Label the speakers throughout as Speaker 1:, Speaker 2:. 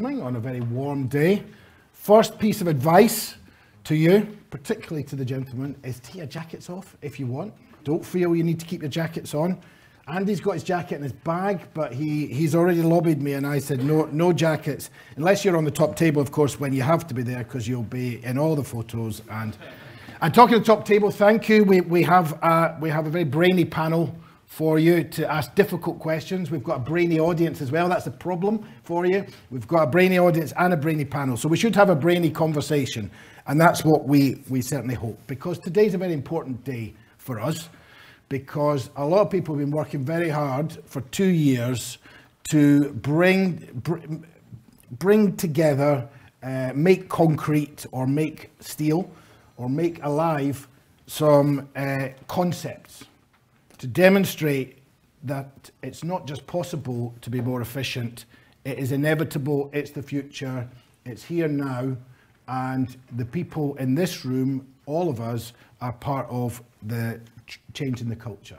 Speaker 1: on a very warm day. First piece of advice to you, particularly to the gentleman, is take your jackets off if you want. Don't feel you need to keep your jackets on. Andy's got his jacket in his bag, but he, he's already lobbied me and I said no, no jackets. Unless you're on the top table, of course, when you have to be there because you'll be in all the photos. And, and talking to the top table, thank you. We, we, have, uh, we have a very brainy panel for you to ask difficult questions. We've got a brainy audience as well. That's a problem for you. We've got a brainy audience and a brainy panel. So we should have a brainy conversation. And that's what we, we certainly hope. Because today's a very important day for us. Because a lot of people have been working very hard for two years to bring, br bring together, uh, make concrete or make steel or make alive some uh, concepts to demonstrate that it's not just possible to be more efficient, it is inevitable, it's the future, it's here now, and the people in this room, all of us, are part of the ch change in the culture.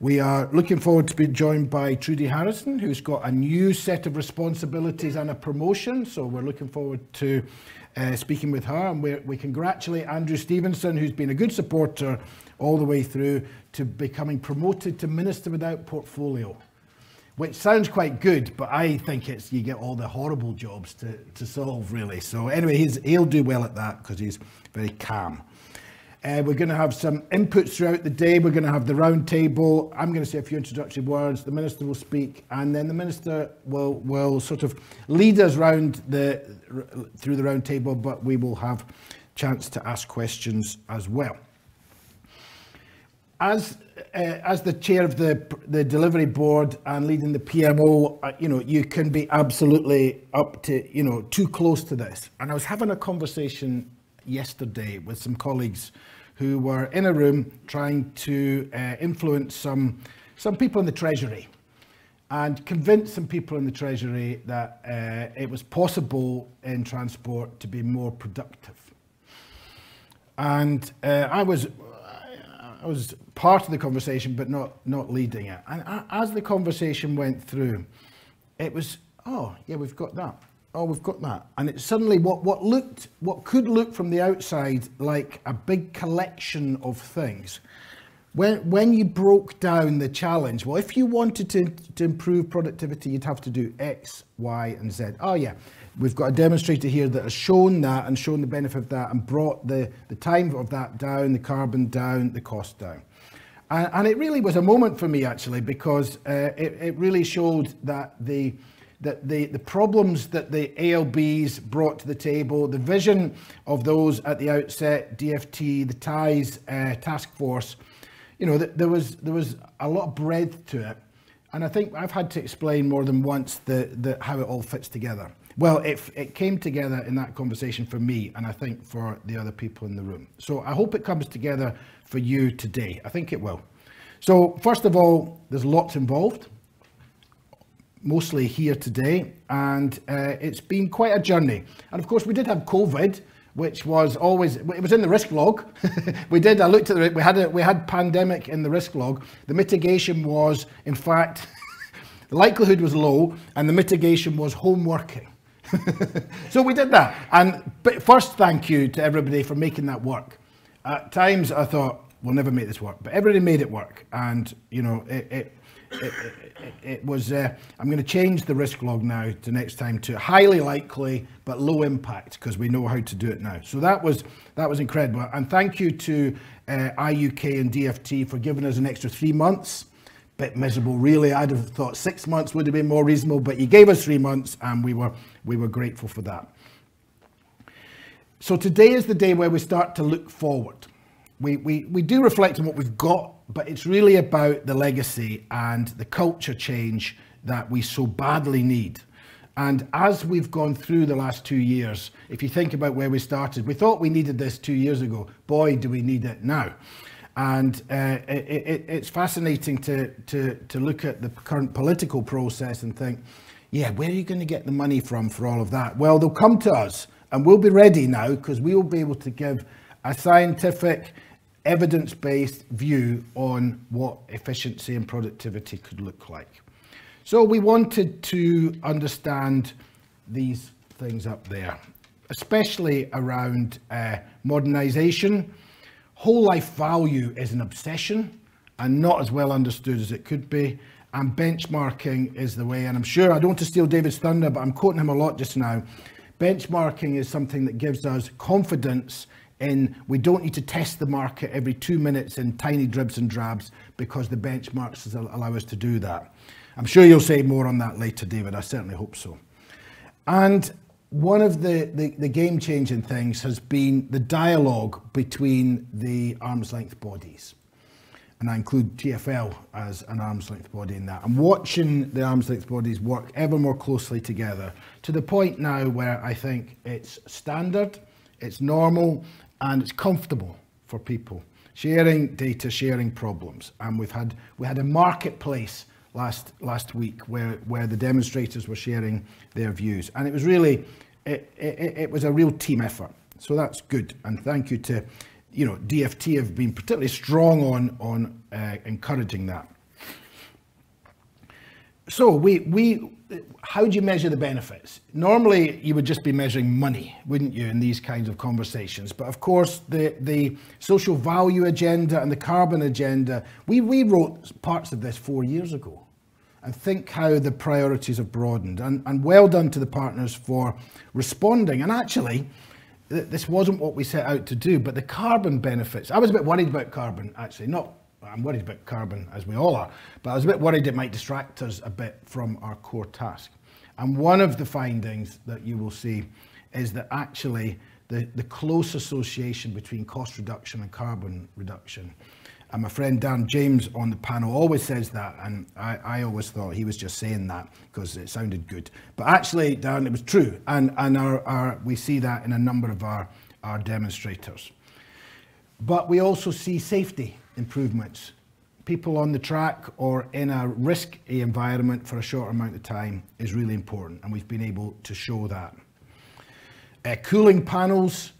Speaker 1: We are looking forward to being joined by Trudy Harrison, who's got a new set of responsibilities and a promotion. So we're looking forward to uh, speaking with her. And we congratulate Andrew Stephenson, who's been a good supporter all the way through to becoming promoted to Minister without portfolio, which sounds quite good, but I think it's you get all the horrible jobs to, to solve, really. So anyway, he'll do well at that because he's very calm. Uh, we're going to have some inputs throughout the day. We're going to have the round table. I'm going to say a few introductory words. The minister will speak, and then the minister will will sort of lead us round the through the round table. But we will have chance to ask questions as well as uh, as the chair of the the delivery board and leading the PMO, uh, you know, you can be absolutely up to you know too close to this. And I was having a conversation yesterday with some colleagues who were in a room trying to uh, influence some some people in the treasury and convince some people in the treasury that uh, it was possible in transport to be more productive. And uh, I was I was part of the conversation, but not, not leading it. And as the conversation went through, it was, oh, yeah, we've got that. Oh, we've got that. And it suddenly, what, what looked, what could look from the outside like a big collection of things, when, when you broke down the challenge, well, if you wanted to, to improve productivity, you'd have to do X, Y, and Z. Oh, yeah. We've got a demonstrator here that has shown that and shown the benefit of that and brought the, the time of that down, the carbon down, the cost down. And, and it really was a moment for me actually because uh, it, it really showed that the, that the, the problems that the ALBs brought to the table, the vision of those at the outset, DFT, the TIES uh, task force, you know, there was, there was a lot of breadth to it. And I think I've had to explain more than once the, the, how it all fits together. Well, it, it came together in that conversation for me, and I think for the other people in the room. So I hope it comes together for you today. I think it will. So first of all, there's lots involved, mostly here today, and uh, it's been quite a journey. And of course, we did have COVID, which was always it was in the risk log. we did. I looked at it. We had a, we had pandemic in the risk log. The mitigation was, in fact, the likelihood was low, and the mitigation was home working. so we did that. And but first, thank you to everybody for making that work. At times, I thought we'll never make this work, but everybody made it work, and you know it. it it, it, it was, uh, I'm going to change the risk log now to next time to highly likely but low impact because we know how to do it now. So that was, that was incredible. And thank you to uh, IUK and DFT for giving us an extra three months bit miserable really. I'd have thought six months would have been more reasonable, but you gave us three months and we were, we were grateful for that. So today is the day where we start to look forward. We, we, we do reflect on what we've got, but it's really about the legacy and the culture change that we so badly need. And as we've gone through the last two years, if you think about where we started, we thought we needed this two years ago. Boy, do we need it now. And uh, it, it, it's fascinating to, to, to look at the current political process and think, yeah, where are you going to get the money from for all of that? Well, they'll come to us and we'll be ready now because we will be able to give a scientific, evidence-based view on what efficiency and productivity could look like. So we wanted to understand these things up there, especially around uh, modernisation. Whole life value is an obsession and not as well understood as it could be. And benchmarking is the way. And I'm sure, I don't want to steal David's thunder, but I'm quoting him a lot just now. Benchmarking is something that gives us confidence in we don't need to test the market every two minutes in tiny dribs and drabs because the benchmarks allow us to do that. I'm sure you'll say more on that later, David. I certainly hope so. And one of the, the, the game changing things has been the dialogue between the arm's length bodies. And I include TFL as an arm's length body in that. I'm watching the arm's length bodies work ever more closely together to the point now where I think it's standard, it's normal, and it's comfortable for people. Sharing data, sharing problems. And we've had, we had a marketplace last, last week where, where the demonstrators were sharing their views. And it was really, it, it, it was a real team effort. So that's good. And thank you to, you know, DFT have been particularly strong on, on uh, encouraging that. So we, we, how do you measure the benefits? Normally, you would just be measuring money, wouldn't you, in these kinds of conversations? But of course, the, the social value agenda and the carbon agenda, we we wrote parts of this four years ago and think how the priorities have broadened. And, and well done to the partners for responding. And actually, this wasn't what we set out to do, but the carbon benefits. I was a bit worried about carbon, actually. Not, I'm worried about carbon, as we all are, but I was a bit worried it might distract us a bit from our core task. And one of the findings that you will see is that actually the, the close association between cost reduction and carbon reduction and my friend Dan James on the panel always says that, and I, I always thought he was just saying that because it sounded good. But actually, Dan, it was true, and, and our, our, we see that in a number of our, our demonstrators. But we also see safety improvements. People on the track or in a risky environment for a short amount of time is really important, and we've been able to show that. Uh, cooling panels,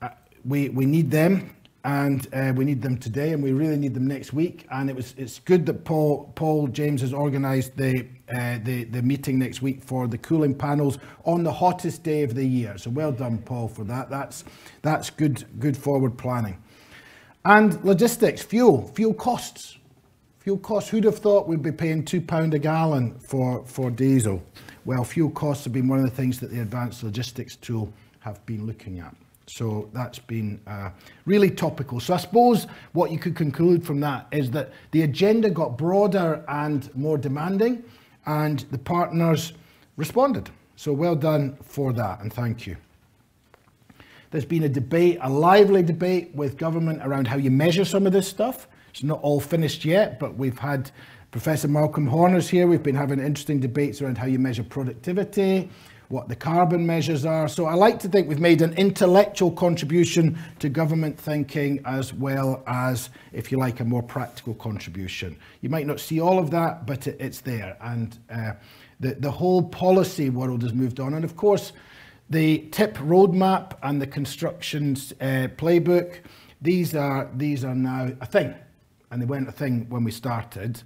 Speaker 1: uh, we, we need them and uh, we need them today and we really need them next week. And it was it's good that Paul Paul James has organized the uh, the the meeting next week for the cooling panels on the hottest day of the year. So well done Paul for that. That's that's good good forward planning. And logistics fuel fuel costs. Fuel costs who'd have thought we'd be paying 2 pound a gallon for for diesel? Well fuel costs have been one of the things that the advanced logistics tool have been looking at so that's been uh, really topical. So I suppose what you could conclude from that is that the agenda got broader and more demanding, and the partners responded. So well done for that, and thank you. There's been a debate, a lively debate with government around how you measure some of this stuff. It's not all finished yet, but we've had Professor Malcolm Horner's here. We've been having interesting debates around how you measure productivity, what the carbon measures are. So I like to think we've made an intellectual contribution to government thinking as well as, if you like, a more practical contribution. You might not see all of that, but it, it's there. And uh, the, the whole policy world has moved on. And of course, the TIP roadmap and the construction uh, playbook, these are, these are now a thing. And they weren't a thing when we started.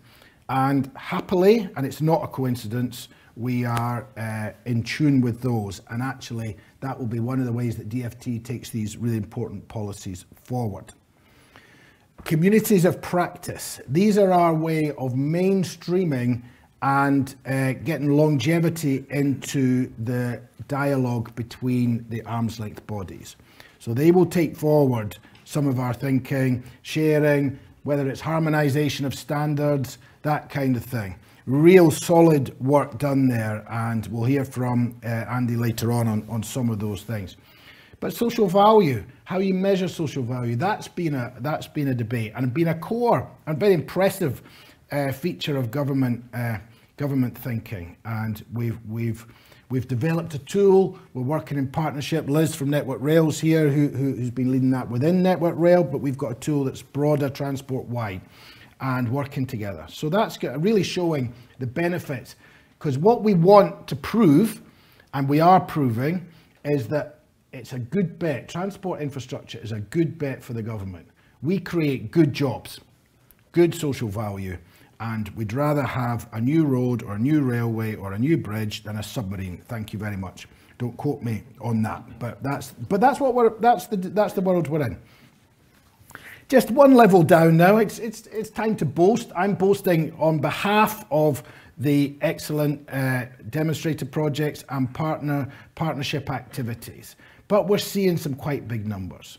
Speaker 1: And happily, and it's not a coincidence, we are uh, in tune with those. And actually, that will be one of the ways that DFT takes these really important policies forward. Communities of practice. These are our way of mainstreaming and uh, getting longevity into the dialogue between the arm's length bodies. So they will take forward some of our thinking, sharing, whether it's harmonization of standards, that kind of thing real solid work done there and we'll hear from uh, Andy later on, on on some of those things. But social value, how you measure social value, that's been a, that's been a debate and been a core and very impressive uh, feature of government, uh, government thinking. And we've, we've, we've developed a tool, we're working in partnership, Liz from Network Rails here, who, who, who's been leading that within Network Rail, but we've got a tool that's broader transport wide and working together. So that's really showing the benefits. Because what we want to prove, and we are proving, is that it's a good bet. Transport infrastructure is a good bet for the government. We create good jobs, good social value, And we'd rather have a new road or a new railway or a new bridge than a submarine. Thank you very much. Don't quote me on that, but that's but that's what we're that's the that's the world we're in. Just one level down now. It's it's it's time to boast. I'm boasting on behalf of the excellent uh, demonstrator projects and partner partnership activities. But we're seeing some quite big numbers.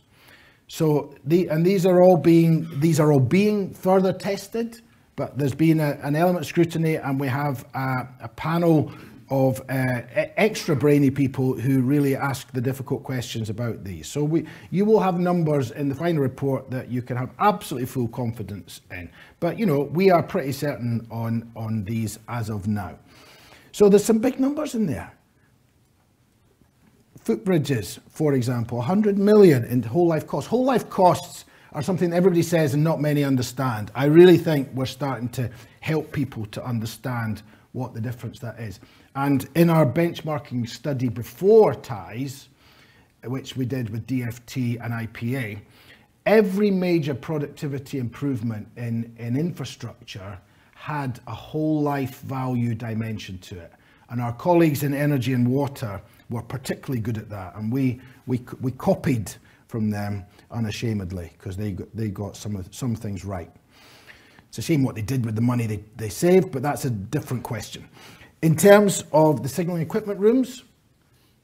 Speaker 1: So the, and these are all being these are all being further tested, but there's been a, an element of scrutiny, and we have a, a panel of uh, extra brainy people who really ask the difficult questions about these. So we, you will have numbers in the final report that you can have absolutely full confidence in. But you know, we are pretty certain on, on these as of now. So there's some big numbers in there. Footbridges, for example, 100 million in whole life costs. Whole life costs are something everybody says and not many understand. I really think we're starting to help people to understand what the difference that is. And in our benchmarking study before ties, which we did with DFT and IPA, every major productivity improvement in, in infrastructure had a whole life value dimension to it. And our colleagues in energy and water were particularly good at that. And we, we, we copied from them unashamedly because they they got some, of, some things right. It's a shame what they did with the money they, they saved, but that's a different question. In terms of the signalling equipment rooms,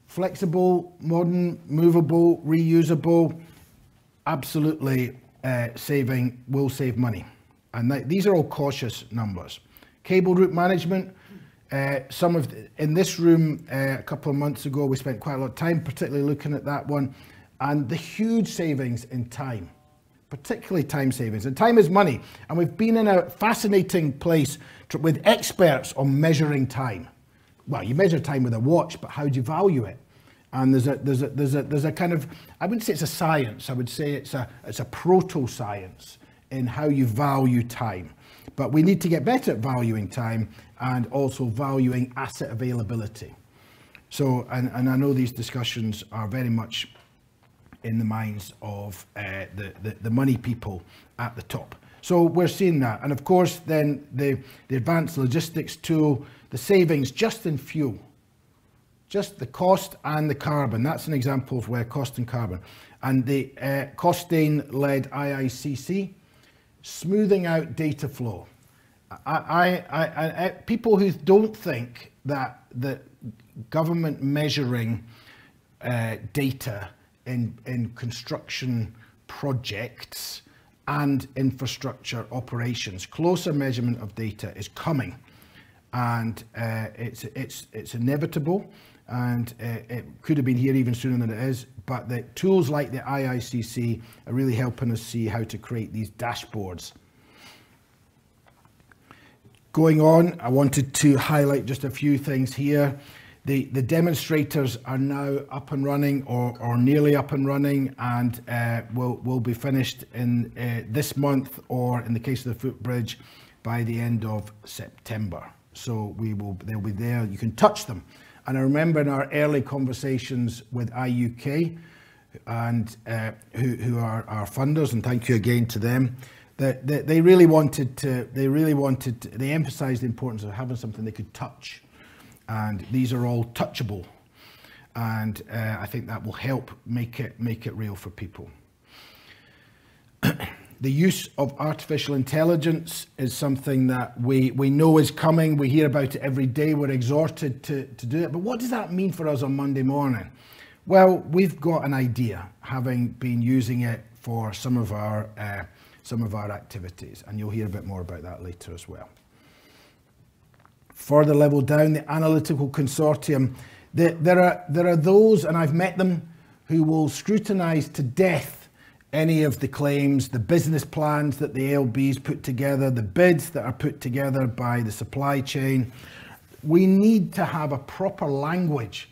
Speaker 1: flexible, modern, movable, reusable, absolutely uh, saving, will save money. And th these are all cautious numbers. Cable route management, uh, some of the, in this room uh, a couple of months ago, we spent quite a lot of time, particularly looking at that one, and the huge savings in time, particularly time savings. And time is money. And we've been in a fascinating place with experts on measuring time. Well, you measure time with a watch, but how do you value it? And there's a, there's a, there's a, there's a kind of, I wouldn't say it's a science, I would say it's a, it's a proto-science in how you value time. But we need to get better at valuing time and also valuing asset availability. So, and, and I know these discussions are very much in the minds of uh, the, the, the money people at the top. So we're seeing that. And of course, then the, the advanced logistics tool, the savings just in fuel, just the cost and the carbon. That's an example of where cost and carbon. And the uh, Costain-led IICC, smoothing out data flow. I, I, I, people who don't think that the government measuring uh, data in, in construction projects and infrastructure operations, closer measurement of data is coming, and uh, it's it's it's inevitable, and uh, it could have been here even sooner than it is. But the tools like the IICC are really helping us see how to create these dashboards Going on, I wanted to highlight just a few things here. The, the demonstrators are now up and running or, or nearly up and running and uh, will, will be finished in uh, this month or in the case of the footbridge by the end of September. So we will, they'll be there, you can touch them. And I remember in our early conversations with IUK and uh, who, who are our funders, and thank you again to them, that, that they really wanted to, they really wanted, to, they emphasized the importance of having something they could touch. And these are all touchable. And uh, I think that will help make it, make it real for people. the use of artificial intelligence is something that we, we know is coming. We hear about it every day. We're exhorted to, to do it. But what does that mean for us on Monday morning? Well, we've got an idea, having been using it for some of our uh, some of our activities, and you'll hear a bit more about that later as well. Further level down, the analytical consortium, the, there, are, there are those, and I've met them, who will scrutinise to death any of the claims, the business plans that the ALBs put together, the bids that are put together by the supply chain. We need to have a proper language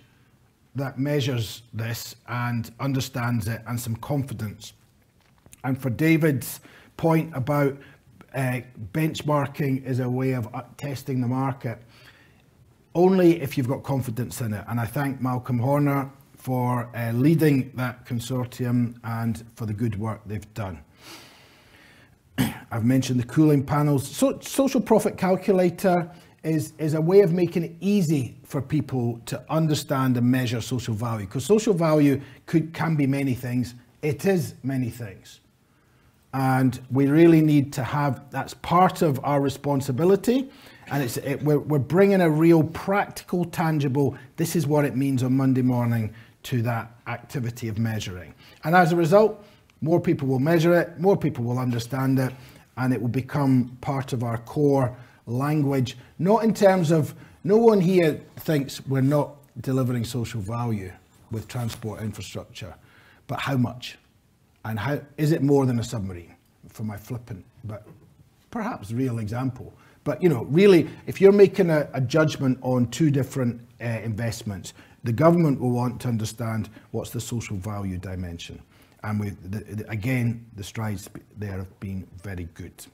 Speaker 1: that measures this and understands it and some confidence. And for David's point about uh, benchmarking is a way of uh, testing the market only if you've got confidence in it. And I thank Malcolm Horner for uh, leading that consortium and for the good work they've done. I've mentioned the cooling panels. So, social profit calculator is, is a way of making it easy for people to understand and measure social value. Because social value could, can be many things. It is many things. And we really need to have, that's part of our responsibility. And it's, it, we're, we're bringing a real practical, tangible, this is what it means on Monday morning to that activity of measuring. And as a result, more people will measure it, more people will understand it, and it will become part of our core language. Not in terms of, no one here thinks we're not delivering social value with transport infrastructure, but how much? And how is it more than a submarine? For my flippant, but perhaps real example. But you know, really, if you're making a, a judgment on two different uh, investments, the government will want to understand what's the social value dimension. And we, the, the, again, the strides there have been very good.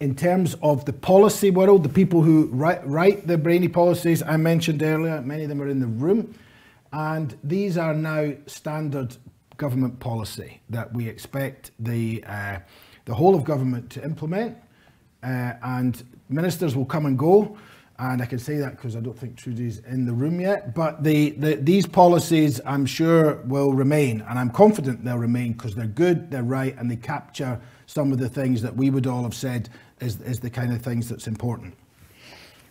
Speaker 1: In terms of the policy world, the people who write, write the brainy policies I mentioned earlier, many of them are in the room, and these are now standard government policy that we expect the, uh, the whole of government to implement. Uh, and ministers will come and go. And I can say that because I don't think Trudy's in the room yet. But the, the, these policies, I'm sure, will remain. And I'm confident they'll remain because they're good, they're right, and they capture some of the things that we would all have said is, is the kind of things that's important.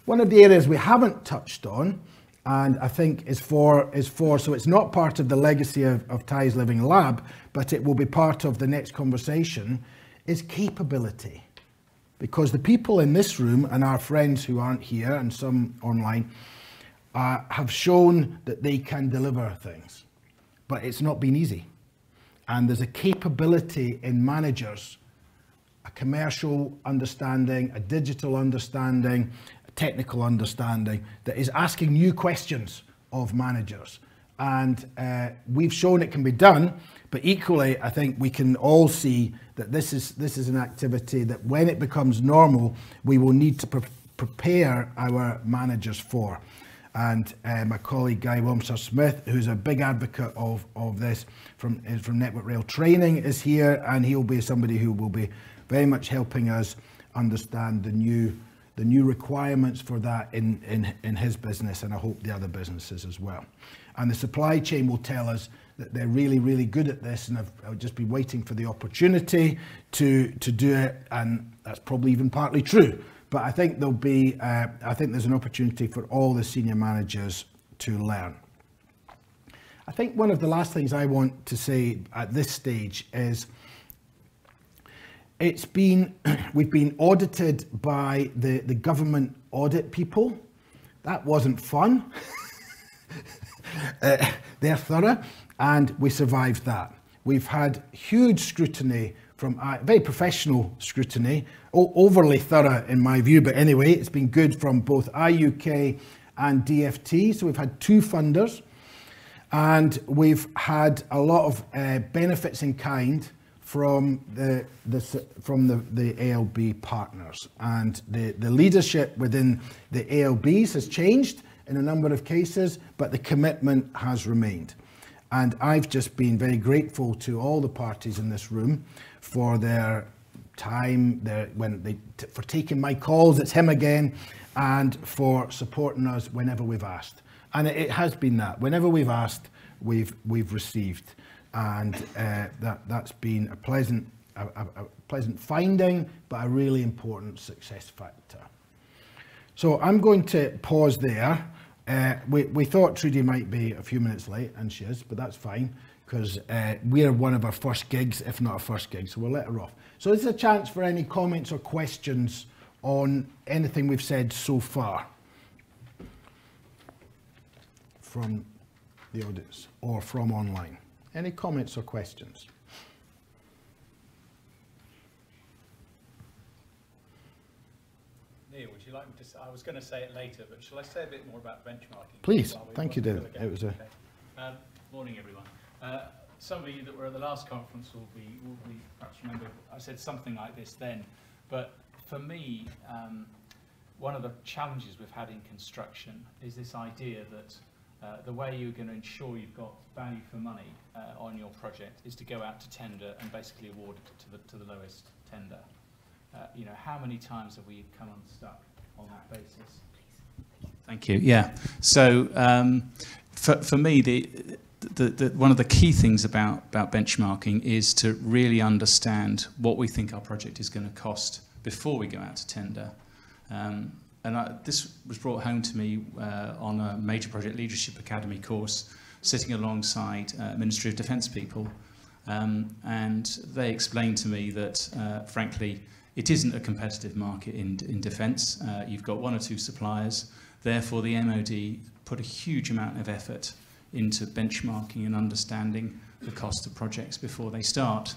Speaker 1: One of the areas we haven't touched on and I think is for, is for so it's not part of the legacy of, of Ties Living Lab, but it will be part of the next conversation, is capability. Because the people in this room and our friends who aren't here and some online uh, have shown that they can deliver things, but it's not been easy. And there's a capability in managers, a commercial understanding, a digital understanding, technical understanding that is asking new questions of managers. And uh, we've shown it can be done, but equally, I think we can all see that this is, this is an activity that when it becomes normal, we will need to pre prepare our managers for. And uh, my colleague Guy Wilmser Smith, who's a big advocate of, of this from, from Network Rail Training, is here, and he'll be somebody who will be very much helping us understand the new the new requirements for that in, in, in his business and I hope the other businesses as well. And the supply chain will tell us that they're really, really good at this and I've, I'll just be waiting for the opportunity to, to do it and that's probably even partly true. But I think there'll be, uh, I think there's an opportunity for all the senior managers to learn. I think one of the last things I want to say at this stage is it's been, we've been audited by the, the government audit people. That wasn't fun. uh, they're thorough, and we survived that. We've had huge scrutiny from uh, very professional scrutiny, overly thorough in my view, but anyway, it's been good from both IUK and DFT. So we've had two funders, and we've had a lot of uh, benefits in kind from the, the from the, the ALB partners. And the, the leadership within the ALBs has changed in a number of cases, but the commitment has remained. And I've just been very grateful to all the parties in this room for their time, their, when they, for taking my calls, it's him again, and for supporting us whenever we've asked. And it, it has been that. Whenever we've asked, we've, we've received and uh, that, that's been a pleasant, a, a, a pleasant finding, but a really important success factor. So I'm going to pause there. Uh, we, we thought Trudy might be a few minutes late, and she is, but that's fine, because uh, we're one of our first gigs, if not our first gig, so we'll let her off. So this is a chance for any comments or questions on anything we've said so far from the audience or from online. Any comments or questions?
Speaker 2: Neil, would you like me to say, I was going to say it later, but shall I say a bit more about benchmarking?
Speaker 1: Please, thank you, David. It was a...
Speaker 2: Okay. Um, morning, everyone. Uh, some of you that were at the last conference will be, will be perhaps remember I said something like this then, but for me, um, one of the challenges we've had in construction is this idea that uh, the way you're going to ensure you've got value for money uh, on your project is to go out to tender and basically award it to the, to the lowest tender. Uh, you know, how many times have we come unstuck on that basis? Thank you. Yeah. So um, for, for me, the, the, the, one of the key things about, about benchmarking is to really understand what we think our project is going to cost before we go out to tender. Um, and I, this was brought home to me uh, on a major project leadership academy course, sitting alongside uh, Ministry of Defence people. Um, and they explained to me that, uh, frankly, it isn't a competitive market in, in defence. Uh, you've got one or two suppliers. Therefore, the MOD put a huge amount of effort into benchmarking and understanding the cost of projects before they start.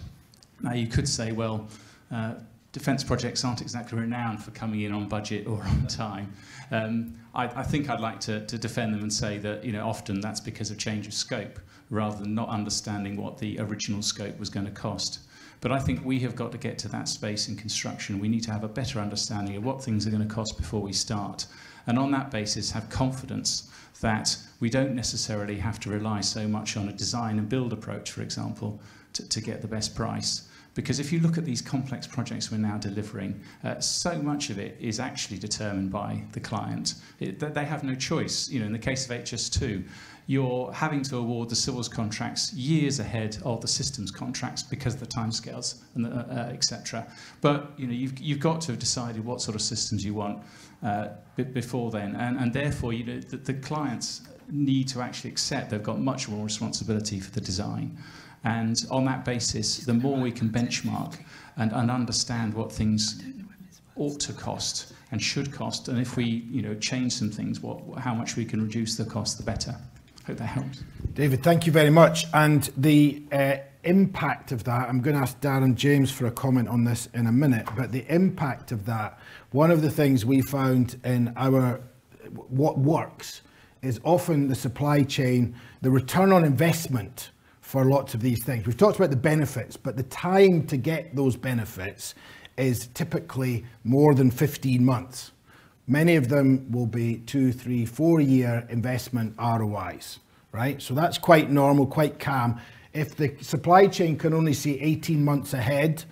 Speaker 2: Now, you could say, well, uh, defence projects aren't exactly renowned for coming in on budget or on time. Um, I, I think I'd like to, to defend them and say that you know often that's because of change of scope rather than not understanding what the original scope was going to cost. But I think we have got to get to that space in construction. We need to have a better understanding of what things are going to cost before we start. And on that basis, have confidence that we don't necessarily have to rely so much on a design and build approach, for example, to, to get the best price. Because if you look at these complex projects we're now delivering, uh, so much of it is actually determined by the client. It, they have no choice. You know, in the case of HS2, you're having to award the civils contracts years ahead of the systems contracts because of the timescales and uh, uh, etc. But you know, you've, you've got to have decided what sort of systems you want uh, before then, and, and therefore, you know, the, the clients need to actually accept they've got much more responsibility for the design. And on that basis, the more we can benchmark and, and understand what things ought to cost and should cost, and if we you know, change some things, what, how much we can reduce the cost, the better. Hope that helps.
Speaker 1: David, thank you very much. And the uh, impact of that, I'm going to ask Darren James for a comment on this in a minute, but the impact of that, one of the things we found in our, what works is often the supply chain, the return on investment for lots of these things. We've talked about the benefits, but the time to get those benefits is typically more than 15 months. Many of them will be two, three, four year investment ROIs, right? So that's quite normal, quite calm. If the supply chain can only see 18 months ahead,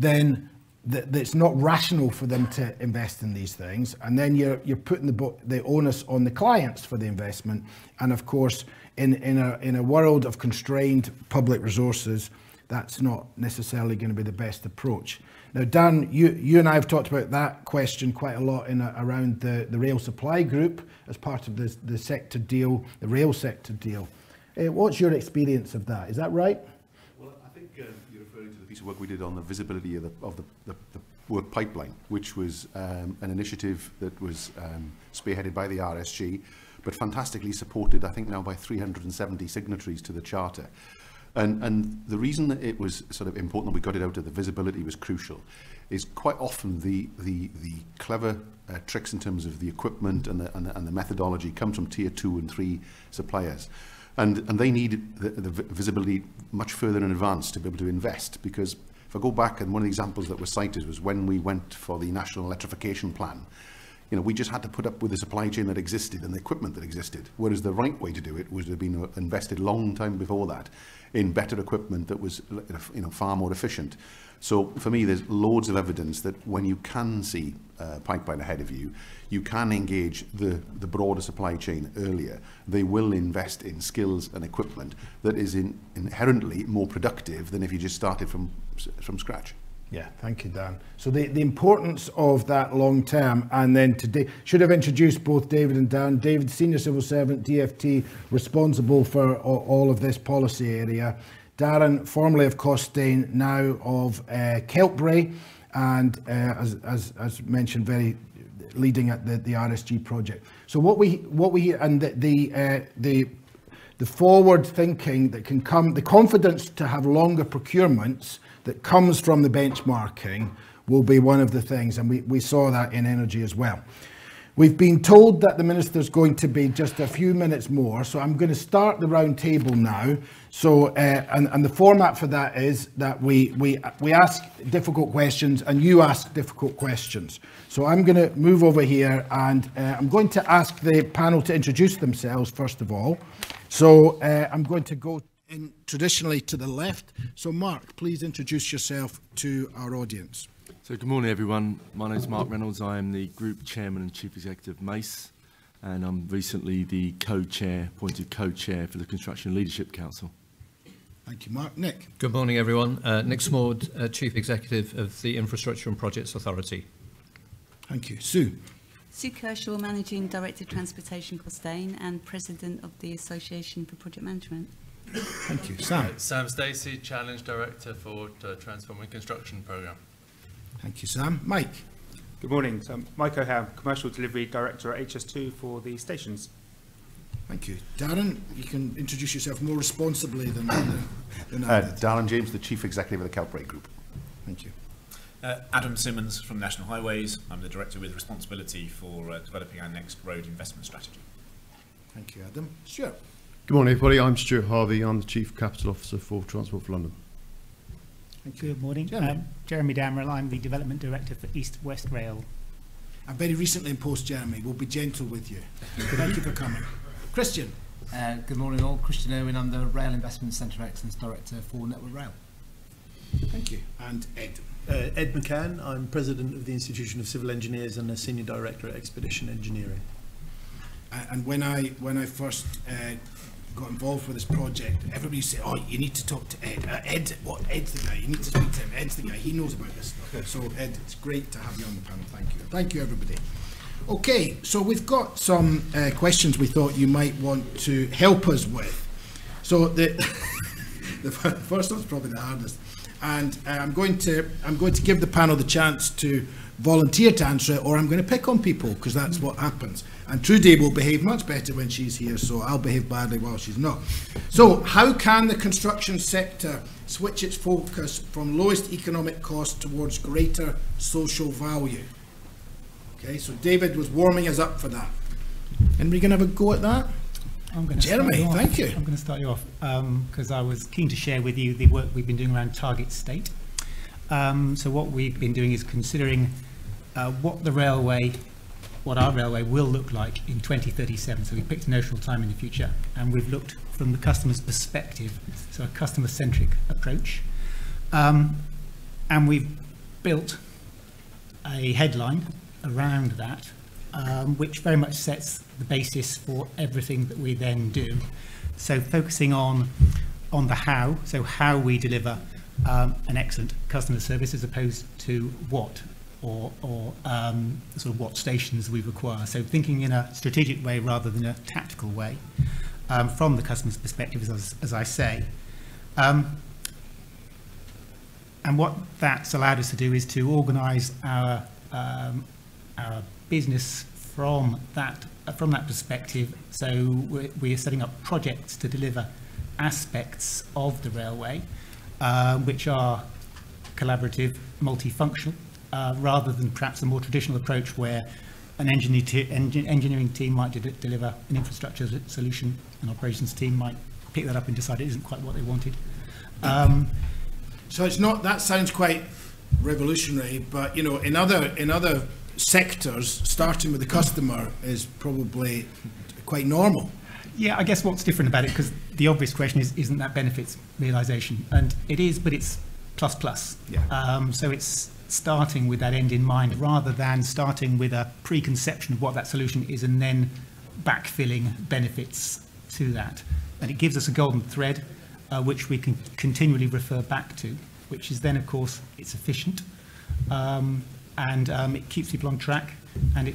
Speaker 1: then it's not rational for them to invest in these things. And then you're, you're putting the, the onus on the clients for the investment. And of course, in, in, a, in a world of constrained public resources, that's not necessarily going to be the best approach. Now, Dan, you, you and I have talked about that question quite a lot in a, around the, the rail supply group as part of the, the sector deal, the rail sector deal. Uh, what's your experience of that? Is that right?
Speaker 3: Well, I think uh, you're referring to the piece of work we did on the visibility of the, of the, the, the work pipeline, which was um, an initiative that was um, spearheaded by the RSG, but fantastically supported, I think now by 370 signatories to the Charter. And, and the reason that it was sort of important that we got it out of the visibility was crucial is quite often the, the, the clever uh, tricks in terms of the equipment and the, and, the, and the methodology comes from tier two and three suppliers. And, and they need the, the visibility much further in advance to be able to invest because if I go back and one of the examples that was cited was when we went for the National Electrification Plan you know, we just had to put up with the supply chain that existed and the equipment that existed. Whereas the right way to do it was to have been uh, invested long time before that in better equipment that was, you know, far more efficient. So for me, there's loads of evidence that when you can see uh, pipeline ahead of you, you can engage the, the broader supply chain earlier. They will invest in skills and equipment that is in, inherently more productive than if you just started from, from scratch.
Speaker 1: Yeah, thank you, Dan. So the, the importance of that long term, and then today should have introduced both David and Dan. David, senior civil servant, DFT, responsible for all, of this policy area. Darren, formerly of Costain, now of uh, and uh, as, as, as mentioned, very leading at the, the RSG project. So what we what we and the the, uh, the the forward thinking that can come, the confidence to have longer procurements that comes from the benchmarking will be one of the things, and we, we saw that in energy as well. We've been told that the minister's going to be just a few minutes more, so I'm going to start the round table now. So, uh, and, and the format for that is that we, we, we ask difficult questions and you ask difficult questions. So I'm going to move over here and uh, I'm going to ask the panel to introduce themselves first of all. So uh, I'm going to go in traditionally to the left. So Mark, please introduce yourself to our audience.
Speaker 4: So good morning everyone. My name is Mark Reynolds. I am the Group Chairman and Chief Executive of MACE and I'm recently the co-chair, appointed co-chair for the Construction Leadership Council.
Speaker 1: Thank you, Mark. Nick.
Speaker 5: Good morning, everyone. Uh, Nick Smallwood, uh, Chief Executive of the Infrastructure and Projects Authority.
Speaker 1: Thank you. Sue.
Speaker 6: Sue Kershaw, Managing Director of Transportation Costain and President of the Association for Project Management.
Speaker 1: Thank you. Sam.
Speaker 7: Sam Stacey, Challenge Director for uh, Transforming Construction Programme.
Speaker 1: Thank you, Sam. Mike.
Speaker 8: Good morning. So I'm Mike O'Ham, Commercial Delivery Director at HS2 for the stations.
Speaker 1: Thank you. Darren, you can introduce yourself more responsibly than, than, than I
Speaker 3: Uh. Darren James, the Chief Executive of the Keltbray Group.
Speaker 1: Thank you.
Speaker 9: Uh, Adam Simmons from National Highways. I'm the Director with responsibility for uh, developing our next road investment strategy.
Speaker 1: Thank you, Adam. Stuart.
Speaker 10: Good morning, everybody. I'm Stuart Harvey. I'm the Chief Capital Officer for Transport for London.
Speaker 1: Thank you.
Speaker 11: Good morning.
Speaker 1: Jeremy.
Speaker 11: Um, Jeremy Damrell, I'm the Development Director for East West Rail.
Speaker 1: And very recently in post, Jeremy. We'll be gentle with you. Thank you for coming. Christian.
Speaker 12: Uh, good morning all. Christian Irwin, I'm the Rail Investment Centre Excellence Director for Network Rail.
Speaker 1: Thank you. And Ed.
Speaker 13: Uh, Ed McCann, I'm President of the Institution of Civil Engineers and a Senior Director at Expedition Engineering.
Speaker 1: A- And when I when I first uh, got involved with this project, everybody said, "Oh, you need to talk to Ed. Uh, Ed, what? Ed's the guy. You need to speak to him. Ed's the guy. He knows about this stuff." So, Ed, it's great to have you on the panel. Thank you. Thank you, everybody. Okay, so we've got some uh, questions we thought you might want to help us with. So the the first one's probably the hardest, and uh, I'm going to I'm going to give the panel the chance to volunteer to answer it, or I'm going to pick on people because that's what happens. And Trudy will behave much better when she's here, so I'll behave badly while she's not. So, how can the construction sector switch its focus from lowest economic cost towards greater social value? Okay, so David was warming us up for that. And we're going to have a go at that?
Speaker 11: I'm going to
Speaker 1: Jeremy,
Speaker 11: you
Speaker 1: thank you.
Speaker 11: I'm going to start you off because I was keen to share with you the work we've been doing around target state. Um, so what we've been doing is considering uh, what the railway, what our railway will look like in 2037. So we picked a notional time in the future and we've looked from the customer's perspective, so a customer-centric approach. Um, and we've built a headline around that, um, which very much sets the basis for everything that we then do. So focusing on on the how, so how we deliver um, an excellent customer service as opposed to what or, or um, sort of what stations we require. So thinking in a strategic way rather than a tactical way um, from the customer's perspective, as, as I say. Um, and what that's allowed us to do is to organise our um, our business from that from that perspective. So we're, we're setting up projects to deliver aspects of the railway, uh, which are collaborative, multifunctional, uh, rather than perhaps the more traditional approach where an engineer te- engi- engineering team might de- deliver an infrastructure solution, an operations team might pick that up and decide it isn't quite what they wanted. Um,
Speaker 1: So it's not. That sounds quite revolutionary, but you know, in other in other sectors, starting with the customer is probably quite normal.
Speaker 11: Yeah, I guess what's different about it, because the obvious question is, isn't that benefits realization? And it is, but it's plus plus.
Speaker 1: Yeah.
Speaker 11: Um, so it's starting with that end in mind rather than starting with a preconception of what that solution is and then backfilling benefits to that. And it gives us a golden thread uh, which we can continually refer back to, which is then, of course, it's efficient um, and um, it keeps people on track and it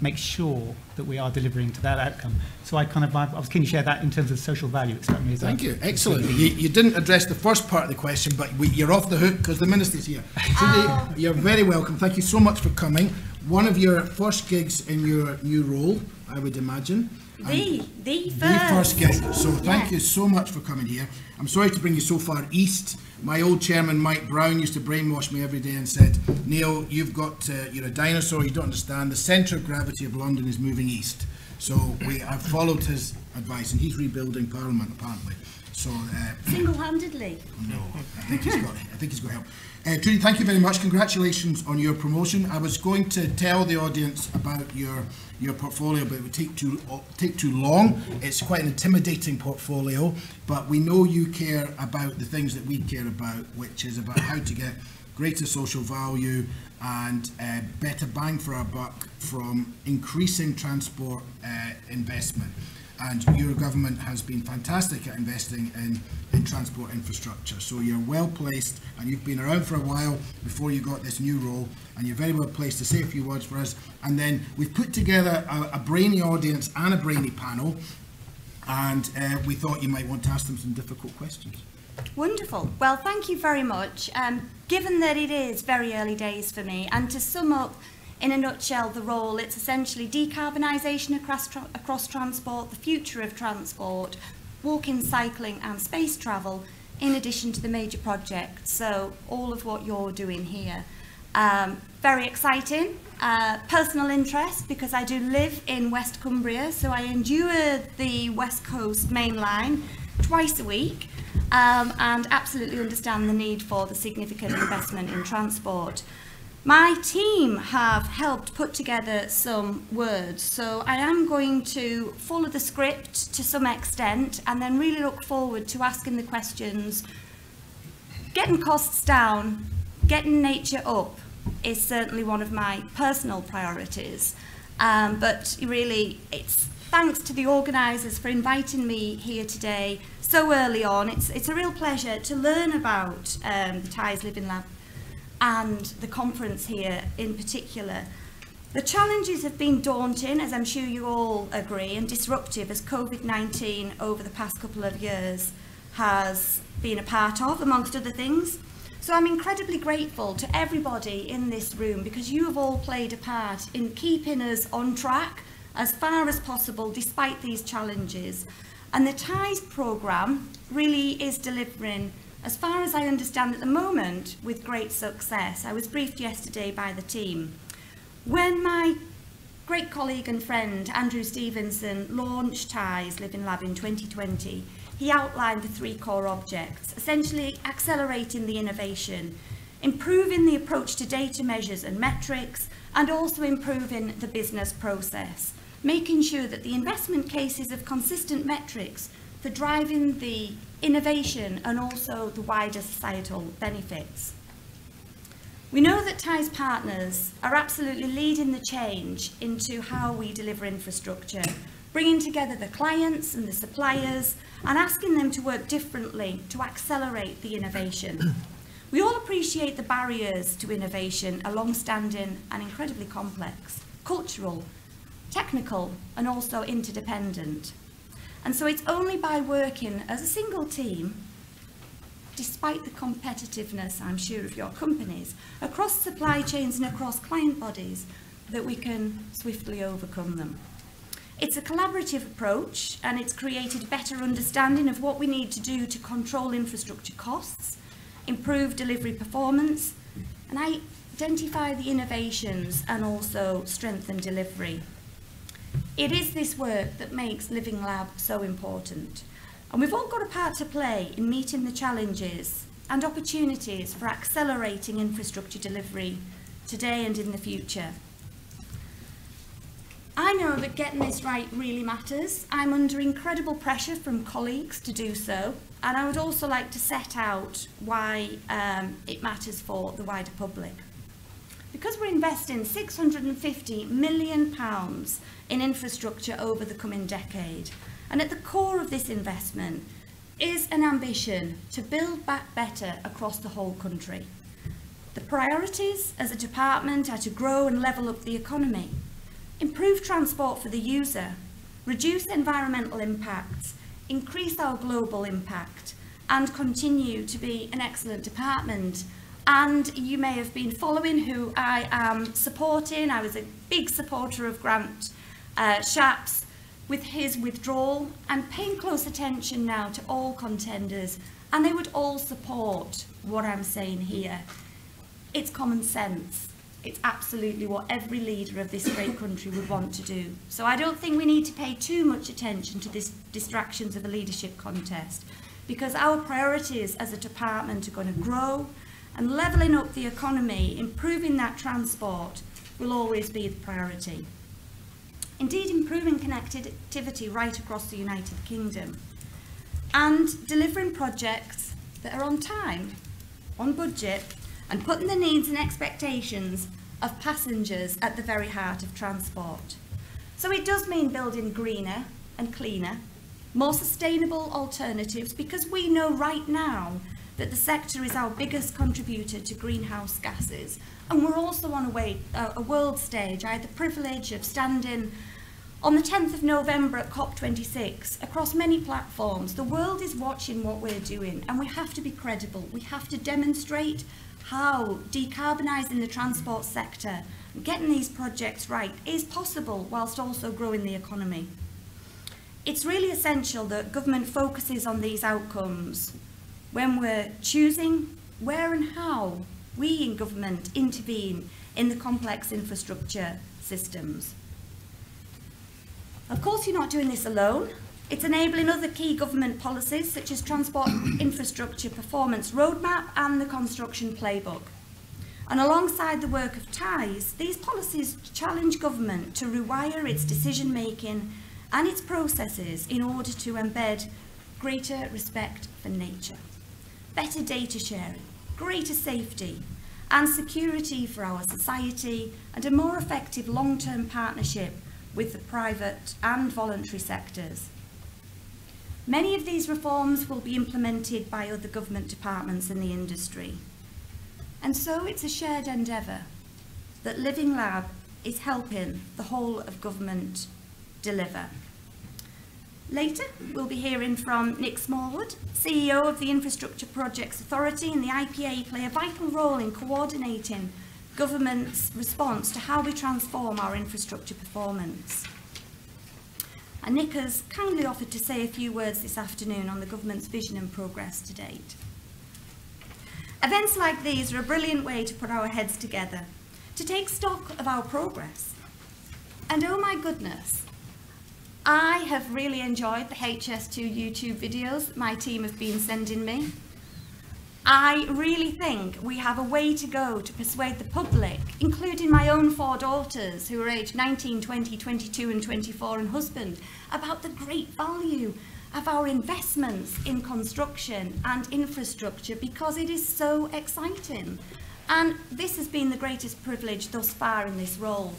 Speaker 11: makes sure that we are delivering to that outcome. So I kind of, I was keen to share that in terms of social value. It certainly is. a-
Speaker 1: Thank you. Excellent. You, you didn't address the first part of the question, but we, you're off the hook because the minister's here. You're very welcome. Thank you so much for coming. One of your first gigs in your new role, I would imagine.
Speaker 6: The, the first.
Speaker 1: The first guest. So thank
Speaker 6: Yeah.
Speaker 1: you so much for coming here. I'm sorry to bring you so far east. My old chairman, Mike Brown, used to brainwash me every day and said, Neil, you've got, uh, you're a dinosaur, you don't understand. The centre of gravity of London is moving east. So we have followed his advice and he's rebuilding Parliament apparently. So uh,
Speaker 6: Single-handedly.
Speaker 1: no, I think he's got. I think he's got help. Uh, thank you very much. Congratulations on your promotion. I was going to tell the audience about your your portfolio, but it would take too take too long. It's quite an intimidating portfolio, but we know you care about the things that we care about, which is about how to get greater social value and uh, better bang for our buck from increasing transport uh, investment. And your government has been fantastic at investing in, in transport infrastructure. So you're well placed, and you've been around for a while before you got this new role, and you're very well placed to say a few words for us. And then we've put together a, a brainy audience and a brainy panel, and uh, we thought you might want to ask them some difficult questions.
Speaker 6: Wonderful. Well, thank you very much. Um, given that it is very early days for me, and to sum up in a nutshell the role, it's essentially decarbonisation across, tra- across transport, the future of transport, walking, cycling and space travel, in addition to the major projects. So all of what you're doing here. Um, very exciting. Uh, personal interest because I do live in West Cumbria, so I endure the West Coast main line twice a week um, and absolutely understand the need for the significant investment in transport. My team have helped put together some words, so I am going to follow the script to some extent and then really look forward to asking the questions. Getting costs down, getting nature up is certainly one of my personal priorities. Um, but really, it's thanks to the organisers for inviting me here today so early on. It's, it's a real pleasure to learn about um, the Ties Living Lab and the conference here in particular. The challenges have been daunting, as I'm sure you all agree, and disruptive as COVID-19 over the past couple of years has been a part of, amongst other things. So I'm incredibly grateful to everybody in this room because you have all played a part in keeping us on track as far as possible despite these challenges. And the TIES programme really is delivering, as far as I understand at the moment, with great success. I was briefed yesterday by the team. When my great colleague and friend Andrew Stephenson launched TIES Living Lab in 2020, he outlined the three core objects, essentially accelerating the innovation, improving the approach to data measures and metrics, and also improving the business process, making sure that the investment cases have consistent metrics for driving the innovation and also the wider societal benefits. We know that TIES partners are absolutely leading the change into how we deliver infrastructure, bringing together the clients and the suppliers and asking them to work differently to accelerate the innovation. We all appreciate the barriers to innovation are long-standing and incredibly complex, cultural, technical and also interdependent. And so it's only by working as a single team despite the competitiveness, I'm sure, of your companies, across supply chains and across client bodies, that we can swiftly overcome them. It's a collaborative approach and it's created better understanding of what we need to do to control infrastructure costs, improve delivery performance, and identify the innovations and also strengthen delivery. It is this work that makes Living Lab so important. And we've all got a part to play in meeting the challenges and opportunities for accelerating infrastructure delivery today and in the future. I know that getting this right really matters. I'm under incredible pressure from colleagues to do so, and I would also like to set out why um, it matters for the wider public. Because we're investing 650 million pounds in infrastructure over the coming decade, and at the core of this investment is an ambition to build back better across the whole country. The priorities as a department are to grow and level up the economy, improve transport for the user, reduce environmental impacts, increase our global impact, and continue to be an excellent department. And you may have been following who I am supporting. I was a big supporter of Grant uh, Shapps, with his withdrawal, I'm paying close attention now to all contenders, and they would all support what I'm saying here. It's common sense. It's absolutely what every leader of this great country would want to do. So I don't think we need to pay too much attention to this distractions of a leadership contest because our priorities as a department are going to grow and levelling up the economy, improving that transport will always be the priority. Indeed, improving connectivity right across the United Kingdom and delivering projects that are on time, on budget and putting the needs and expectations of passengers at the very heart of transport. So it does mean building greener and cleaner, more sustainable alternatives because we know right now that the sector is our biggest contributor to greenhouse gases and we're also on a, way, uh, a world stage. I had the privilege of standing on the 10th of November at COP26 across many platforms. The world is watching what we're doing and we have to be credible. We have to demonstrate how decarbonising the transport sector, getting these projects right, is possible whilst also growing the economy. It's really essential that government focuses on these outcomes when we're choosing where and how we in government intervene in the complex infrastructure systems. Of course, you're not doing this alone. It's enabling other key government policies such as Transport Infrastructure Performance Roadmap and the Construction Playbook. And alongside the work of TIES, these policies challenge government to rewire its decision making and its processes in order to embed greater respect for nature, better data sharing, greater safety and security for our society and a more effective long-term partnership with the private and voluntary sectors. Many of these reforms will be implemented by other government departments in the industry. And so it's a shared endeavour that Living Lab is helping the whole of government deliver. Later, we'll be hearing from Nick Smallwood, CEO of the Infrastructure Projects Authority, and the IPA play a vital role in coordinating government's response to how we transform our infrastructure performance. And Nick has kindly offered to say a few words this afternoon on the government's vision and progress to date. Events like these are a brilliant way to put our heads together, to take stock of our progress. And oh my goodness, I have really enjoyed the HS2 YouTube videos my team have been sending me. I really think we have a way to go to persuade the public, including my own four daughters who are aged 19, 20, 22 and 24 and husband, about the great value of our investments in construction and infrastructure because it is so exciting. And this has been the greatest privilege thus far in this role,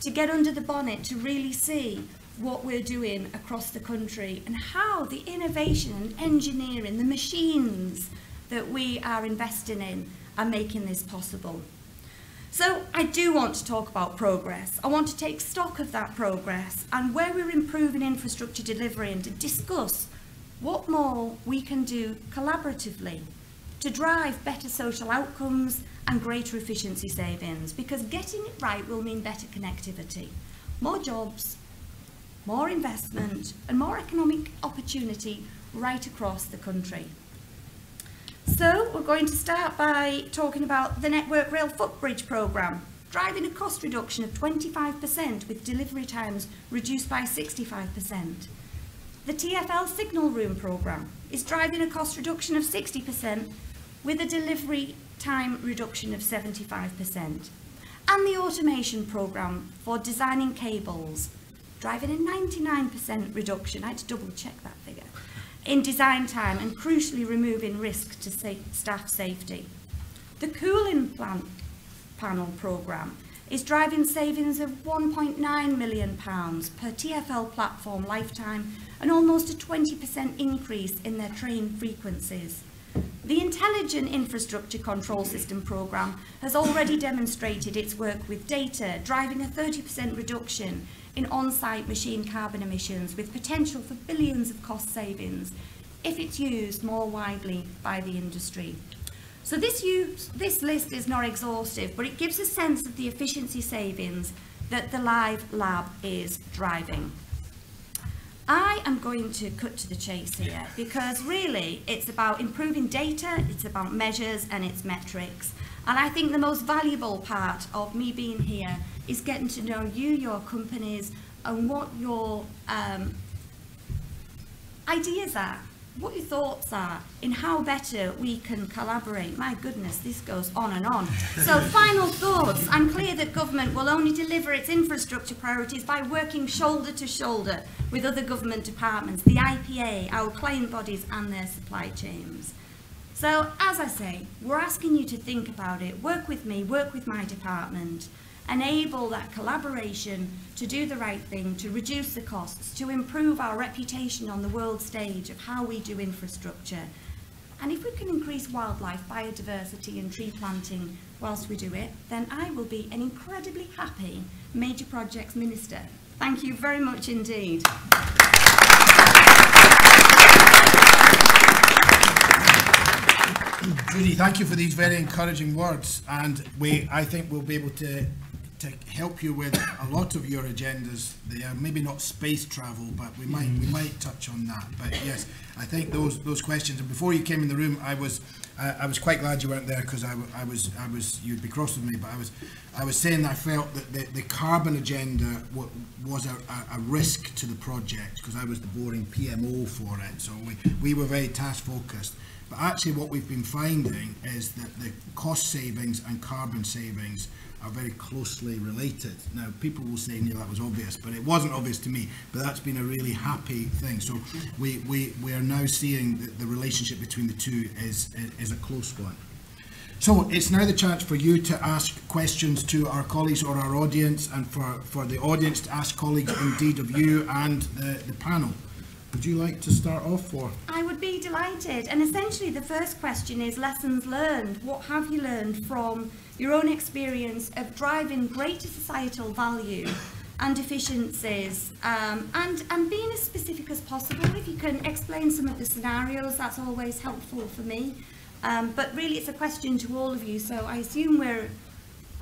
Speaker 6: to get under the bonnet to really see what we're doing across the country and how the innovation and engineering, the machines, that we are investing in are making this possible. So I do want to talk about progress. I want to take stock of that progress and where we're improving infrastructure delivery and to discuss what more we can do collaboratively to drive better social outcomes and greater efficiency savings because getting it right will mean better connectivity, more jobs, more investment and more economic opportunity right across the country. So we're going to start by talking about the Network Rail Footbridge programme, driving a cost reduction of 25% with delivery times reduced by 65%. The TfL Signal Room programme is driving a cost reduction of 60% with a delivery time reduction of 75%. And the automation programme for designing cables, driving a 99% reduction. I had to double check that figure in design time and crucially removing risk to sa staff safety. The cooling plant panel programme is driving savings of £1.9 million per TfL platform lifetime and almost a 20% increase in their train frequencies. The Intelligent Infrastructure Control System programme has already demonstrated its work with data, driving a 30% reduction in on-site machine carbon emissions with potential for billions of cost savings if it's used more widely by the industry. So this, use, this list is not exhaustive, but it gives a sense of the efficiency savings that the Live Lab is driving. I am going to cut to the chase here because really it's about improving data, it's about measures and it's metrics. And I think the most valuable part of me being here is getting to know you, your companies, and what your um, ideas are, what your thoughts are, in how better we can collaborate. My goodness, this goes on and on. So, final thoughts. I'm clear that government will only deliver its infrastructure priorities by working shoulder to shoulder with other government departments, the IPA, our client bodies, and their supply chains. So, as I say, we're asking you to think about it, work with me, work with my department, enable that collaboration to do the right thing, to reduce the costs, to improve our reputation on the world stage of how we do infrastructure. And if we can increase wildlife, biodiversity and tree planting whilst we do it, then I will be an incredibly happy Major Projects Minister. Thank you very much indeed.
Speaker 1: Trudy, thank you for these very encouraging words, and we, I think, we'll be able to to help you with a lot of your agendas there. Maybe not space travel, but we might we might touch on that. But yes, I think those those questions. And before you came in the room, I was uh, I was quite glad you weren't there because I, I was I was you'd be cross with me. But I was I was saying I felt that the, the carbon agenda was a, a, a risk to the project because I was the boring PMO for it. So we we were very task focused. But actually, what we've been finding is that the cost savings and carbon savings are very closely related. Now, people will say, Neil, that was obvious, but it wasn't obvious to me. But that's been a really happy thing. So we, we, we are now seeing that the relationship between the two is, is a close one. So it's now the chance for you to ask questions to our colleagues or our audience, and for, for the audience to ask colleagues indeed of you and the, the panel. Would you like to start off or?
Speaker 6: I would be delighted. And essentially, the first question is lessons learned. What have you learned from your own experience of driving greater societal value and efficiencies um, and, and being as specific as possible? If you can explain some of the scenarios, that's always helpful for me. Um, but really, it's a question to all of you. So I assume we're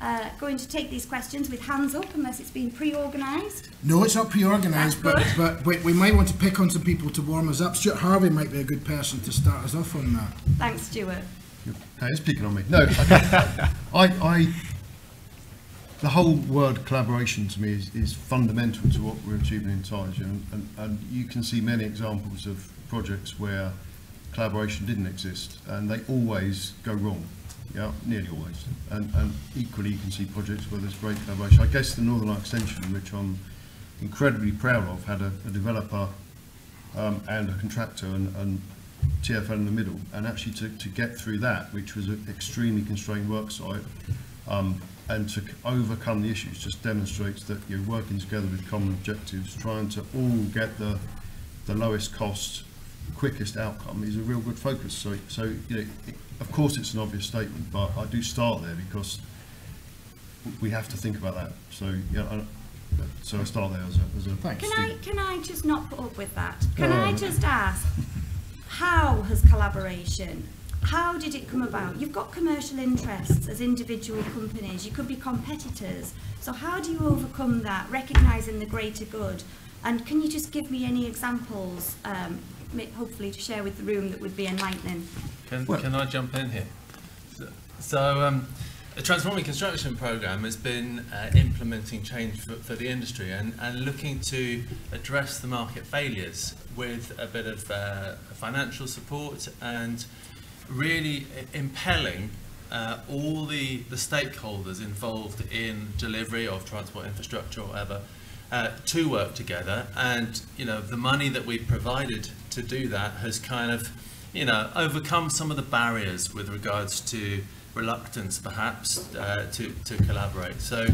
Speaker 6: uh, going to take these questions with hands up unless it's been pre-organised.
Speaker 1: No, it's not pre-organised, but, but but we might want to pick on some people to warm us up. Stuart Harvey might be a good person to start us off on that.
Speaker 6: Thanks, Stuart.
Speaker 10: Hey, it's picking on me. No, I, I, I the whole word collaboration to me is, is fundamental to what we're achieving in TIES, and, and, and you can see many examples of projects where collaboration didn't exist, and they always go wrong. Yeah, nearly always. And, and equally, you can see projects where there's great collaboration. I guess the Northern Line Extension, which I'm incredibly proud of, had a, a developer um, and a contractor and, and TFL in the middle. And actually to, to get through that, which was an extremely constrained work site, um, and to overcome the issues just demonstrates that you're working together with common objectives, trying to all get the, the lowest cost, quickest outcome is a real good focus. So, so you know, it, of course it's an obvious statement, but I do start there because we have to think about that. So, yeah, I, so I start there as a, as a
Speaker 6: Can I, can I just not put up with that? Can. I just ask, how has collaboration, how did it come about? You've got commercial interests as individual companies, you could be competitors. So how do you overcome that, recognising the greater good? And can you just give me any examples, um, hopefully to share with the room that would be enlightening?
Speaker 7: Can, can I jump in here? So, so um, the Transforming Construction Programme has been uh, implementing change for, for the industry and, and looking to address the market failures with a bit of uh, financial support and really impelling uh, all the, the stakeholders involved in delivery of transport infrastructure or whatever uh, to work together. And, you know, the money that we've provided to do that has kind of, you know, overcome some of the barriers with regards to reluctance, perhaps, uh, to, to collaborate. So,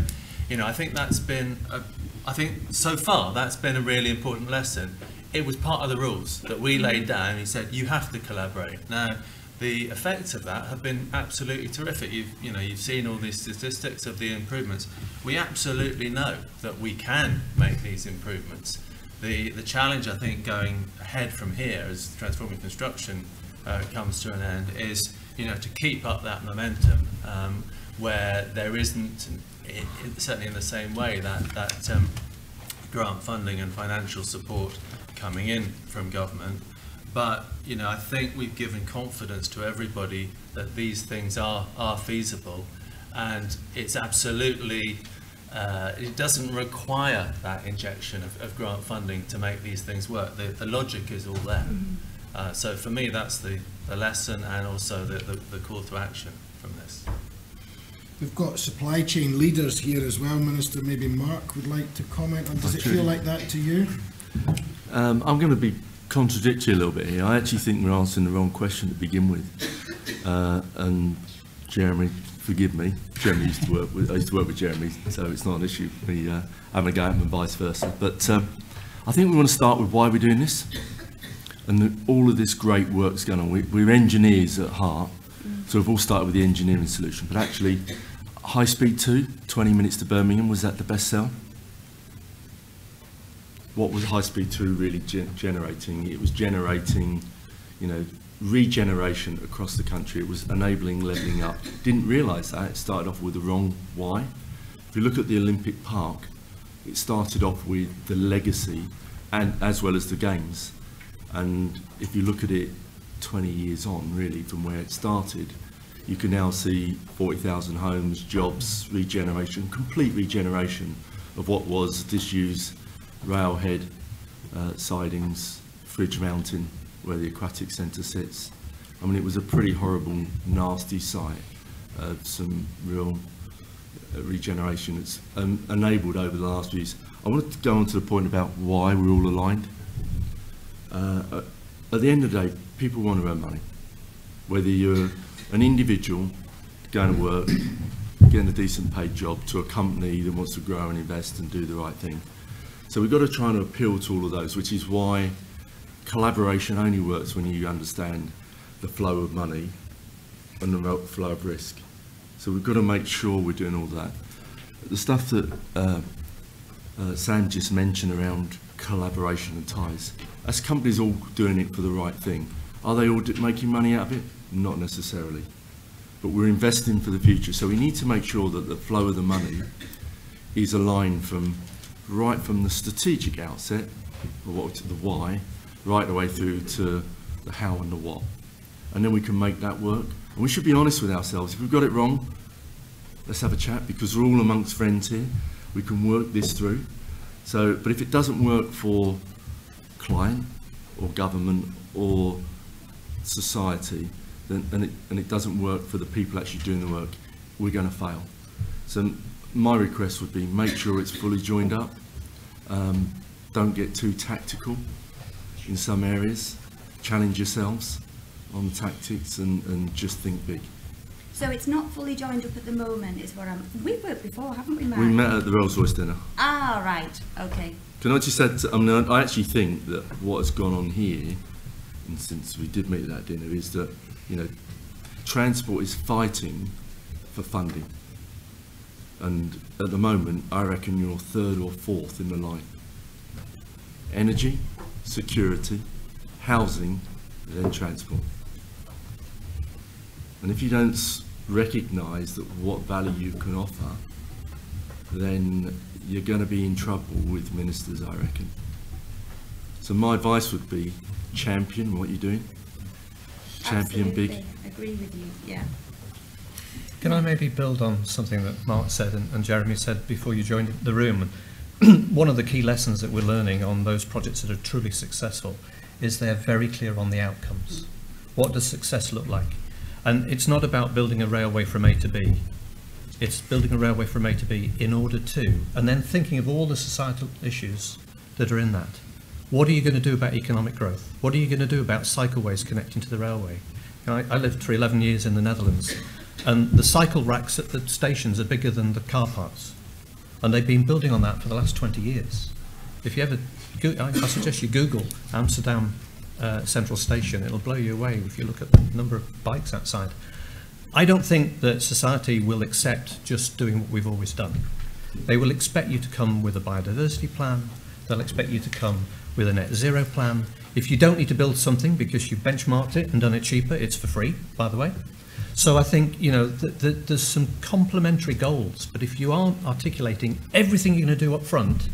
Speaker 7: you know, I think that's been, a, I think so far that's been a really important lesson. It was part of the rules that we laid down. He said, you have to collaborate. Now, the effects of that have been absolutely terrific. You've, you know, you've seen all these statistics of the improvements. We absolutely know that we can make these improvements. The, the challenge, I think, going ahead from here as transforming construction uh, comes to an end is, you know, to keep up that momentum um, where there isn't, i i certainly in the same way, that, that um, grant funding and financial support coming in from government. But you know, I think we've given confidence to everybody that these things are are feasible, and it's absolutely. Uh, it doesn't require that injection of, of grant funding to make these things work. The, the logic is all there. Uh, so for me, that's the, the lesson and also the, the, the call to action from this.
Speaker 1: We've got supply chain leaders here as well, Minister. Maybe Mark would like to comment on. Does it feel like that to you?
Speaker 4: Um, I'm going to be contradictory a little bit here. I actually think we're answering the wrong question to begin with. Uh, and Jeremy, forgive me. Jeremy used to work with. I used to work with Jeremy, so it's not an issue. We uh, have a go at him and vice versa. But um, I think we want to start with why we're doing this, and the, all of this great work's going on. We, we're engineers at heart, mm. so we've all started with the engineering solution. But actually, High Speed 2, 20 minutes to Birmingham, was that the best sell? What was High Speed 2 really ge- generating? It was generating, you know, regeneration across the country. It was enabling levelling up. Didn't realise that. It started off with the wrong why. If you look at the Olympic Park, it started off with the legacy and as well as the games. And if you look at it 20 years on, really, from where it started, you can now see 40,000 homes, jobs, regeneration, complete regeneration of what was disused railhead uh, sidings, Fridge Mountain, where the aquatic centre sits. I mean, it was a pretty horrible, nasty site of some real uh, regeneration that's um, enabled over the last few years. I wanted to go on to the point about why we're all aligned. Uh, at the end of the day, people want to earn money. Whether you're an individual going to work, getting a decent paid job, to a company that wants to grow and invest and do the right thing. So we've got to try and appeal to all of those, which is why collaboration only works when you understand the flow of money and the flow of risk. So we've got to make sure we're doing all that. The stuff that uh, uh, Sam just mentioned around collaboration and ties, as companies all doing it for the right thing, are they all making money out of it? Not necessarily. But we're investing for the future, so we need to make sure that the flow of the money is aligned from right from the strategic outset, the what, the why, right the way through to the how and the what. And then we can make that work. And we should be honest with ourselves. If we've got it wrong, let's have a chat because we're all amongst friends here. We can work this through. So, but if it doesn't work for client or government or society, then, and, it, and it doesn't work for the people actually doing the work, we're going to fail. So my request would be make sure it's fully joined up. Um, don't get too tactical in some areas. Challenge yourselves on the tactics and, and just think big.
Speaker 6: So it's not fully joined up at the moment, is what I'm. We've worked before, haven't we, Mark?
Speaker 4: We met at the Rolls Royce dinner.
Speaker 6: Ah, right. Okay.
Speaker 4: Can I just say, I mean, I actually think that what has gone on here, and since we did meet at that dinner, is that, you know, transport is fighting for funding. And at the moment, I reckon you're third or fourth in the line. Energy, security, housing, then transport. And if you don't recognise that what value you can offer, then you're going to be in trouble with ministers, I reckon. So my advice would be champion what you're doing. Champion
Speaker 6: Absolutely.
Speaker 4: big.
Speaker 6: Agree with you, yeah.
Speaker 5: Can I maybe build on something that Mark said and, and Jeremy said before you joined the room? One of the key lessons that we're learning on those projects that are truly successful is they're very clear on the outcomes. What does success look like? And it's not about building a railway from A to B. It's building a railway from A to B in order to, and then thinking of all the societal issues that are in that. What are you going to do about economic growth? What are you going to do about cycleways connecting to the railway? You know, I, I lived for 11 years in the Netherlands, and the cycle racks at the stations are bigger than the car parks. And they've been building on that for the last 20 years. If you ever, I, I suggest you Google Amsterdam uh, Central Station, it'll blow you away if you look at the number of bikes outside. I don't think that society will accept just doing what we've always done. They will expect you to come with a biodiversity plan, they'll expect you to come with a net zero plan. If you don't need to build something because you've benchmarked it and done it cheaper, it's for free, by the way. So I think, you know, th th there's some complementary goals, but if you aren't articulating everything you're going to do up front,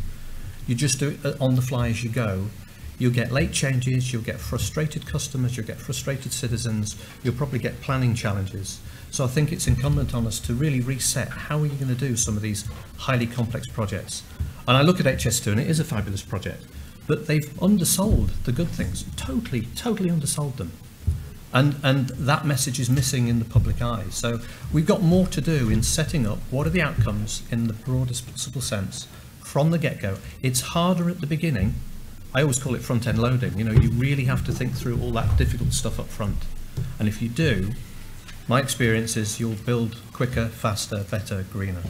Speaker 5: you just do it uh, on the fly as you go, You'll get late changes, you'll get frustrated customers, you'll get frustrated citizens, you'll probably get planning challenges. So I think it's incumbent on us to really reset how are you going to do some of these highly complex projects. And I look at HS2 and it is a fabulous project, but they've undersold the good things, totally, totally undersold them. And, and that message is missing in the public eye. So we've got more to do in setting up what are the outcomes in the broadest possible sense from the get-go. It's harder at the beginning. I always call it front-end loading. You know, you really have to think through all that difficult stuff up front. And if you do, my experience is you'll build quicker, faster, better, greener.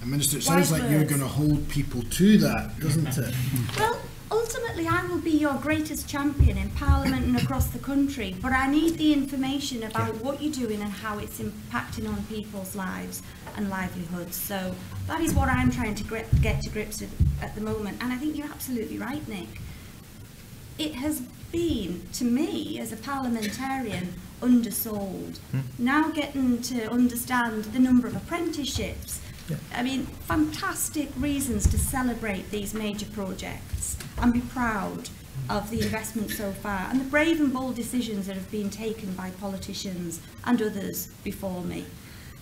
Speaker 1: And Minister, it sounds like you're going to hold people to that, doesn't it?
Speaker 6: Well, ultimately, I will be your greatest champion in Parliament and across the country, but I need the information about what you're doing and how it's impacting on people's lives and livelihoods. So that is what I'm trying to grip, get to grips with at the moment. And I think you're absolutely right, Nick. It has been, to me, as a parliamentarian, undersold.
Speaker 5: Hmm.
Speaker 6: Now getting to understand the number of apprenticeships,
Speaker 5: Yeah.
Speaker 6: I mean, fantastic reasons to celebrate these major projects and be proud of the investment so far and the brave and bold decisions that have been taken by politicians and others before me.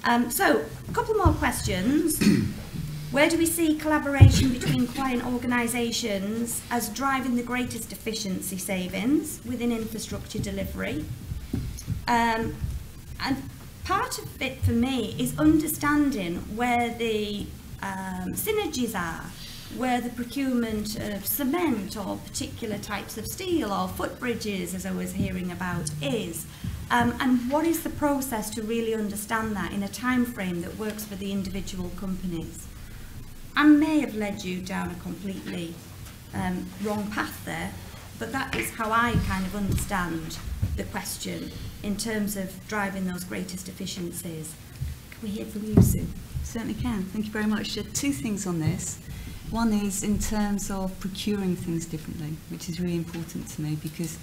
Speaker 6: Um, so, a couple more questions. Where do we see collaboration between client organisations as driving the greatest efficiency savings within infrastructure delivery? Um, and part of it for me is understanding where the um, synergies are, where the procurement of cement or particular types of steel or footbridges, as I was hearing about, is. Um, and what is the process to really understand that in a time frame that works for the individual companies? I may have led you down a completely um, wrong path there, but that is how I kind of understand the question in terms of driving those greatest efficiencies. Can we hear from you, Sue?
Speaker 14: Certainly can. Thank you very much. Two things on this. One is in terms of procuring things differently, which is really important to me because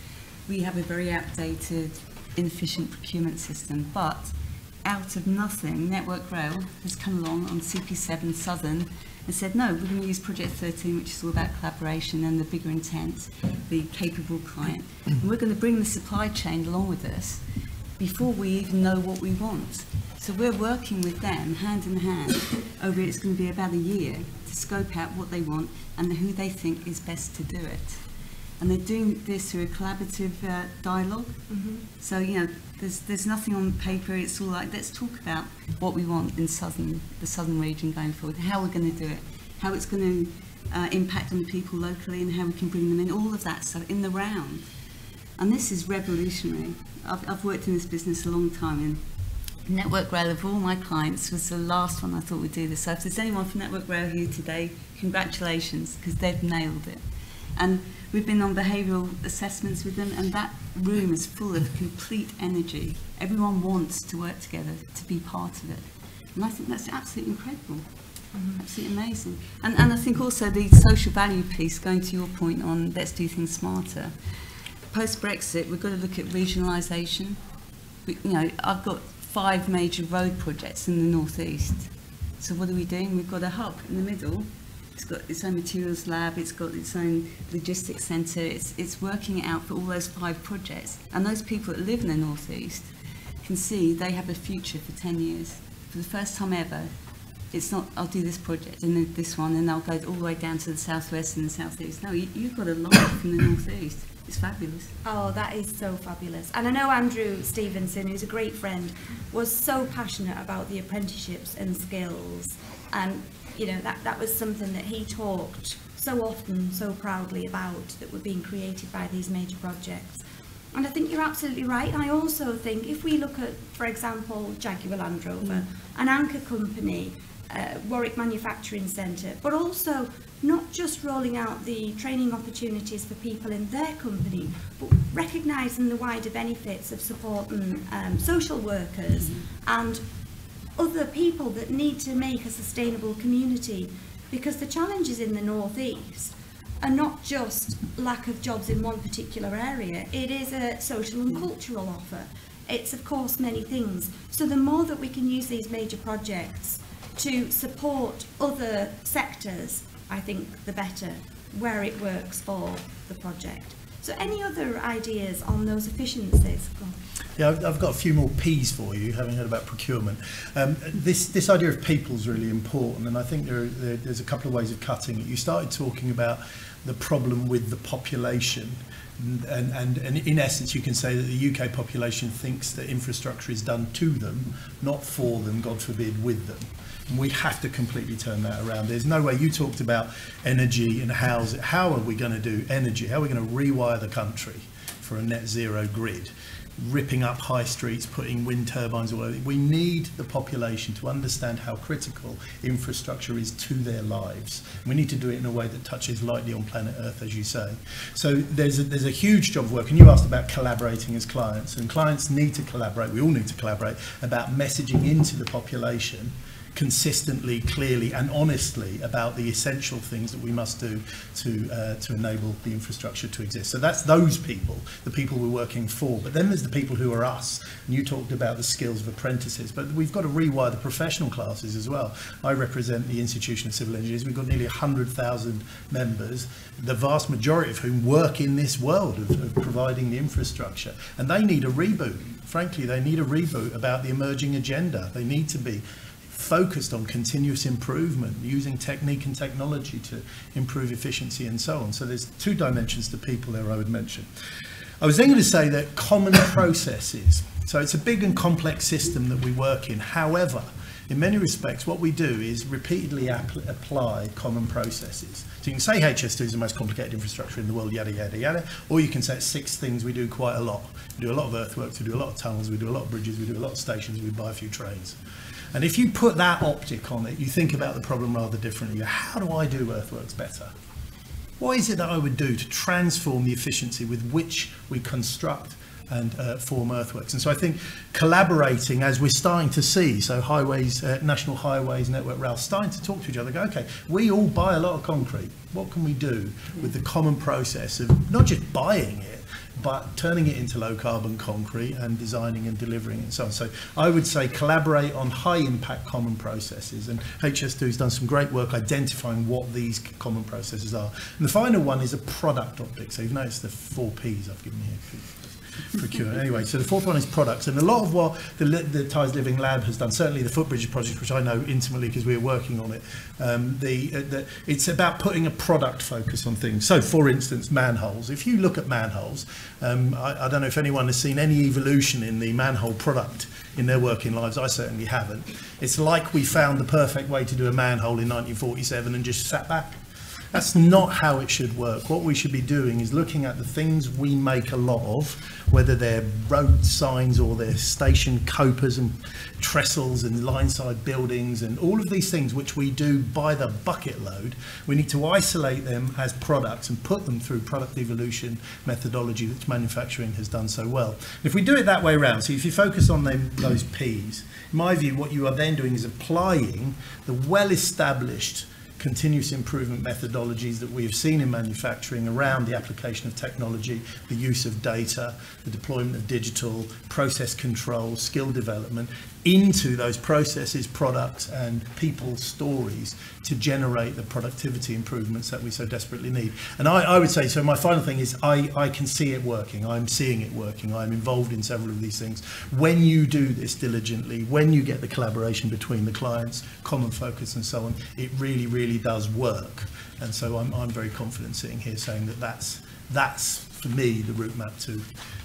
Speaker 14: we have a very outdated, inefficient procurement system. But out of nothing, Network Rail has come along on CP7 Southern and said, no, we're going to use Project 13, which is all about collaboration and the bigger intent, the capable client. And we're going to bring the supply chain along with us before we even know what we want. So we're working with them hand in hand over it's going to be about a year to scope out what they want and who they think is best to do it. And they're doing this through a collaborative uh, dialogue.
Speaker 6: Mhm.
Speaker 14: So, you know, there's, there's nothing on paper. It's all like, let's talk about what we want in southern, the southern region going forward, how we're going to do it, how it's going to uh, impact on the people locally and how we can bring them in, all of that stuff in the round. And this is revolutionary. I've, I've worked in this business a long time and Network Rail of all my clients was the last one I thought would do this. So if there's anyone from Network Rail here today, congratulations, because they've nailed it. And we've been on behavioural assessments with them, and that room is full of complete energy. Everyone wants to work together, to be part of it. And I think that's absolutely incredible. Mm-hmm. Absolutely amazing. And, and I think also the social value piece, going to your point on let's do things smarter. Post Brexit, we've got to look at regionalisation. You know, I've got five major road projects in the northeast. So what are we doing? We've got a hub in the middle. It's got its own materials lab. It's got its own logistics centre. It's, it's working it out for all those five projects. And those people that live in the northeast can see they have a future for 10 years. For the first time ever, it's not, I'll do this project and then this one, and I'll go all the way down to the southwest and the southeast. No, you, you've got a life in the northeast. It's fabulous.
Speaker 6: Oh, that is so fabulous. And I know Andrew Stephenson, who's a great friend, was so passionate about the apprenticeships and skills. And, you know, that, that was something that he talked so often, so proudly about that were being created by these major projects. And I think you're absolutely right. I also think if we look at, for example, Jaguar Land Rover, an anchor company, uh, Warwick Manufacturing Centre, but also not just rolling out the training opportunities for people in their company, but recognising the wider benefits of supporting um, social workers and other people that need to make a sustainable community. Because the challenges in the northeast are not just lack of jobs in one particular area, it is a social and cultural offer. It's, of course, many things. So the more that we can use these major projects to support other sectors, I think the better. where it works for the project. So any other ideas on those efficiencies? Go on.
Speaker 13: Yeah, I've, I've got a few more P's for you, having heard about procurement. Um, this, this idea of people is really important, and I think there, there, there's a couple of ways of cutting it. You started talking about the problem with the population. And, and, and in essence, you can say that the UK population thinks that infrastructure is done to them, not for them, God forbid, with them. We have to completely turn that around. There's no way you talked about energy and how, how are we going to do energy? How are we going to rewire the country for a net zero grid? ripping up high streets, putting wind turbines all over. We need the population to understand how critical infrastructure is to their lives. We need to do it in a way that touches lightly on planet Earth, as you say. So there's a, there's a huge job of work, and you asked about collaborating as clients, and clients need to collaborate, we all need to collaborate, about messaging into the population consistently, clearly, and honestly about the essential things that we must do to uh, to enable the infrastructure to exist. So that's those people, the people we're working for. But then there's the people who are us. And you talked about the skills of apprentices, but we've got to rewire the professional classes as well. I represent the Institution of Civil Engineers. We've got nearly 100,000 members, the vast majority of whom work in this world of, of providing the infrastructure, and they need a reboot. Frankly, they need a reboot about the emerging agenda. They need to be focused on continuous improvement, using technique and technology to improve efficiency and so on. So there's two dimensions to people there I would mention. I was then going to say that common processes. So it's a big and complex system that we work in. However, in many respects, what we do is repeatedly apply common processes. So you can say HS2 is the most complicated infrastructure in the world, yada, yada, yada, or you can say six things we do quite a lot. We do a lot of earthworks, we do a lot of tunnels, we do a lot of bridges, we do a lot of stations, we buy a few trains. And if you put that optic on it, you think about the problem rather differently. How do I do earthworks better? What is it that I would do to transform the efficiency with which we construct and uh, form earthworks? And so I think collaborating, as we're starting to see, so highways, uh, national highways, network rail, starting to talk to each other, go, okay, we all buy a lot of concrete. What can we do with the common process of not just buying it, but turning it into low carbon concrete and designing and delivering and so on. So I would say collaborate on high impact common processes and HS2 has done some great work identifying what these common processes are. And the final one is a product optic. So you've noticed the four P's I've given you. Procure. Anyway, so the fourth one is products, and a lot of what the, the Ties Living Lab has done, certainly the Footbridge project, which I know intimately because we were working on it, um, the, uh, the, it's about putting a product focus on things. So, for instance, manholes. If you look at manholes, um, I, I don't know if anyone has seen any evolution in the manhole product in their working lives. I certainly haven't. It's like we found the perfect way to do a manhole in 1947 and just sat back that's not how it should work. What we should be doing is looking at the things we make a lot of, whether they're road signs or they're station copers and trestles and line-side buildings and all of these things which we do by the bucket load. We need to isolate them as products and put them through product evolution methodology which manufacturing has done so well. If we do it that way around, so if you focus on them, those P's, in my view what you are then doing is applying the well-established continuous improvement methodologies that we have seen in manufacturing around the application of technology, the use of data, the deployment of digital, process control, skill development into those processes, products and people's stories to generate the productivity improvements that we so desperately need. And I, I would say, so my final thing is I, I can see it working. I'm seeing it working. I'm involved in several of these things. When you do this diligently, when you get the collaboration between the clients, common focus and so on, it really, really does work. And so I'm, I'm very confident sitting here saying that that's, that's for me the route map to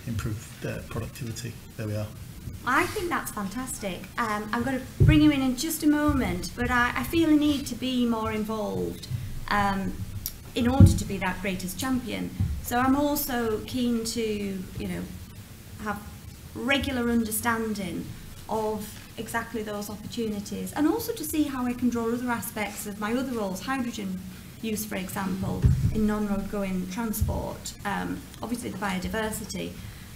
Speaker 13: improve uh, productivity. There we are.
Speaker 6: I think that's fantastic. Um, I'm going to bring you in in just a moment, but I, I feel a need to be more involved um, in order to be that greatest champion. So I'm also keen to, you know, have regular understanding of exactly those opportunities and also to see how I can draw other aspects of my other roles, hydrogen use, for example, in non-road going transport, um, obviously the biodiversity.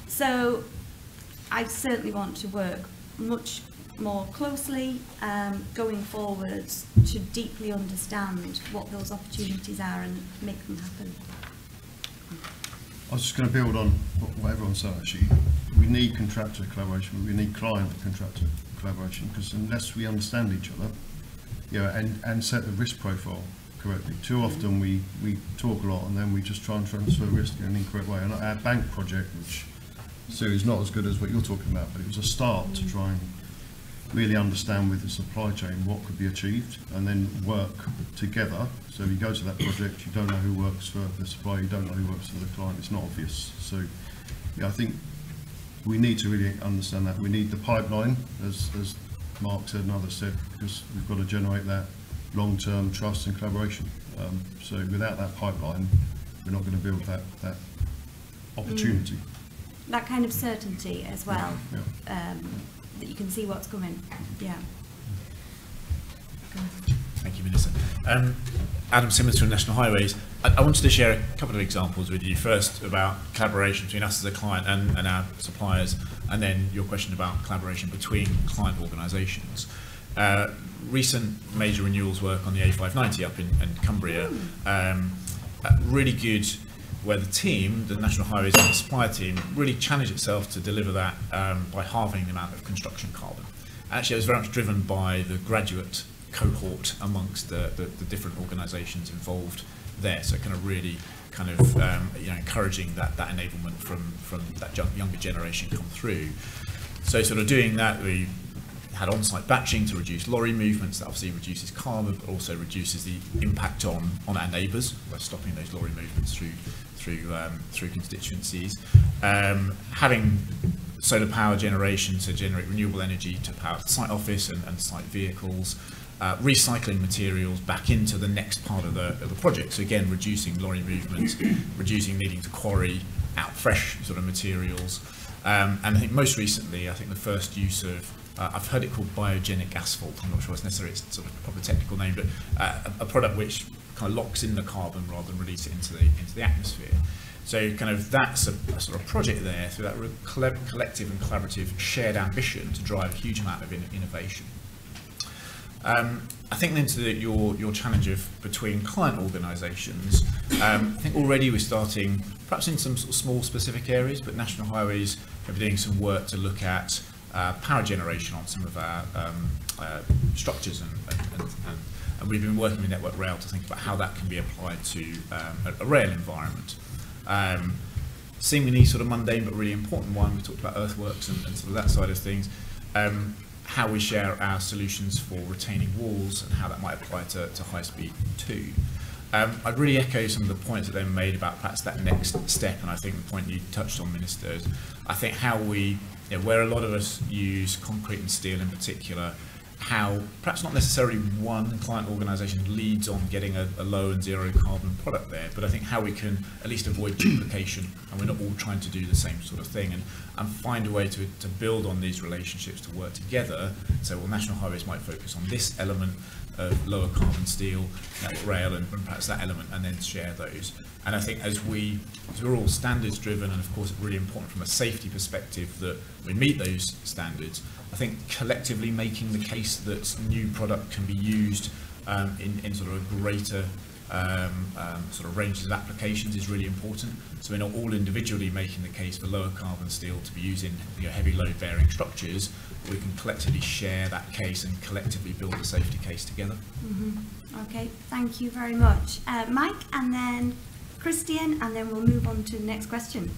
Speaker 6: So I certainly want to work much more closely um, going forwards to deeply understand what those opportunities are and make them happen.
Speaker 10: I was just going to build on what everyone said actually. We need contractor collaboration, we need client contractor collaboration because unless we understand each other, you know, and, and set the risk profile correctly. Too often we, we talk a lot and then we just try and transfer risk in an incorrect way. And our bank project, which Sue is not as good as what you're talking about, but it was a start to try and really understand with the supply chain what could be achieved and then work together. So if you go to that project, you don't know who works for the supplier, you don't know who works for the client, it's not obvious. So yeah, I think we need to really understand that. We need the pipeline, as, as Mark said and others said, because we've got to generate that long-term trust and collaboration. Um, so without that pipeline, we're not going to build that, that opportunity.
Speaker 6: That kind of certainty as well,
Speaker 10: Yeah.
Speaker 6: um, that you can see what's coming. Yeah.
Speaker 9: Thank you, Minister. Um, Adam Simmons from National Highways. I, I wanted to share a couple of examples with you. First, about collaboration between us as a client and, and our suppliers, and then your question about collaboration between client organisations. Uh, recent major renewals work on the A590 up in, in Cumbria, um, uh, really good where the team, the National Highways and supplier team, really challenged itself to deliver that um, by halving the amount of construction carbon. Actually, it was very much driven by the graduate cohort amongst the, the, the different organisations involved there. So kind of really kind of um, you know encouraging that that enablement from from that younger generation come through. So sort of doing that, we had on-site batching to reduce lorry movements. That obviously reduces carbon, but also reduces the impact on on our neighbours by stopping those lorry movements through through um, through constituencies. Um, having solar power generation to generate renewable energy to power the site office and, and site vehicles. Uh, recycling materials back into the next part of the, of the project. So again, reducing lorry movements, reducing needing to quarry out fresh sort of materials. Um, and I think most recently, I think the first use of, uh, I've heard it called biogenic asphalt. I'm not sure it's necessarily its sort of proper technical name, but uh, a, a product which kind of locks in the carbon rather than release it into the, into the atmosphere. So kind of that's a, a sort of project there through that collective and collaborative shared ambition to drive a huge amount of in- innovation. Um, I think then to the, your, your challenge of between client organisations, um, I think already we're starting, perhaps in some sort of small specific areas, but National Highways have been doing some work to look at uh, power generation on some of our um, uh, structures and, and, and, and, we've been working with Network Rail to think about how that can be applied to um, a, a rail environment. Um, seemingly sort of mundane but really important one, we talked about earthworks and, and sort of that side of things. Um, how we share our solutions for retaining walls and how that might apply to, to high speed 2. Um, I'd really echo some of the points that they made about perhaps that next step, and I think the point you touched on, ministers. I think how we, you know, where a lot of us use concrete and steel in particular, how perhaps not necessarily one client organisation leads on getting a, a low and zero carbon product there, but I think how we can at least avoid duplication and we're not all trying to do the same sort of thing and, and find a way to, to build on these relationships to work together. So, well, National Highways might focus on this element of lower carbon steel, Rail, and, and perhaps that element, and then share those. And I think as we, as we're all standards driven, and of course it's really important from a safety perspective that we meet those standards, I think collectively making the case that new product can be used um, in, in sort of a greater um, um, sort of ranges of applications is really important. So we're not all individually making the case for lower carbon steel to be used in you know, heavy load bearing structures, but we can collectively share that case and collectively build a safety case together.
Speaker 6: Mm-hmm. Okay, thank you very much. Uh, Mike, and then Christian, and then we'll move on to the next question.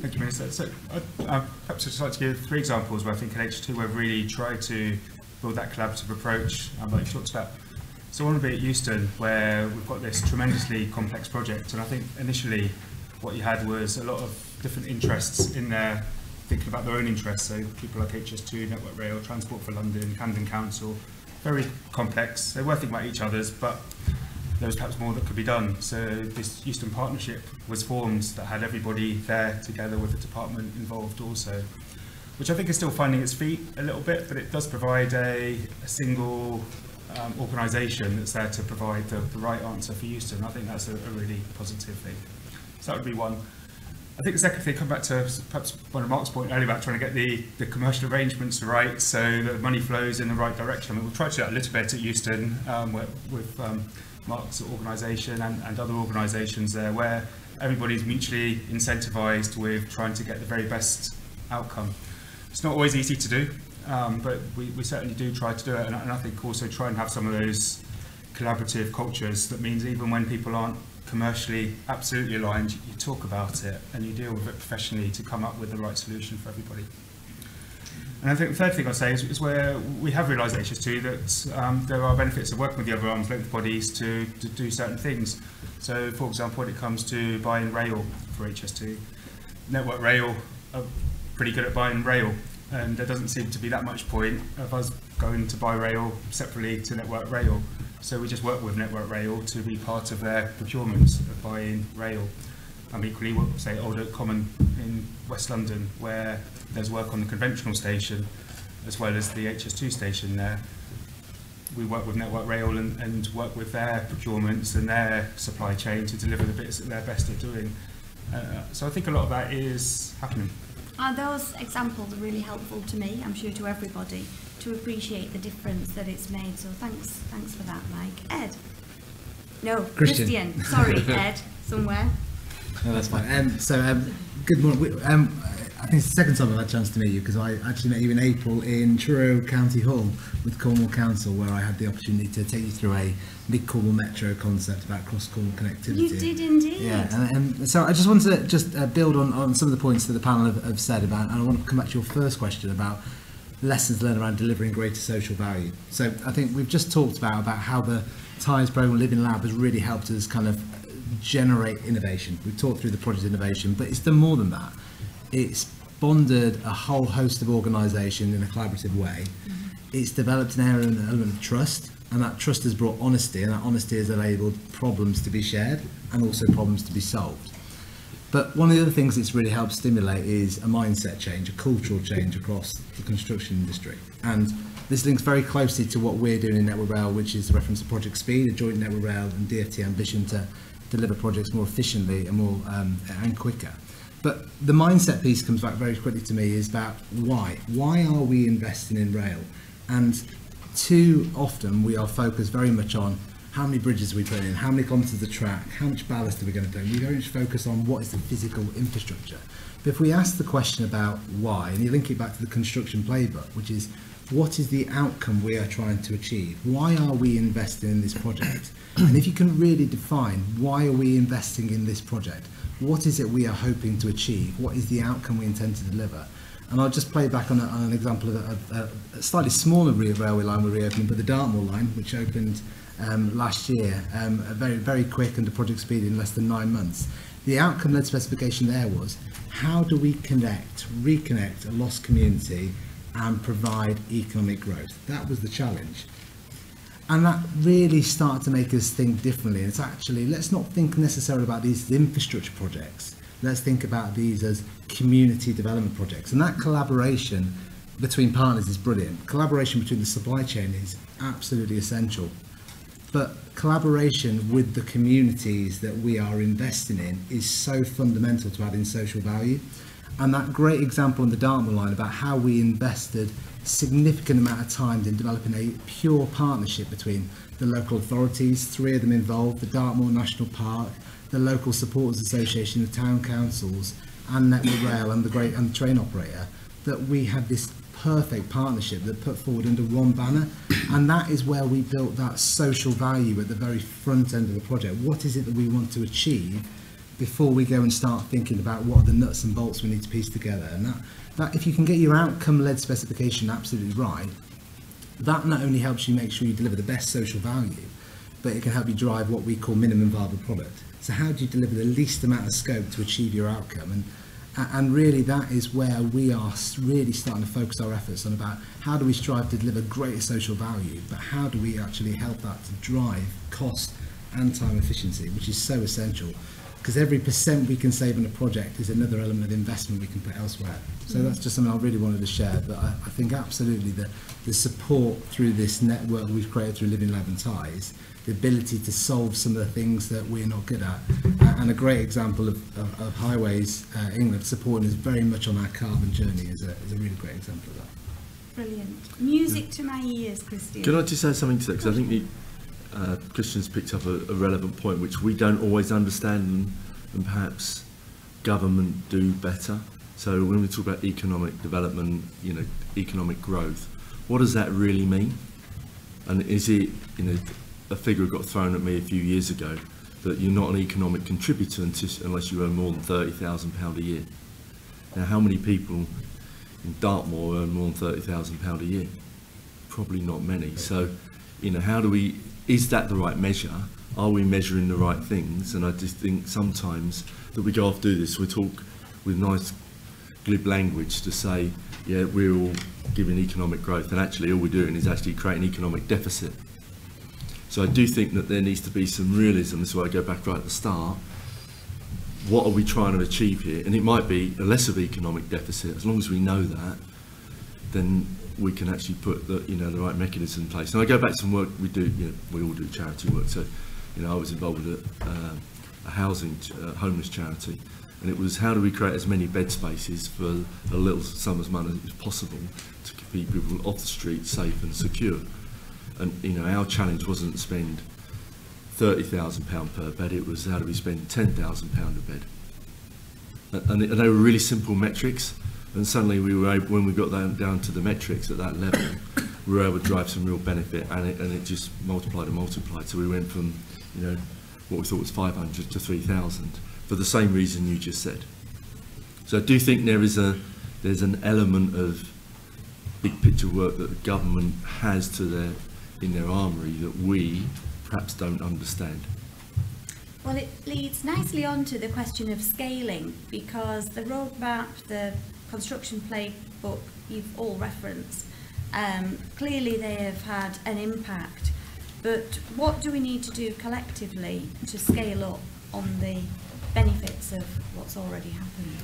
Speaker 8: Thank you, Minister. So I, I perhaps I'd just like to give three examples where I think in H2 we've really tried to build that collaborative approach um, like you talked about. So want to be at Euston where we've got this tremendously complex project and I think initially what you had was a lot of different interests in there thinking about their own interests. So people like HS2, Network Rail, Transport for London, Camden Council, very complex. They were thinking about each other's, but there was perhaps more that could be done. So this Euston partnership was formed that had everybody there together with the department involved also, which I think is still finding its feet a little bit, but it does provide a, a single um, organisation that's there to provide the, the right answer for Euston. I think that's a, a really positive thing. So that would be one. I think the second thing, come back to perhaps one of Mark's point earlier about trying to get the, the commercial arrangements right so that money flows in the right direction. I mean, we've tried to do that a little bit at Euston um, with, with um, Mark's organisation and, and other organisations there where everybody's mutually incentivised with trying to get the very best outcome. It's not always easy to do, um, but we, we certainly do try to do it and, and I think also try and have some of those collaborative cultures that means even when people aren't commercially absolutely aligned, you, you talk about it and you deal with it professionally to come up with the right solution for everybody. And I think the third thing I'll say is, is where we have realised at HS2 that um, there are benefits of working with the other arms length bodies to, to do certain things. So, for example, when it comes to buying rail for HS2, Network Rail are pretty good at buying rail, and there doesn't seem to be that much point of us going to buy rail separately to Network Rail. So we just work with Network Rail to be part of their procurements of buying rail. And equally, we'll say Old Oak Common in West London, where there's work on the conventional station as well as the HS2 station there. We work with Network Rail and, and work with their procurements and their supply chain to deliver the bits that they're best at doing. Uh, so I think a lot of that is happening.
Speaker 6: Uh, those examples are really helpful to me, I'm sure to everybody, to appreciate the difference that it's made. So thanks, thanks for that, Mike. Ed? No,
Speaker 12: Christian.
Speaker 6: Christian. Sorry, Ed, somewhere.
Speaker 12: No, that's fine. Um, so, um, good morning. We- Um, I think it's the second time I've had a chance to meet you because I actually met you in April in Truro County Hall with Cornwall Council, where I had the opportunity to take you through a Mid Cornwall Metro concept about cross Cornwall connectivity.
Speaker 6: You did indeed.
Speaker 12: Yeah, and, um, so I just wanted to just uh, build on, on some of the points that the panel have, have said about, and I want to come back to your first question about lessons learned around delivering greater social value. So I think we've just talked about about how the TIES program Living Lab has really helped us kind of generate innovation. We've talked through the project innovation, but it's done more than that. It's bonded a whole host of organisations in a collaborative way. It's developed an area and an element of trust, and that trust has brought honesty, and that honesty has enabled problems to be shared and also problems to be solved. But one of the other things it's really helped stimulate is a mindset change, a cultural change across the construction industry. And this links very closely to what we're doing in Network Rail, which is the reference to Project Speed, a joint Network Rail and DFT ambition to deliver projects more efficiently and more um, and quicker. But the mindset piece comes back very quickly to me is about why. Why are we investing in rail? And too often we are focused very much on how many bridges we put in, how many kilometres of track, how much ballast are we going to do. We very much focus on what is the physical infrastructure. But if we ask the question about why, and you link it back to the construction playbook, which is what is the outcome we are trying to achieve? Why are we investing in this project? And if you can really define why are we investing in this project, what is it we are hoping to achieve? What is the outcome we intend to deliver? And I'll just play back on, a, on an example of a, a, a slightly smaller railway line we're reopening, but the Dartmoor line, which opened um, last year, um, a very, very quick and to project speed in less than nine months. The outcome-led specification there was, how do we connect, reconnect a lost community and provide economic growth? That was the challenge. And that really started to make us think differently. It's actually, let's not think necessarily about these as infrastructure projects. Let's think about these as community development projects. And that collaboration between partners is brilliant. Collaboration between the supply chain is absolutely essential. But collaboration with the communities that we are investing in is so fundamental to adding social value. And that great example in the Dartmoor line about how we invested significant amount of time in developing a pure partnership between the local authorities, three of them involved, the Dartmoor National Park, the local supporters association, the town councils, and Network Rail and the great and the train operator, that we had this perfect partnership that put forward under one banner, and that is where we built that social value at the very front end of the project. What is it that we want to achieve before we go and start thinking about what are the nuts and bolts we need to piece together? And that, that if you can get your outcome-led specification absolutely right, that not only helps you make sure you deliver the best social value, but it can help you drive what we call minimum viable product. So how do you deliver the least amount of scope to achieve your outcome? And and really that is where we are really starting to focus our efforts on about how do we strive to deliver greater social value, but how do we actually help that to drive cost and time efficiency, which is so essential. because every percent we can save on a project is another element of investment we can put elsewhere. So mm. that's just something I really wanted to share. That I, I think absolutely that the support through this network we've created through Living Lab and Ties, the ability to solve some of the things that we're not good at. Uh, and a great example of, of, of Highways uh, England supporting us very much on our carbon journey is a, is a really great example of that.
Speaker 6: Brilliant. Music yeah. to my ears, Christian.
Speaker 4: Can I just say something to that? Because I think the, uh, Christian's picked up a, a relevant point which we don't always understand and, and perhaps government do better. So when we talk about economic development, you know, economic growth, what does that really mean? And is it, you know, a figure got thrown at me a few years ago that you're not an economic contributor unless you earn more than £30,000 a year. Now, how many people in Dartmoor earn more than £30,000 a year? Probably not many. So, you know, how do we, is that the right measure? Are we measuring the right things? And I just think sometimes that we go off do this, we talk with nice glib language to say, yeah, we're all giving economic growth, and actually all we're doing is actually creating an economic deficit. So I do think that there needs to be some realism. This is why I go back right at the start. What are we trying to achieve here? And it might be a less of economic deficit. As long as we know that, then we can actually put the you know the right mechanism in place. And I go back to some work we do. You know, we all do charity work. So, you know, I was involved with a, uh, a housing uh, homeless charity, and it was how do we create as many bed spaces for a little sum of money as possible to keep people off the street safe and secure. And you know, our challenge wasn't spend thirty thousand pound per bed; it was how do we spend ten thousand pound a bed. And, and they were really simple metrics. And suddenly, we were able, when we got down, down to the metrics at that level, we were able to drive some real benefit, and it, and it just multiplied and multiplied. So we went from, you know, what we thought was 500 to 3,000 for the same reason you just said. So I do think there is a there's an element of big picture work that the government has to their in their armoury that we perhaps don't understand.
Speaker 6: Well, it leads nicely on to the question of scaling because the roadmap, the construction playbook you've all referenced, um, clearly they have had an impact. But what do we need to do collectively to scale up on the benefits of what's already happened?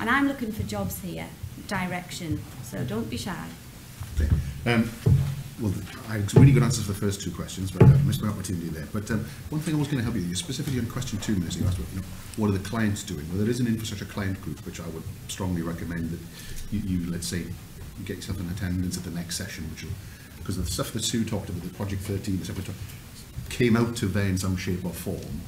Speaker 6: And I'm looking for jobs here, direction, so don't be shy.
Speaker 3: Um, well, I really good answers for the first two questions, but I missed my opportunity there. But um, one thing I was going to help you, specifically on question two, Minister, you asked, you know, what are the clients doing? Well, there is an infrastructure client group, which I would strongly recommend that you, you let's say, get yourself in attendance at the next session, which will, because the stuff that Sue talked about, the Project 13, the stuff we talked, came out to there in some shape or form.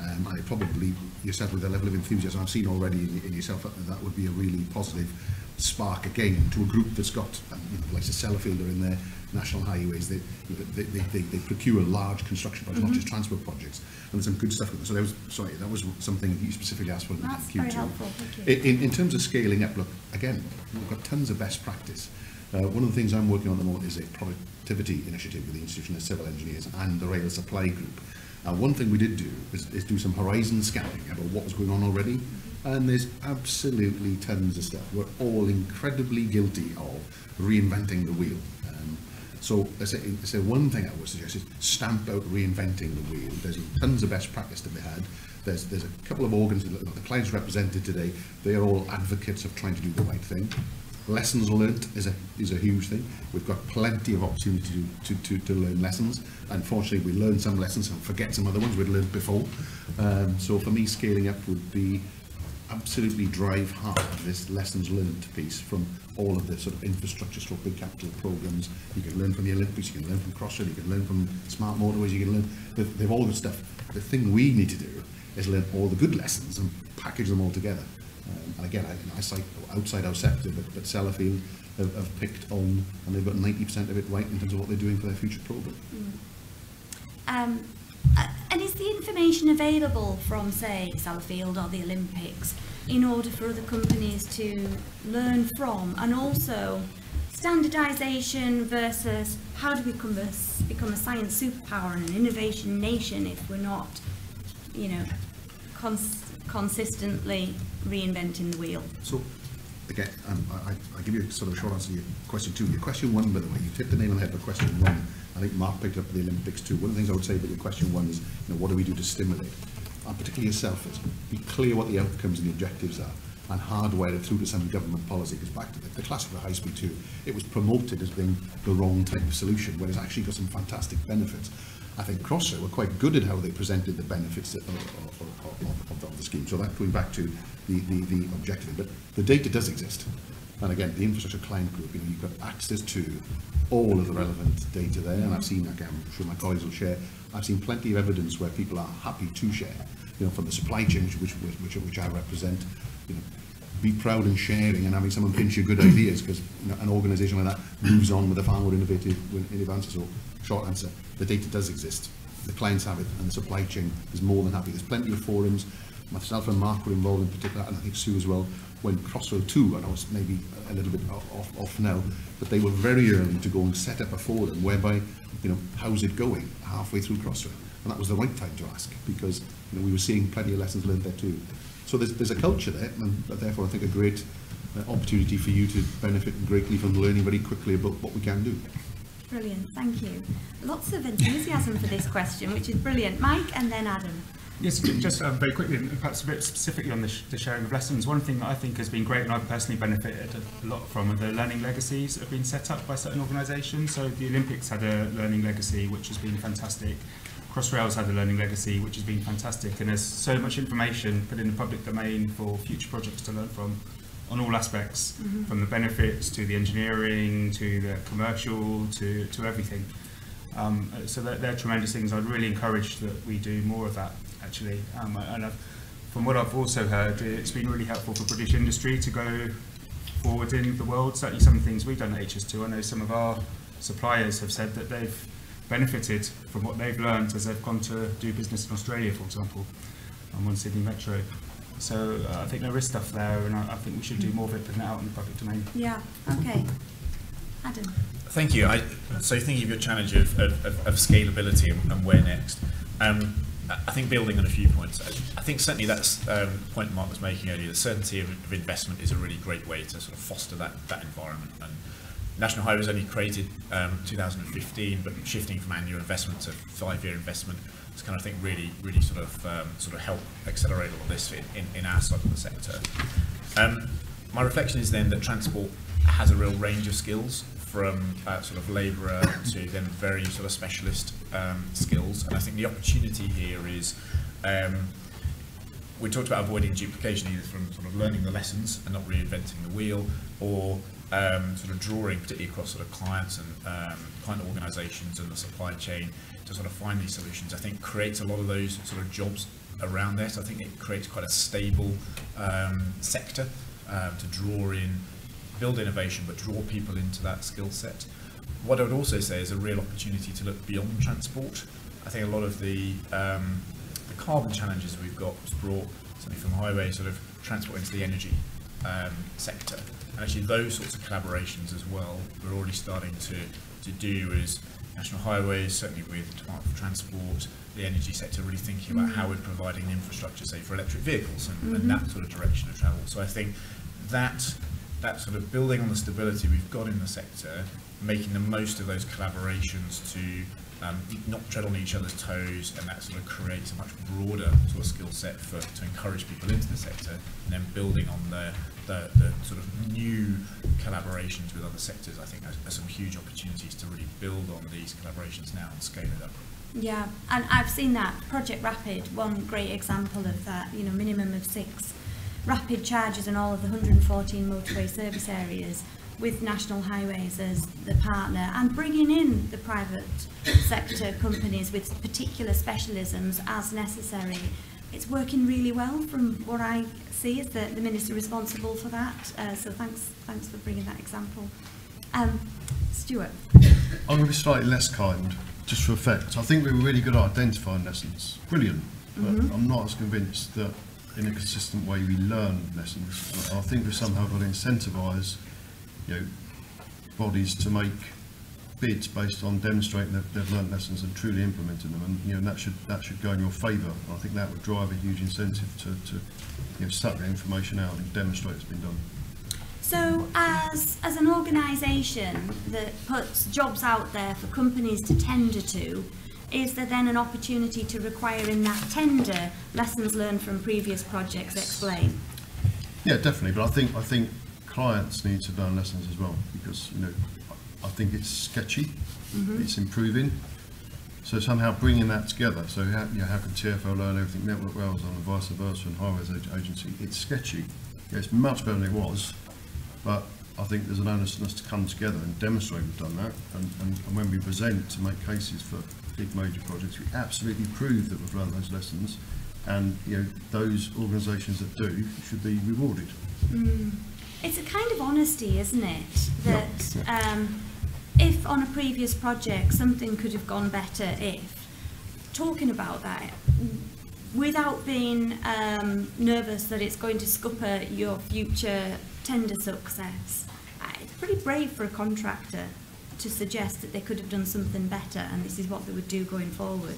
Speaker 3: Um, I probably yourself with the level of enthusiasm I've seen already in, in yourself, that, that would be a really positive spark again to a group that's got, um, you know, like a Sellafield are in there, National Highways, they, they, they, they, they procure large construction projects,
Speaker 6: Mhm.
Speaker 3: not just transport projects, and there's some good stuff. So there was, sorry, that was something you specifically asked for. in the
Speaker 6: That's
Speaker 3: Q2.
Speaker 6: very helpful, thank you.
Speaker 3: In, in terms of scaling up, look, again, we've got tons of best practice. Uh, one of the things I'm working on at the moment is a productivity initiative with the Institution of Civil Engineers and the Rail Supply Group. Uh, one thing we did do is, is do some horizon scanning about what was going on already, and there's absolutely tons of stuff. We're all incredibly guilty of reinventing the wheel. So I say, I say one thing I would suggest is stamp out reinventing the wheel. There's tons of best practice to be had. There's, there's a couple of organs that the clients represented today. They are all advocates of trying to do the right thing. Lessons learnt is a, is a huge thing. We've got plenty of opportunity to, to, to, to learn lessons. Unfortunately, we learn some lessons and forget some other ones we'd learned before. Um, so for me, scaling up would be absolutely drive hard this lessons learned piece from all of the sort of infrastructure stroke big capital programs. You can learn from the Olympics, you can learn from Crossrail, you can learn from smart motorways, you can learn, they've, they've all good stuff. The thing we need to do is learn all the good lessons and package them all together. Um, and again, I, I cite outside our sector, but, but Sellafield have, have picked on, and they've got 90% of it right in terms of what they're doing for their future
Speaker 6: program. Mm. Um, I the information available from, say, Sellafield or the Olympics in order for other companies to learn from? And also, standardisation versus how do we become a, become a science superpower and an innovation nation if we're not, you know, cons- consistently reinventing the wheel?
Speaker 3: So, again, um, I, I- give you sort of a short answer to your question two. Your question one, by the way, you hit the nail on the head with question one. I think Mark picked up the Olympics too. One of the things I would say about your question one is, you know, what do we do to stimulate? And particularly yourself, is be clear what the outcomes and the objectives are and hardware it through to some government policy because back to the, the classic of high speed 2 it was promoted as being the wrong type of solution when it's actually got some fantastic benefits I think Crosso were quite good at how they presented the benefits of, of, of, of, of the scheme so that going back to the, the, the objective but the data does exist And again, the infrastructure client group, you know, you've got access to all of the relevant data there. And I've seen, like, I'm sure my colleagues will share, I've seen plenty of evidence where people are happy to share, you know, from the supply chain, which, which, which, which I represent, you know, be proud in sharing and having someone pinch your good ideas because you know, an organisation like that moves on with a far more innovative, innovative answer. So, short answer, the data does exist. The clients have it and the supply chain is more than happy. There's plenty of forums. Myself and Mark were involved in particular, and I think Sue as well, when Crossrail 2, and I was maybe a little bit off, off now, but they were very early to go and set up a forum whereby, you know, how's it going halfway through Crossrail? And that was the right time to ask because you know, we were seeing plenty of lessons learned there too. So there's, there's a culture there, and therefore I think a great uh, opportunity for you to benefit greatly from learning very quickly about what we can do.
Speaker 6: Brilliant, thank you. Lots of enthusiasm for this question, which is brilliant. Mike and then Adam.
Speaker 8: Yes, just um, very quickly, and perhaps a bit specifically on the, sh the sharing of lessons. One thing that I think has been great, and I've personally benefited a lot from, are the learning legacies that have been set up by certain organisations. So the Olympics had a learning legacy, which has been fantastic. Crossrail's had a learning legacy, which has been fantastic, and there's so much information put in the public domain for future projects to learn from on all aspects, mm -hmm. from the benefits to the engineering to the commercial to, to everything. Um, so they're, they're tremendous things. I'd really encourage that we do more of that, actually. Um, and I've, from what I've also heard, it's been really helpful for British industry to go forward in the world. Certainly some things we've done at HS2. I know some of our suppliers have said that they've benefited from what they've learned as they've gone to do business in Australia, for example, on one Sydney Metro. So uh, I think there is stuff there, and I, I think we should do more of it, putting it out in the public domain.
Speaker 6: Yeah. Okay. Adam.
Speaker 9: Thank you. I, so thinking of your challenge of, of, of scalability and, and, where next, um, I think building on a few points. I think certainly that's um, the point Mark was making earlier. The certainty of, of investment is a really great way to sort of foster that that environment and National Highways only created um, 2015, but shifting from annual investment to five-year investment to kind of I think really, really sort of um, sort of help accelerate all of this in, in, in our side of the sector. Um, my reflection is then that transport has a real range of skills from uh, sort of labourer to then very sort of specialist um, skills, and I think the opportunity here is um, we talked about avoiding duplication either from sort of learning the lessons and not reinventing the wheel or um, sort of drawing, particularly across sort of clients and um, client organisations and the supply chain, to sort of find these solutions. I think creates a lot of those sort of jobs around. So I think it creates quite a stable um, sector um, to draw in, build innovation, but draw people into that skill set. What I would also say is a real opportunity to look beyond transport. I think a lot of the, um, the carbon challenges we've got was brought certainly from highway sort of transport into the energy um, sector. And actually those sorts of collaborations as well, we're already starting to, to do is National Highways, certainly with the Department for Transport, the energy sector, really thinking about how we're providing infrastructure, say, for electric vehicles and, mm -hmm. and that sort of direction of travel. So I think that that sort of building on the stability we've got in the sector, making the most of those collaborations to um, not tread on each other's toes, and that sort of creates a much broader sort of skill set for to encourage people into the sector, and then building on the the, the sort of new collaborations with other sectors, I think there's, some huge opportunities to really build on these collaborations now and scale it up.
Speaker 6: Yeah, and I've seen that Project Rapid, one great example of that, you know, minimum of six rapid charges in all of the 114 motorway service areas with National Highways as the partner and bringing in the private sector companies with particular specialisms as necessary. It's working really well from what I see is the, the minister responsible for that. Uh, so thanks, thanks for bringing that example. Um, Stuart.
Speaker 10: I'm going to be slightly less kind, just for effect. I think we were really good at identifying lessons. Brilliant. But mm -hmm. I'm not as convinced that in a consistent way we learn lessons. I think we've somehow got to incentivise you know, bodies to make bids based on demonstrating that they've learned lessons and truly implementing them, and you know and that should that should go in your favour. I think that would drive a huge incentive to, to you know, suck the information out and demonstrate it's been done.
Speaker 6: So, as as an organisation that puts jobs out there for companies to tender to, is there then an opportunity to require in that tender lessons learned from previous projects explain?
Speaker 10: Yeah, definitely. But I think I think clients need to learn lessons as well because you know I think it's sketchy, mm -hmm. it's improving. So somehow bringing that together, so how, you know, how can TfL learn everything Network Rail's on and vice versa and Highways Agency, it's sketchy. It's much better than it was, but I think there's an earnestness to come together and demonstrate we've done that. And, and, and when we present to make cases for big major projects, we absolutely prove that we've learned those lessons and you know those organisations that do should be rewarded.
Speaker 6: Mm. It's a kind of honesty, isn't it? That um, if on a previous project something could have gone better, if talking about that without being um, nervous that it's going to scupper your future tender success, uh, it's pretty brave for a contractor to suggest that they could have done something better and this is what they would do going forward.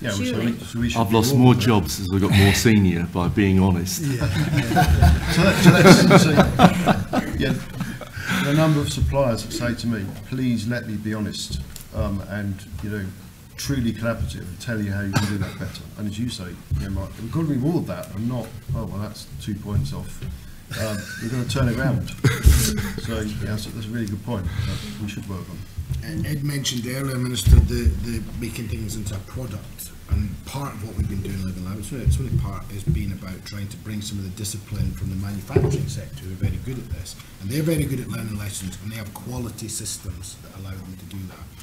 Speaker 10: Yeah, well, so
Speaker 6: Surely.
Speaker 10: we, so we
Speaker 4: I've lost
Speaker 10: reward
Speaker 4: more jobs as I got more senior by being honest.
Speaker 10: so, that, so that's, so, yeah, the number of suppliers that say to me, please let me be honest um, and, you know, truly collaborative and tell you how you can do that better. And as you say, you know, Mark, we've got to reward that and not, oh, well, that's two points off. Um, we're going to turn it around. so, yeah, that's, that's a really good point that we should work on.
Speaker 1: Ed Ed mentioned earlier, Minister, the, the making things into a product. And part of what we've been doing the lab, it's only, it's part, has been about trying to bring some of the discipline from the manufacturing sector who are very good at this. And they're very good at learning lessons and they have quality systems that allow them to do that.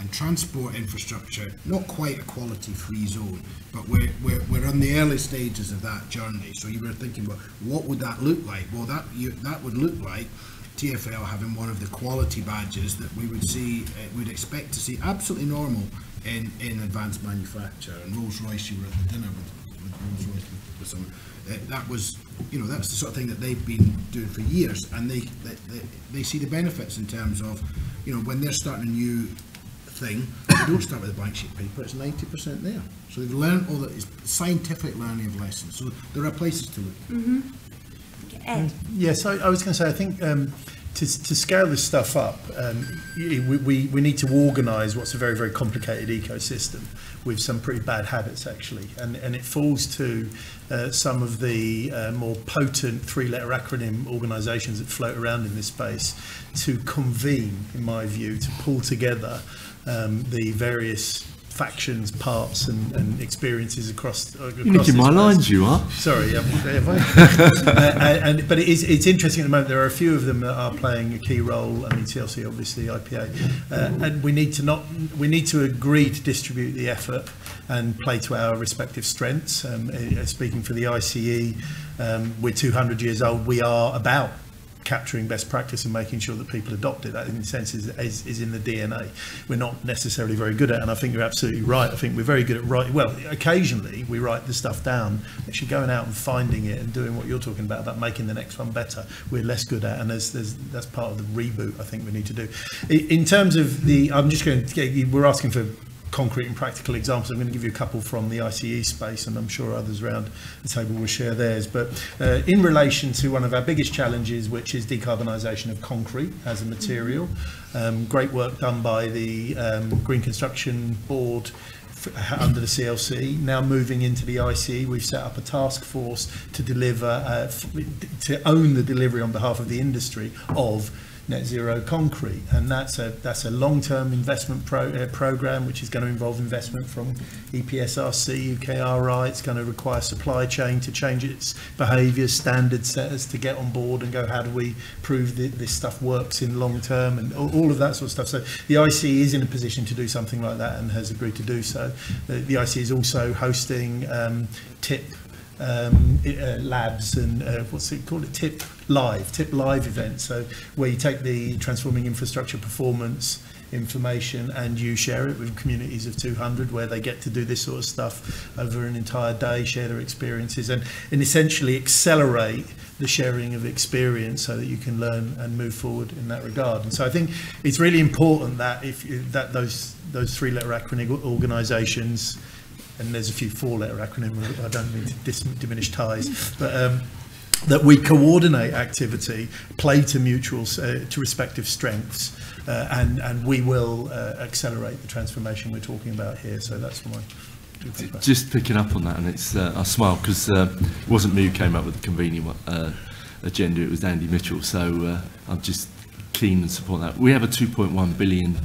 Speaker 1: And transport infrastructure, not quite a quality-free zone, but we're, we're, we're on the early stages of that journey. So you were thinking, well, what would that look like? Well, that, you, that would look like TFL having one of the quality badges that we would see, uh, we'd expect to see absolutely normal in, in advanced manufacture. And Rolls Royce, you were at the dinner with, with Rolls Royce with, someone. Uh, that was, you know, that's the sort of thing that they've been doing for years, and they, they, they see the benefits in terms of, you know, when they're starting a new thing, they don't start with a blank sheet of paper, it's 90% there. So they've learned all that, it's scientific learning of lessons. So there are places to look.
Speaker 6: Mm-hmm. Ed.
Speaker 13: Yes, I, I was going to say, I think um, to, to scale this stuff up, um, we, we, we need to organise what's a very, very complicated ecosystem with some pretty bad habits, actually. And, and it falls to uh, some of the uh, more potent three-letter acronym organisations that float around in this space to convene, in my view, to pull together um, the various factions, parts, and, and experiences across. Uh,
Speaker 4: You're nicking my lines, you are.
Speaker 13: Sorry, um, uh, and- but it is, it's interesting at the moment. There are a few of them that are playing a key role. I mean, CLC, obviously, IPA, uh, and we need to not we need to agree to distribute the effort and play to our respective strengths. Um, uh, speaking for the ICE, um, we're 200 years old. We are about capturing best practice and making sure that people adopt it. That, in a sense, is, is, is in the DNA. We're not necessarily very good at, it, and I think you're absolutely right. I think we're very good at writing. Well, occasionally we write the stuff down. Actually, going out and finding it and doing what you're talking about, about making the next one better, we're less good at, and there's, there's, that's part of the reboot I think we need to do. In terms of the, I'm just going to, we're asking for concrete and practical examples. I'm going to give you a couple from the ICE space, and I'm sure others around the table will share theirs. But uh, in relation to one of our biggest challenges, which is decarbonisation of concrete as a material, um, great work done by the um, Green Construction Board under the CLC. Now moving into the ICE, we've set up a task force to deliver, uh, to own the delivery on behalf of the industry of net zero concrete. And that's a that's a long-term investment pro, uh, program which is going to involve investment from EPSRC UKRI it's going to require supply chain to change its behaviour, standard setters to get on board and go how do we prove that this stuff works in long term and all, all of that sort of stuff. So the ICE is in a position to do something like that and has agreed to do so. The, the ICE is also hosting um, TIP um, uh, labs and uh, what's it called? A TIP Live, TIP Live event. So where you take the transforming infrastructure performance information and you share it with communities of 200 where they get to do this sort of stuff over an entire day, share their experiences and, and essentially accelerate the sharing of experience so that you can learn and move forward in that regard. And so I think it's really important that if you, that those those three letter acronym organizations and there's a few four-letter acronym. I don't mean to diminish TIES, but um, that we coordinate activity, play to mutual, uh, to respective strengths, uh, and and we will uh, accelerate the transformation we're talking about here. So that's my.
Speaker 4: Just picking up on that, and it's uh, I smile because uh, it wasn't me who came up with the convening uh, agenda; it was Andy Mitchell. So I'm just keen and support that. We have a 2.1 billion,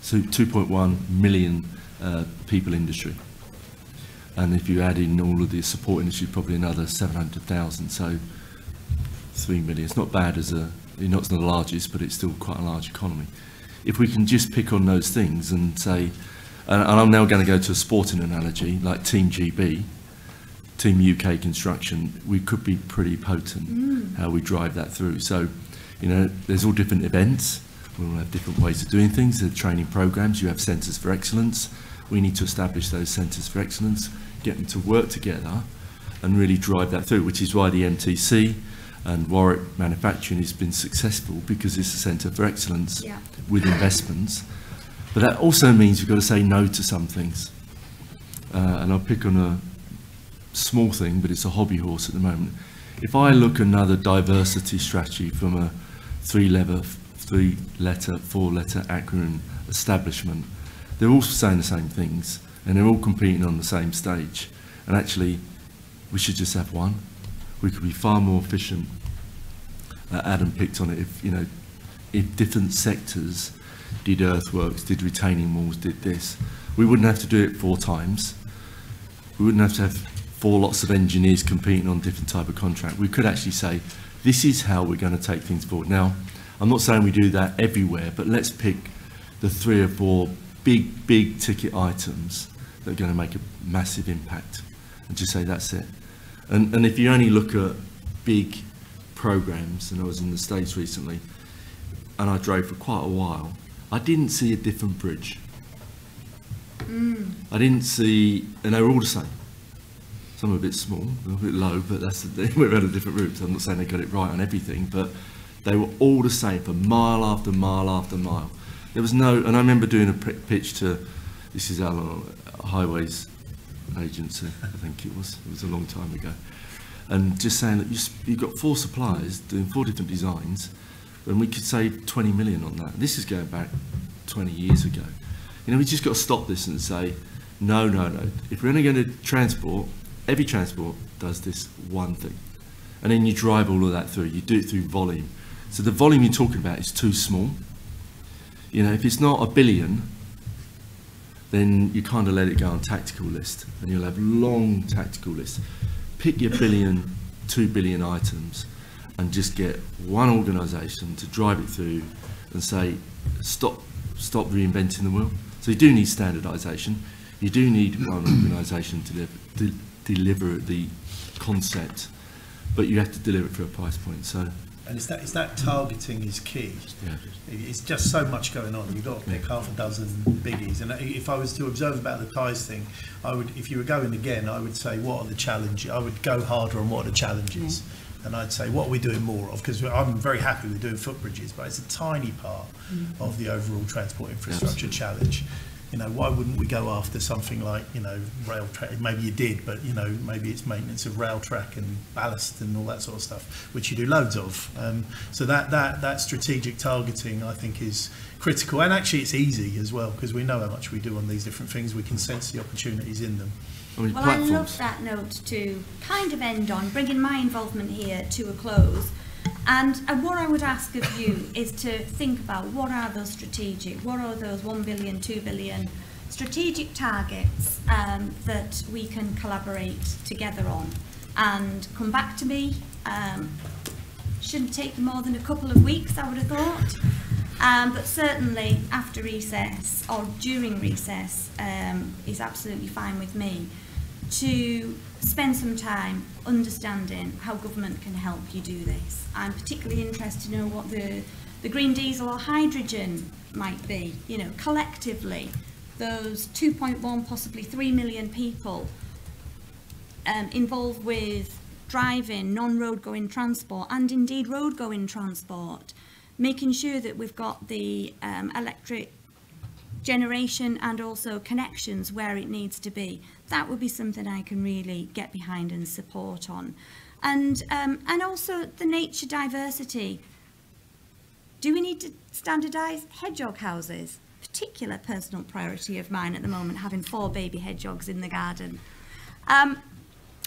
Speaker 4: so 2.1 million people industry, and if you add in all of the support industry, probably another 700,000. So three million. It's not bad as a, you know, it's not the largest, but it's still quite a large economy. If we can just pick on those things and say, and, and I'm now going to go to a sporting analogy, like Team GB, Team UK Construction, we could be pretty potent
Speaker 15: Mm.
Speaker 4: how we drive that through. So, you know, there's all different events. We all have different ways of doing things. There are training programs. You have centres for excellence. We need to establish those centres for excellence, get them to work together, and really drive that through. Which is why the MTC and Warwick Manufacturing has been successful because it's a centre for excellence
Speaker 6: Yeah.
Speaker 4: with investments. But that also means you've got to say no to some things. Uh, and I'll pick on a small thing, but it's a hobby horse at the moment. If I look another diversity strategy from a three-letter, three-letter, four-letter acronym establishment, they're all saying the same things, and they're all competing on the same stage. And actually, we should just have one. We could be far more efficient. Uh, Adam picked on it. If you know, if different sectors did earthworks, did retaining walls, did this, we wouldn't have to do it four times. We wouldn't have to have four lots of engineers competing on different type of contract. We could actually say, this is how we're going to take things forward. Now, I'm not saying we do that everywhere, but let's pick the three or four big, big ticket items that are going to make a massive impact and just say that's it. And, and if you only look at big programs, and I was in the States recently, and I drove for quite a while, I didn't see a different bridge.
Speaker 6: Mm.
Speaker 4: I didn't see, and they were all the same. Some are a bit small, a bit low, but that's the, we're on a different route. I'm not saying they got it right on everything, but they were all the same for mile after mile after mile. There was no, and I remember doing a pitch to, this is our highways agency, I think it was. It was a long time ago, and just saying that you, you've got four suppliers doing four different designs, and we could save 20 million on that. This is going back 20 years ago. You know, we just got to stop this and say, no, no, no. If we're only going to transport, every transport does this one thing. And then you drive all of that through. You do it through volume. So the volume you're talking about is too small. You know, if it's not a billion, then you kind of let it go on tactical list and you'll have long tactical lists. Pick your billion, two billion items and just get one organisation to drive it through and say, stop, stop reinventing the wheel. So you do need standardisation. You do need one organisation to, deliver, de deliver the concept, but you have to deliver it for a price point. So
Speaker 13: And it's that, it's that targeting is key.
Speaker 4: Yeah.
Speaker 13: It's just so much going on. You've got to pick half a dozen biggies. And if I was to observe about the TIES thing, I would, if you were going again, I would say, what are the challenges? I would go harder on what are the challenges. And I'd say, what are we doing more of? Because I'm very happy with doing footbridges, but it's a tiny part
Speaker 14: Mm.
Speaker 13: of the overall transport infrastructure challenge. you know, why wouldn't we go after something like, you know, rail track? Maybe you did, but, you know, maybe it's maintenance of rail track and ballast and all that sort of stuff, which you do loads of. Um, so that, that, that strategic targeting, I think, is critical. And actually, it's easy as well, because we know how much we do on these different things. We can sense the opportunities in them.
Speaker 6: Well, platforms. I love that note to kind of end on, bringing my involvement here to a close. And uh, what I would ask of you is to think about what are those strategic, what are those 1 billion, 2 billion strategic targets um, that we can collaborate together on and come back to me. Um, shouldn't take more than a couple of weeks, I would have thought. Um, but certainly after recess or during recess um, is absolutely fine with me to spend some time understanding how government can help you do this. I'm particularly interested to know what the, the green diesel or hydrogen might be, you know, collectively, those 2.1, possibly 3 million people um, involved with driving, non-road going transport and indeed road going transport, making sure that we've got the um, electric generation and also connections where it needs to be. That would be something I can really get behind and support on. And, um, and also the nature diversity. Do we need to standardise hedgehog houses? Particular personal priority of mine at the moment, having four baby hedgehogs in the garden. Um,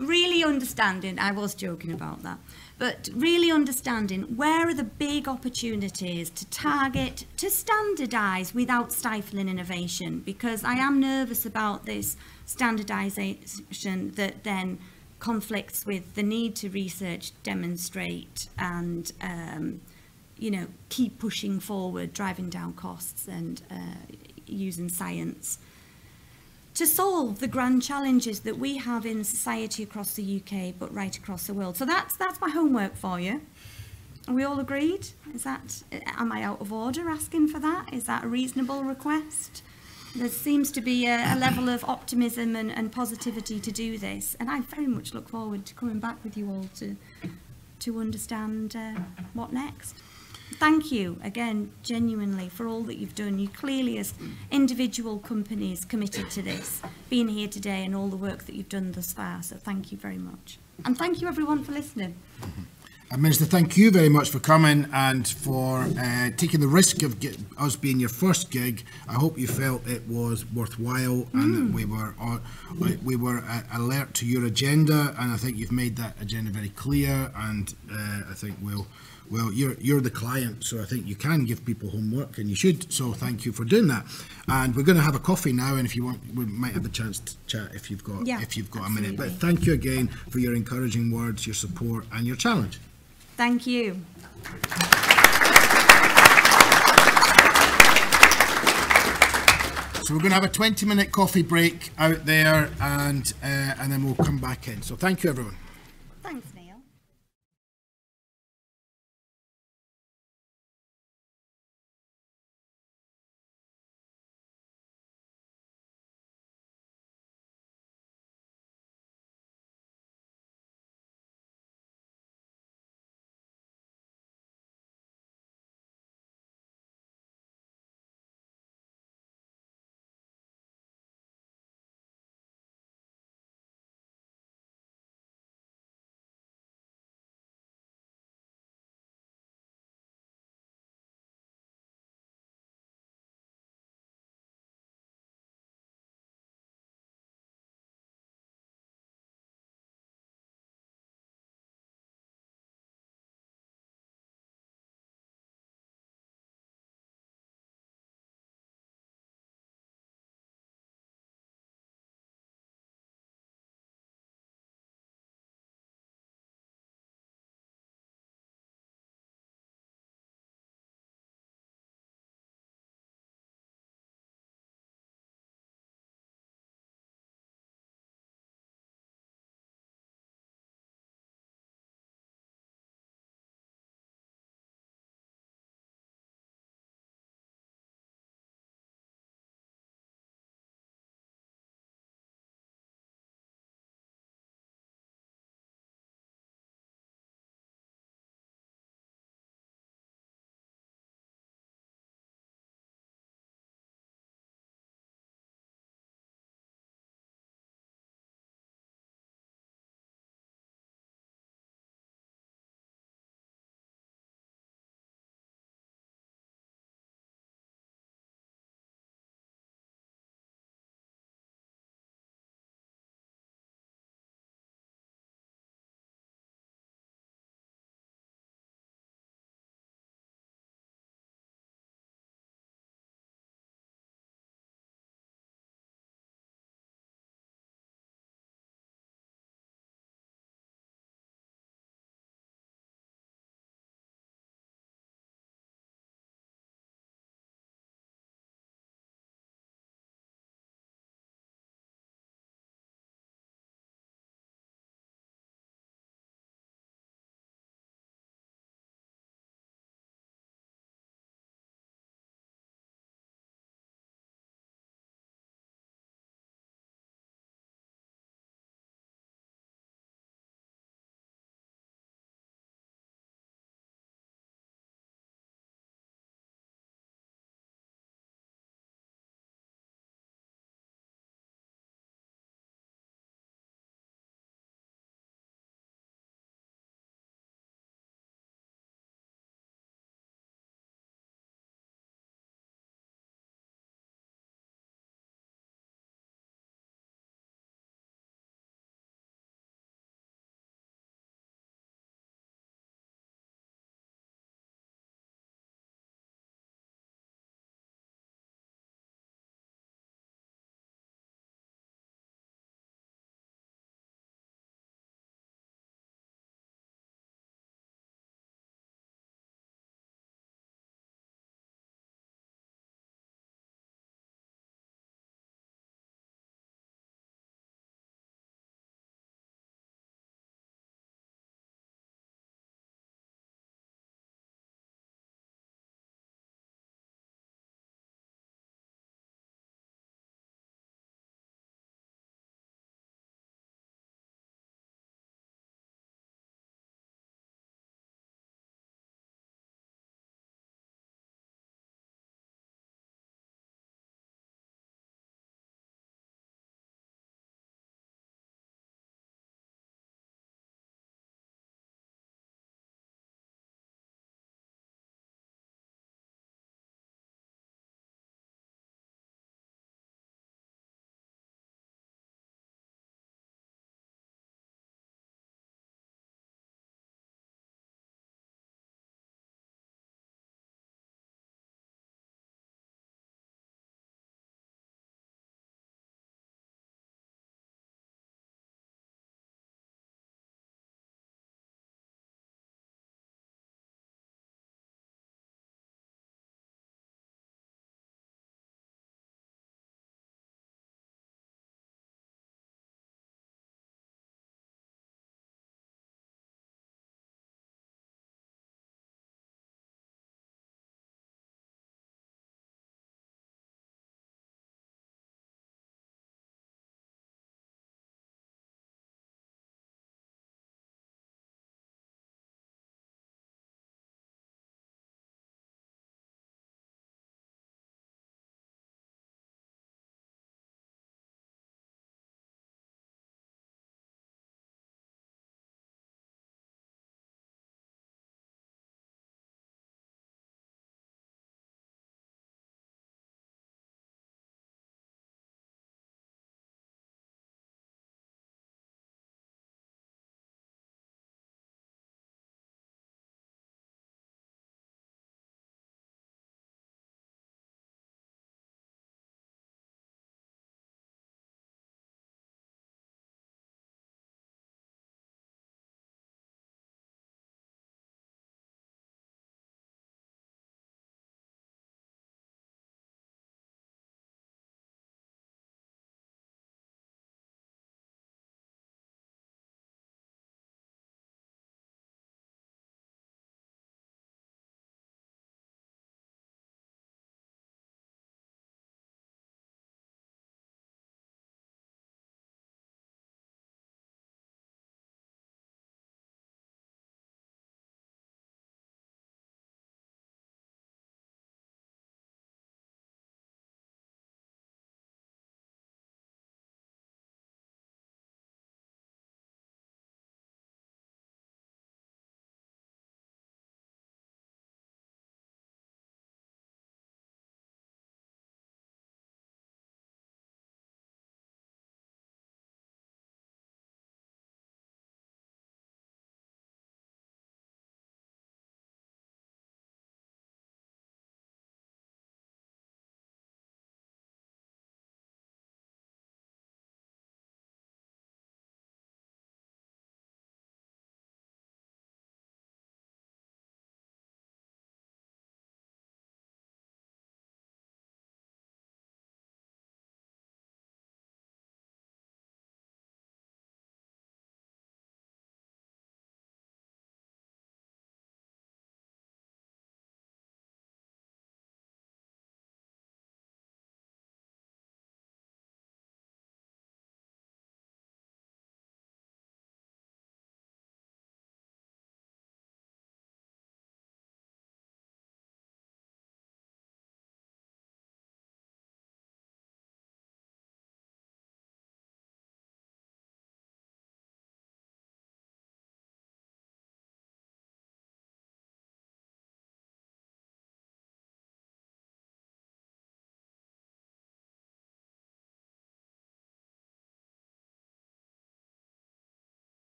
Speaker 6: really understanding, I was joking about that, but really understanding where are the big opportunities to target, to standardise without stifling innovation, because I am nervous about this standardisation that then conflicts with the need to research, demonstrate, and um, you know keep pushing forward, driving down costs and uh, using science. to solve the grand challenges that we have in society across the UK, but right across the world. So that's, that's my homework for you. Are we all agreed? Is that, uh, am I out of order asking for that? Is that a reasonable request? There seems to be a, a level of optimism and, and positivity to do this. And I very much look forward to coming back with you all to, to understand uh, what next. Thank you again, genuinely, for all that you've done. You clearly, as individual companies, committed to this, being here today, and all the work that you've done thus far. So, thank you very much, and thank you everyone for listening.
Speaker 1: Uh, Minister, thank you very much for coming and for uh, taking the risk of get, us being your first gig. I hope you felt it was worthwhile and that we were uh, we- we were uh, alert to your agenda, and I think you've made that agenda very clear. And uh, I think we'll. Well, you're you're the client, so I think you can give people homework, and you should. So thank you for doing that. And we're going to have a coffee now, and if you want, we might have a chance to chat if you've got
Speaker 6: Yeah,
Speaker 1: if you've got a minute. But thank you again for your encouraging words, your support, and your challenge.
Speaker 6: Thank you.
Speaker 1: So we're going to have a 20 minute coffee break out there and uh, and then we'll come back in. So thank you everyone.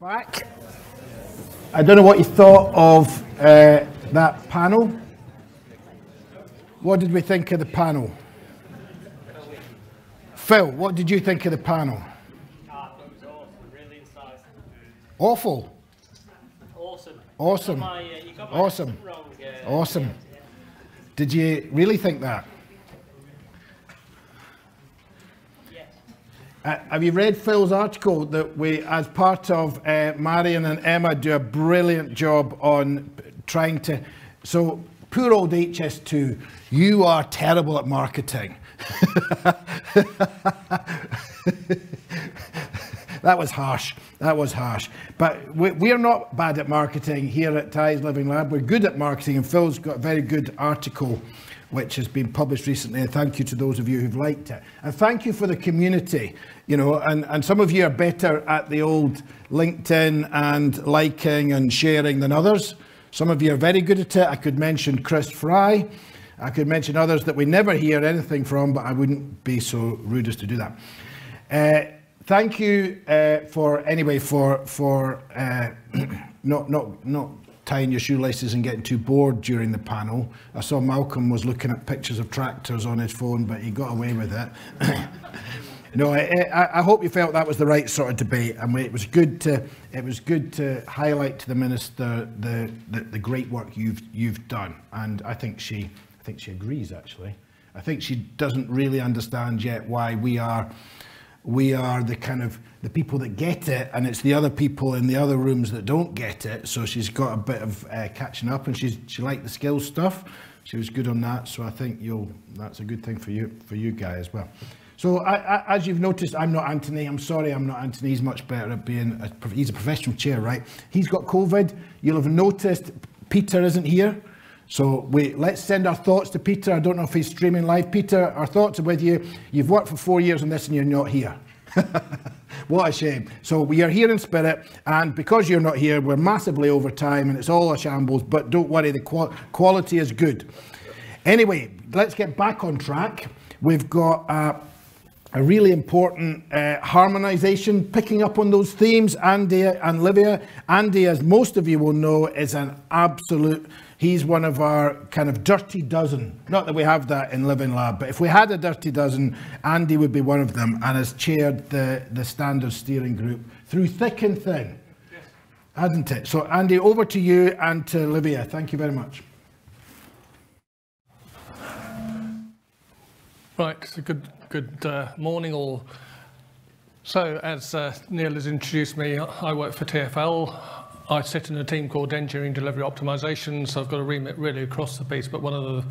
Speaker 1: Back. I don't know what you thought of uh, that panel. What did we think of the panel? Phil, what did you think of the panel? Awful.
Speaker 15: Awesome.
Speaker 1: Awesome.
Speaker 15: My, uh, you got my
Speaker 1: Awesome.
Speaker 15: Wrong, uh,
Speaker 1: Awesome. Did you really think that? Uh, have you read Phil's article that we, as part of uh, Marion and Emma, do a brilliant job on trying to. So, poor old HS2, you are terrible at marketing. that was harsh. That was harsh. But we, we're not bad at marketing here at TIES Living Lab. We're good at marketing, and Phil's got a very good article which has been published recently. And thank you to those of you who've liked it. And thank you for the community. You know, and, and some of you are better at the old LinkedIn and liking and sharing than others. Some of you are very good at it. I could mention Chris Fry. I could mention others that we never hear anything from, but I wouldn't be so rude as to do that. Uh, thank you uh, for anyway for for uh, not not not tying your shoelaces and getting too bored during the panel. I saw Malcolm was looking at pictures of tractors on his phone, but he got away with it. no, I, I, hope you felt that was the right sort of debate, and it was good to it was good to highlight to the minister the, the the great work you've you've done, and I think she I think she agrees actually. I think she doesn't really understand yet why we are we are the kind of the people that get it and it's the other people in the other rooms that don't get it. So she's got a bit of uh, catching up and she's she liked the skills stuff. She was good on that so i think you'll that's a good thing for you for you guy as well so I, I, as you've noticed i'm not Antony i'm sorry i'm not Antony he's much better at being, a, he's a professional chair right he's got covid you'll have noticed peter isn't here so we let's send our thoughts to Peter. I don't know if he's streaming live. Peter, our thoughts are with you. You've worked for four years on this and you're not here. what a shame. So we are here in spirit, and because you're not here, we're massively over time and it's all a shambles. But don't worry, the qua- quality is good. Anyway, let's get back on track. We've got uh, a really important uh, harmonisation, picking up on those themes. Andy and Livia. Andy, as most of you will know, is an absolute. He's one of our kind of dirty dozen. Not that we have that in Living Lab, but if we had a dirty dozen, Andy would be one of them and has chaired the, the standard steering group through thick and thin. Hasn't it? So, Andy, over to you and to Livia. Thank you very much.
Speaker 16: Right, so good, good uh, morning all. So as uh, Neil has introduced me, I work for TFL. I sit in a team called Engineering Delivery Optimization, so I've got a remit really across the piece, but one of the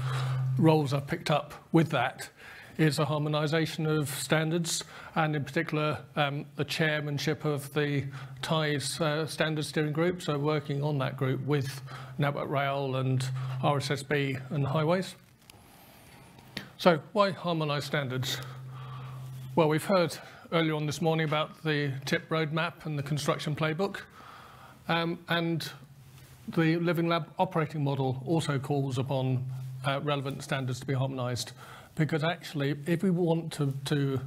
Speaker 16: roles I've picked up with that is a harmonisation of standards, and in particular, um, the chairmanship of the TIES uh, standard steering group, so working on that group with Network Rail and RSSB and Highways. So why harmonise standards? Well, we've heard earlier on this morning about the TIP roadmap and the construction playbook. Um, and the Living Lab operating model also calls upon uh, relevant standards to be harmonised because actually if we want to, to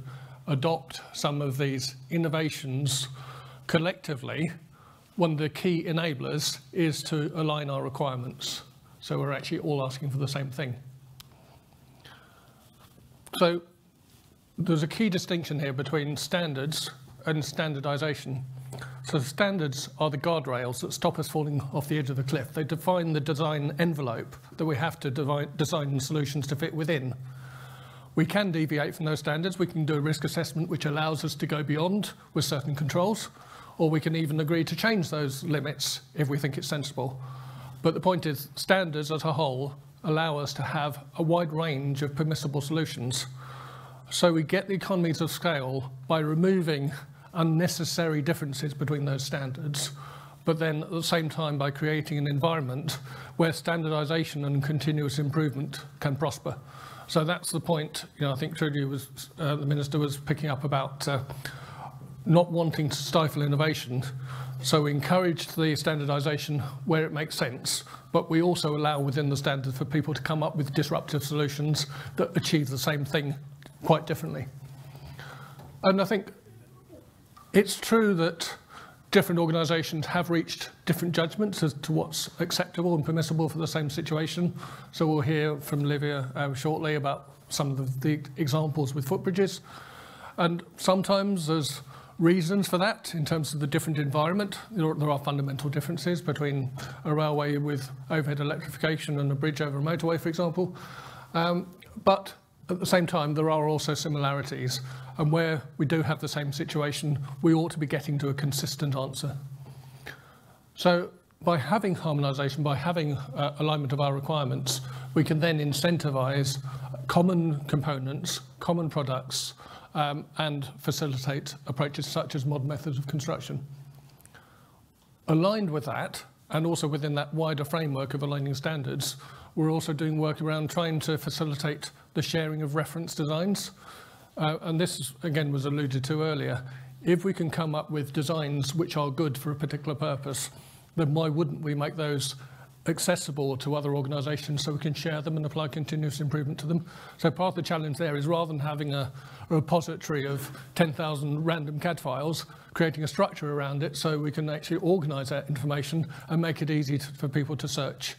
Speaker 16: adopt some of these innovations collectively, one of the key enablers is to align our requirements. So we're actually all asking for the same thing. So there's a key distinction here between standards and standardization. So standards are the guardrails that stop us falling off the edge of the cliff. They define the design envelope that we have to design solutions to fit within. We can deviate from those standards. We can do a risk assessment which allows us to go beyond with certain controls, or we can even agree to change those limits if we think it's sensible. But the point is, standards as a whole allow us to have a wide range of permissible solutions. So we get the economies of scale by removing unnecessary differences between those standards, but then at the same time by creating an environment where standardization and continuous improvement can prosper. So that's the point, you know, I think Trudy was, uh, the Minister was picking up about uh, not wanting to stifle innovation. So we encourage the standardization where it makes sense, but we also allow within the standard for people to come up with disruptive solutions that achieve the same thing quite differently. And I think it's true that different organisations have reached different judgments as to what's acceptable and permissible for the same situation. So we'll hear from Livia um, shortly about some of the, the examples with footbridges. And sometimes there's reasons for that in terms of the different environment. There, are fundamental differences between a railway with overhead electrification and a bridge over a motorway, for example. Um, but at the same time, there are also similarities. And where we do have the same situation, we ought to be getting to a consistent answer. So by having harmonisation, by having uh, alignment of our requirements, we can then incentivise common components, common products, um, and facilitate approaches such as modern methods of construction. Aligned with that, and also within that wider framework of aligning standards, we're also doing work around trying to facilitate the sharing of reference designs. Uh, and this, again, was alluded to earlier. If we can come up with designs which are good for a particular purpose, then why wouldn't we make those accessible to other organisations so we can share them and apply continuous improvement to them. So part of the challenge there is rather than having a, repository of 10,000 random CAD files, creating a structure around it so we can actually organise that information and make it easy to, for people to search.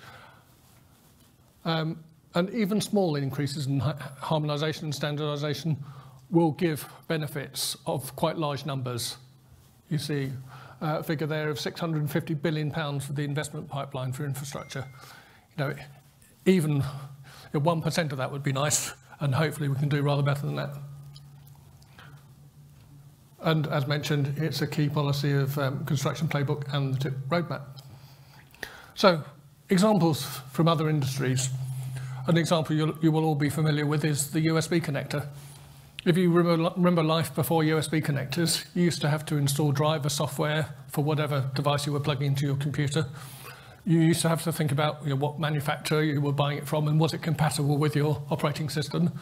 Speaker 16: Um, and even small increases in harmonisation and standardisation will give benefits of quite large numbers. You see uh, figure there of 650 billion pounds for the investment pipeline for infrastructure. You know, even 1% of that would be nice, and hopefully we can do rather better than that. And as mentioned, it's a key policy of um, construction playbook and the TIP roadmap. So, examples from other industries. An example you will all be familiar with is the USB connector. If you remember life before USB connectors, you used to have to install driver software for whatever device you were plugging into your computer. You used to have to think about you know, what manufacturer you were buying it from and was it compatible with your operating system.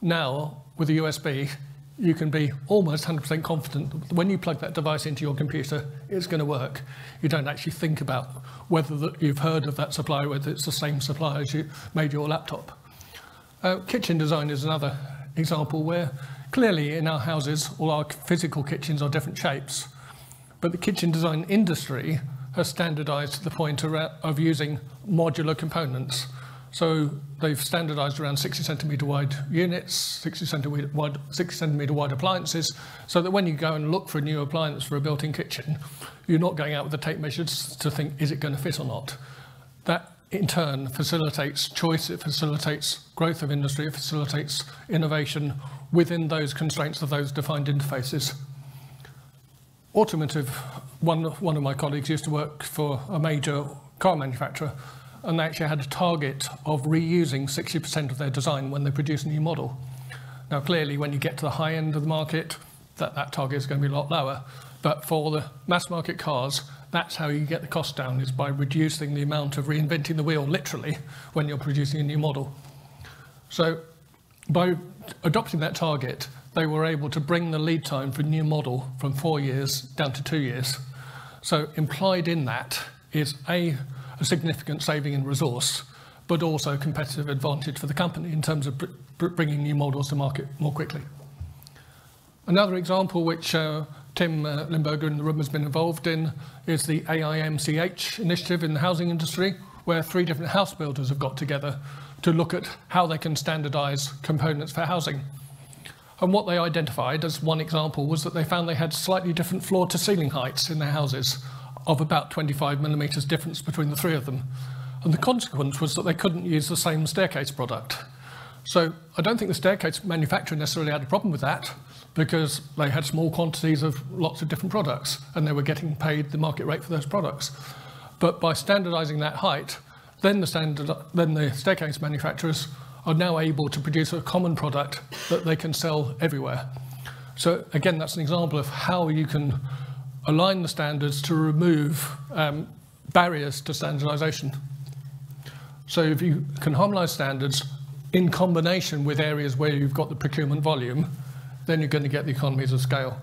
Speaker 16: Now, with a USB, you can be almost 100% confident that when you plug that device into your computer, it's going to work. You don't actually think about whether the, you've heard of that supplier, whether it's the same supplier as you made your laptop. Uh, kitchen design is another example where clearly in our houses, all our physical kitchens are different shapes, but the kitchen design industry has standardized to the point of using modular components. So they've standardized around 60 centimeter wide units, 60 centimeter wide, 60 centimeter wide appliances, so that when you go and look for a new appliance for a built-in kitchen, you're not going out with the tape measures to think, is it going to fit or not? That in turn facilitates choice, it facilitates growth of industry, it facilitates innovation within those constraints of those defined interfaces. Automotive, one, one of my colleagues used to work for a major car manufacturer and they actually had a target of reusing 60% of their design when they produce a new model. Now clearly when you get to the high end of the market, that, that target is going to be a lot lower. But for the mass market cars, that's how you get the cost down, is by reducing the amount of reinventing the wheel, literally, when you're producing a new model. So by adopting that target, they were able to bring the lead time for a new model from four years down to two years. So implied in that is A, a significant saving in resource, but also competitive advantage for the company in terms of br bringing new models to market more quickly. Another example which uh, Tim uh, Limburger in the room has been involved in is the AIMCH initiative in the housing industry, where three different house builders have got together to look at how they can standardize components for housing. And what they identified as one example was that they found they had slightly different floor to ceiling heights in their houses of about 25 millimeters difference between the three of them. And the consequence was that they couldn't use the same staircase product. So I don't think the staircase manufacturer necessarily had a problem with that because they had small quantities of lots of different products and they were getting paid the market rate for those products. But by standardizing that height, then the, standard, then the staircase manufacturers are now able to produce a common product that they can sell everywhere. So again, that's an example of how you can align the standards to remove um, barriers to standardization. So if you can harmonize standards in combination with areas where you've got the procurement volume, then you're going to get the economies of scale.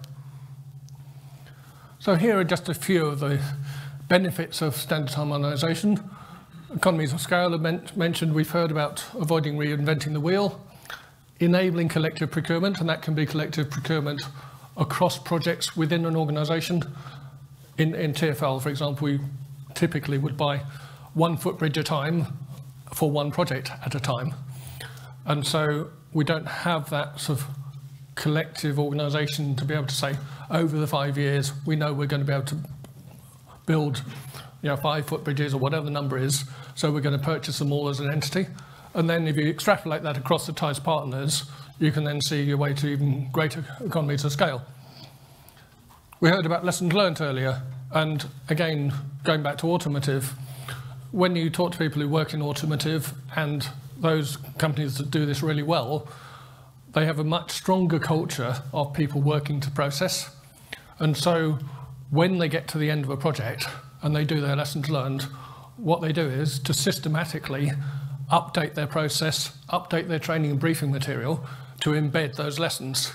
Speaker 16: So here are just a few of the benefits of standard harmonization. Economies of scale are mentioned. We've heard about avoiding reinventing the wheel, enabling collective procurement, and that can be collective procurement across projects within an organization. in, in TFL, for example, we typically would buy one footbridge at a time for one project at a time. And so we don't have that sort of collective organisation to be able to say, over the five years, we know we're going to be able to build you know, five footbridges or whatever the number is, so we're going to purchase them all as an entity. And then if you extrapolate that across the TIES partners, you can then see your way to even greater economies of scale. We heard about lessons learned earlier, and again, going back to automotive, when you talk to people who work in automotive and those companies that do this really well, they have a much stronger culture of people working to process. And so when they get to the end of a project and they do their lessons learned, what they do is to systematically update their process, update their training and briefing material to embed those lessons.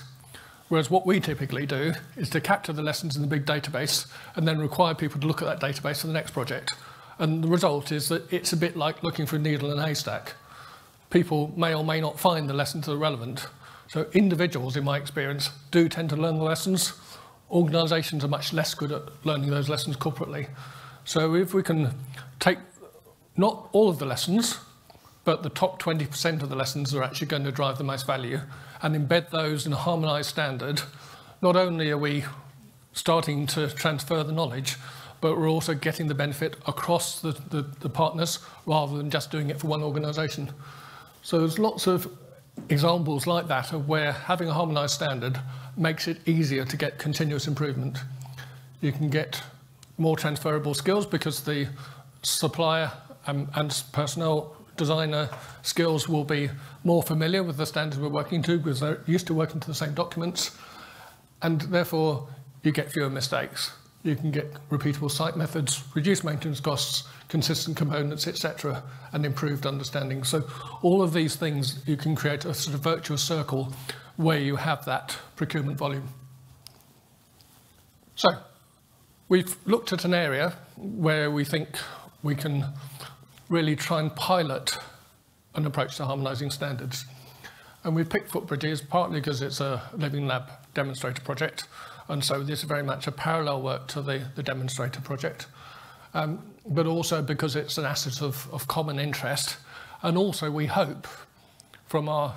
Speaker 16: Whereas what we typically do is to capture the lessons in the big database and then require people to look at that database for the next project. And the result is that it's a bit like looking for a needle in a haystack. People may or may not find the lessons that are relevant. So individuals, in my experience, do tend to learn the lessons. Organisations are much less good at learning those lessons corporately. So if we can take not all of the lessons, but the top 20% of the lessons are actually going to drive the most value and embed those in a harmonized standard, not only are we starting to transfer the knowledge, but we're also getting the benefit across the, the, the partners rather than just doing it for one organization. So there's lots of examples like that of where having a harmonized standard makes it easier to get continuous improvement. You can get more transferable skills because the supplier um, and personnel designer skills will be more familiar with the standards we're working to because they're used to working to the same documents and therefore you get fewer mistakes. You can get repeatable site methods, reduce maintenance costs, consistent components, etc., and improved understanding. So all of these things, you can create a sort of virtuous circle where you have that procurement volume. So we've looked at an area where we think we can really try and pilot an approach to harmonising standards. And we picked footbridges partly because it's a Living Lab demonstrator project, and so this is very much a parallel work to the, the demonstrator project, um, but also because it's an asset of, of common interest, and also we hope from our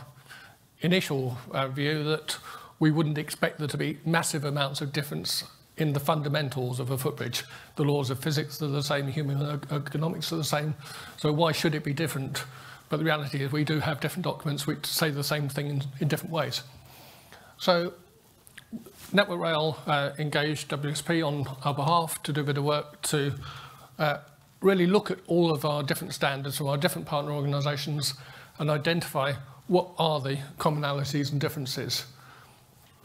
Speaker 16: initial uh, view that we wouldn't expect there to be massive amounts of difference in the fundamentals of a footbridge. The laws of physics are the same, human economics are the same, so why should it be different? But the reality is we do have different documents which say the same thing in, in different ways. So Network Rail uh, engaged WSP on our behalf to do a bit of work to uh, really look at all of our different standards from our different partner organisations and identify what are the commonalities and differences.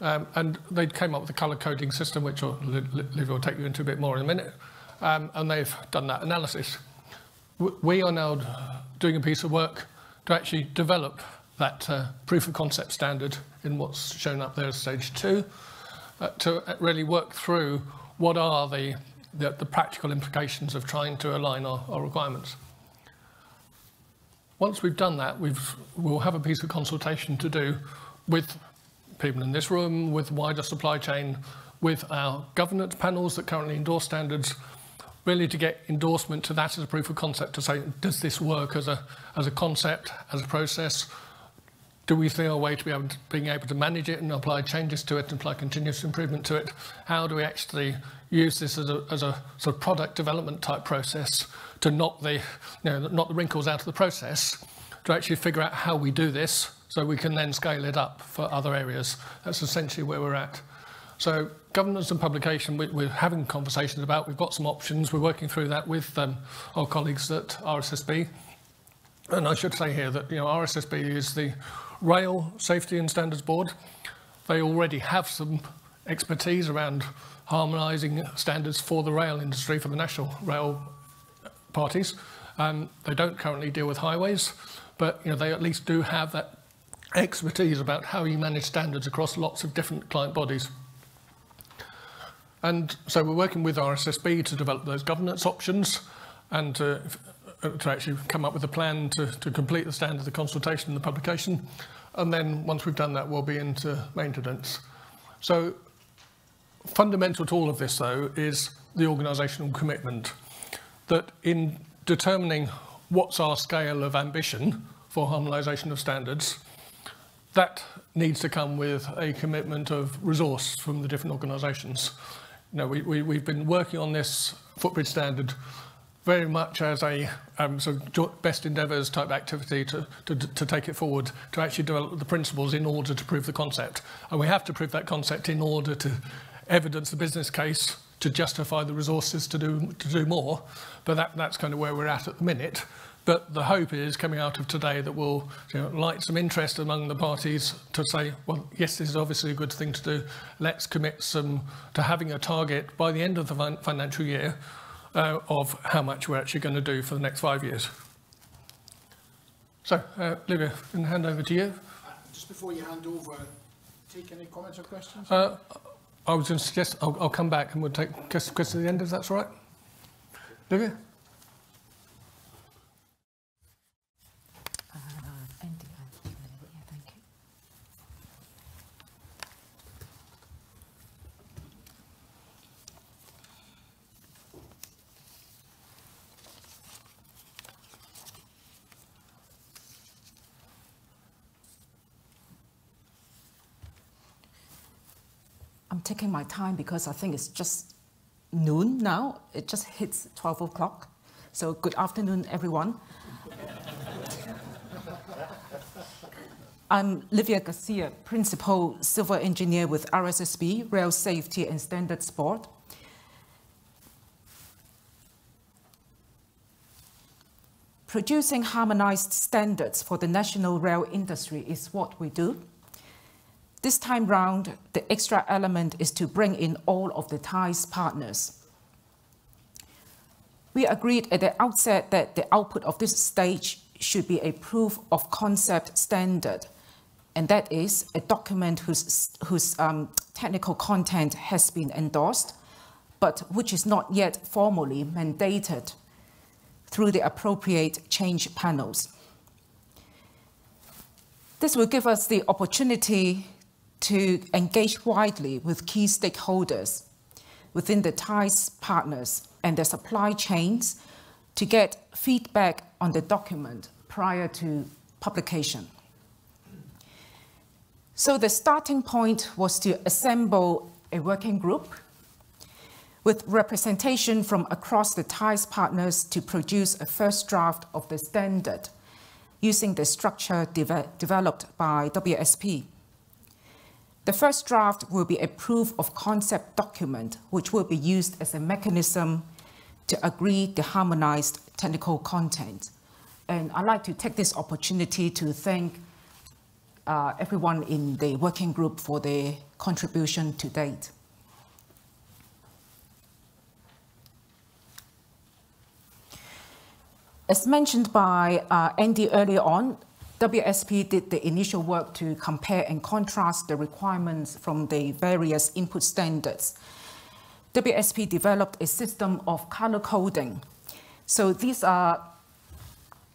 Speaker 16: Um, and they came up with a colour coding system, which Liv will take you into a bit more in a minute. Um, and they've done that analysis. We are now doing a piece of work to actually develop that uh, proof of concept standard in what's shown up there as stage two, uh, to really work through what are the, the, the, practical implications of trying to align our, our requirements. Once we've done that, we've, we'll have a piece of consultation to do with people in this room, with wider supply chain, with our governance panels that currently endorse standards, really to get endorsement to that as a proof of concept to say, does this work as a, as a concept, as a process? Do we see a way to be able to, being able to manage it and apply changes to it and apply continuous improvement to it? How do we actually use this as a, as a sort of product development type process to knock the, you know, knock the wrinkles out of the process, to actually figure out how we do this so we can then scale it up for other areas. That's essentially where we're at. So governance and publication, we, we're having conversations about. We've got some options. We're working through that with um, our colleagues at RSSB. And I should say here that you know, RSSB is the Rail Safety and Standards Board. They already have some expertise around harmonising standards for the rail industry, for the national rail parties. Um, they don't currently deal with highways, but you know, they at least do have that expertise about how you manage standards across lots of different client bodies. And so we're working with RSSB to develop those governance options and to, to actually come up with a plan to, to complete the standard, the consultation and the publication. And then once we've done that, we'll be into maintenance. So fundamental to all of this, though, is the organisational commitment that in determining what's our scale of ambition for harmonisation of standards, that needs to come with a commitment of resource from the different organisations. You know, we, we, we've been working on this footbridge standard very much as a um, sort of best endeavours type activity to, to, to take it forward, to actually develop the principles in order to prove the concept. And we have to prove that concept in order to evidence the business case to justify the resources to do, to do more. But that, that's kind of where we're at at the minute. But the hope is coming out of today that will you know, light some interest among the parties to say, well, yes, this is obviously a good thing to do. Let's commit some to having a target by the end of the fin financial year uh, of how much we're actually going to do for the next five years. So, uh, Livia, can hand over to you.
Speaker 1: Just before you hand over, take any comments or questions?
Speaker 16: Uh, I was going to suggest I'll, I'll come back and we'll take questions at the end, if that's all right. Livia?
Speaker 17: I'm taking my time because I think it's just noon now. It just hits 12 o'clock. So good afternoon, everyone. I'm Livia Garcia, Principal Civil Engineer with RSSB, Rail Safety and Standards Board. Producing harmonized standards for the national rail industry is what we do. This time round, the extra element is to bring in all of the TIES partners. We agreed at the outset that the output of this stage should be a proof of concept standard, and that is a document whose, whose um, technical content has been endorsed, but which is not yet formally mandated through the appropriate change panels. This will give us the opportunity to engage widely with key stakeholders within the TIES partners and their supply chains to get feedback on the document prior to publication. So the starting point was to assemble a working group with representation from across the TIES partners to produce a first draft of the standard using the structure de developed by WSP. The first draft will be a proof of concept document, which will be used as a mechanism to agree the harmonized technical content. And I'd like to take this opportunity to thank uh, everyone in the working group for their contribution to date. As mentioned by uh, Andy earlier on, WSP did the initial work to compare and contrast the requirements from the various input standards. WSP developed a system of color coding. So these are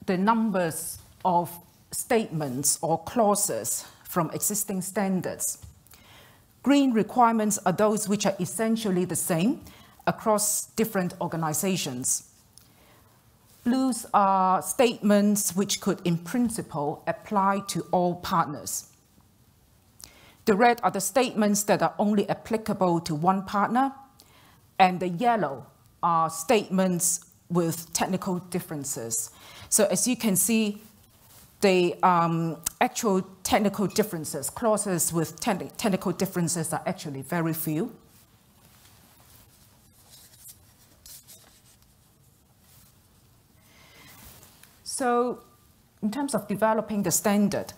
Speaker 17: the numbers of statements or clauses from existing standards. Green requirements are those which are essentially the same across different organizations. Blues are statements which could, in principle, apply to all partners. The red are the statements that are only applicable to one partner, and the yellow are statements with technical differences. So as you can see, the um, actual technical differences, clauses with te technical differences are actually very few. So in terms of developing the standard,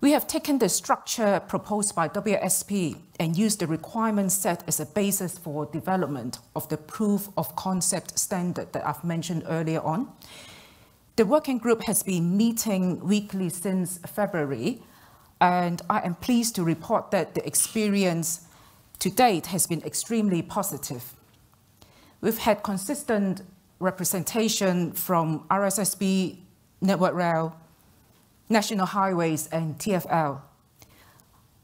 Speaker 17: we have taken the structure proposed by WSP and used the requirement set as a basis for development of the proof of concept standard that I've mentioned earlier on. The working group has been meeting weekly since February, and I am pleased to report that the experience to date has been extremely positive. We've had consistent representation from RSSB Network Rail, National Highways, and TFL.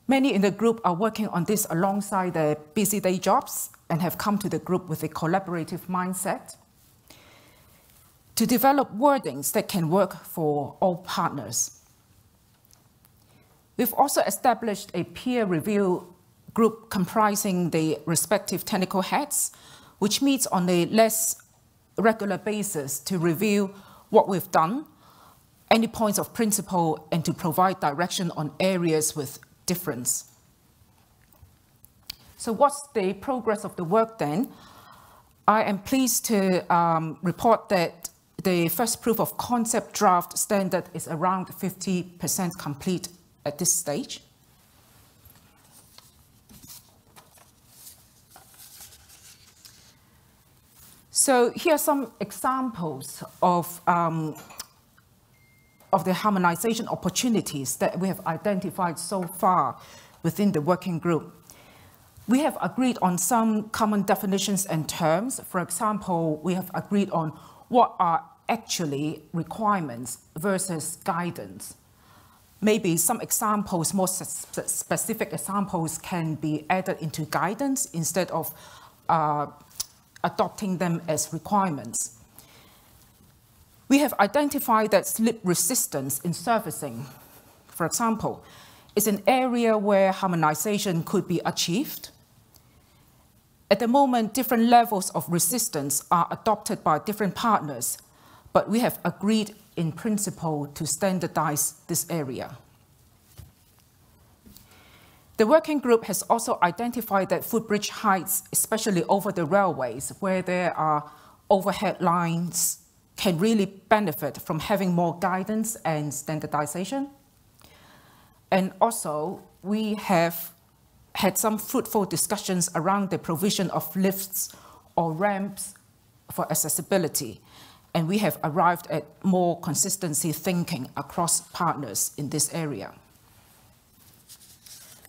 Speaker 17: Many in the group are working on this alongside their busy day jobs and have come to the group with a collaborative mindset to develop wordings that can work for all partners. We've also established a peer review group comprising the respective technical heads, which meets on a less regular basis to review what we've done, any points of principle, and to provide direction on areas with difference. So what's the progress of the work then? I am pleased to um, report that the first proof of concept draft standard is around 50% complete at this stage. So here are some examples of, um, of the harmonization opportunities that we have identified so far within the working group. We have agreed on some common definitions and terms. For example, we have agreed on what are actually requirements versus guidance. Maybe some examples, more specific examples can be added into guidance instead of uh, adopting them as requirements. We have identified that slip resistance in surfacing, for example, is an area where harmonization could be achieved. At the moment, different levels of resistance are adopted by different partners, but we have agreed in principle to standardize this area. The working group has also identified that footbridge heights, especially over the railways, where there are overhead lines, can really benefit from having more guidance and standardization. And also, we have had some fruitful discussions around the provision of lifts or ramps for accessibility and we have arrived at more consistency thinking across partners in this area.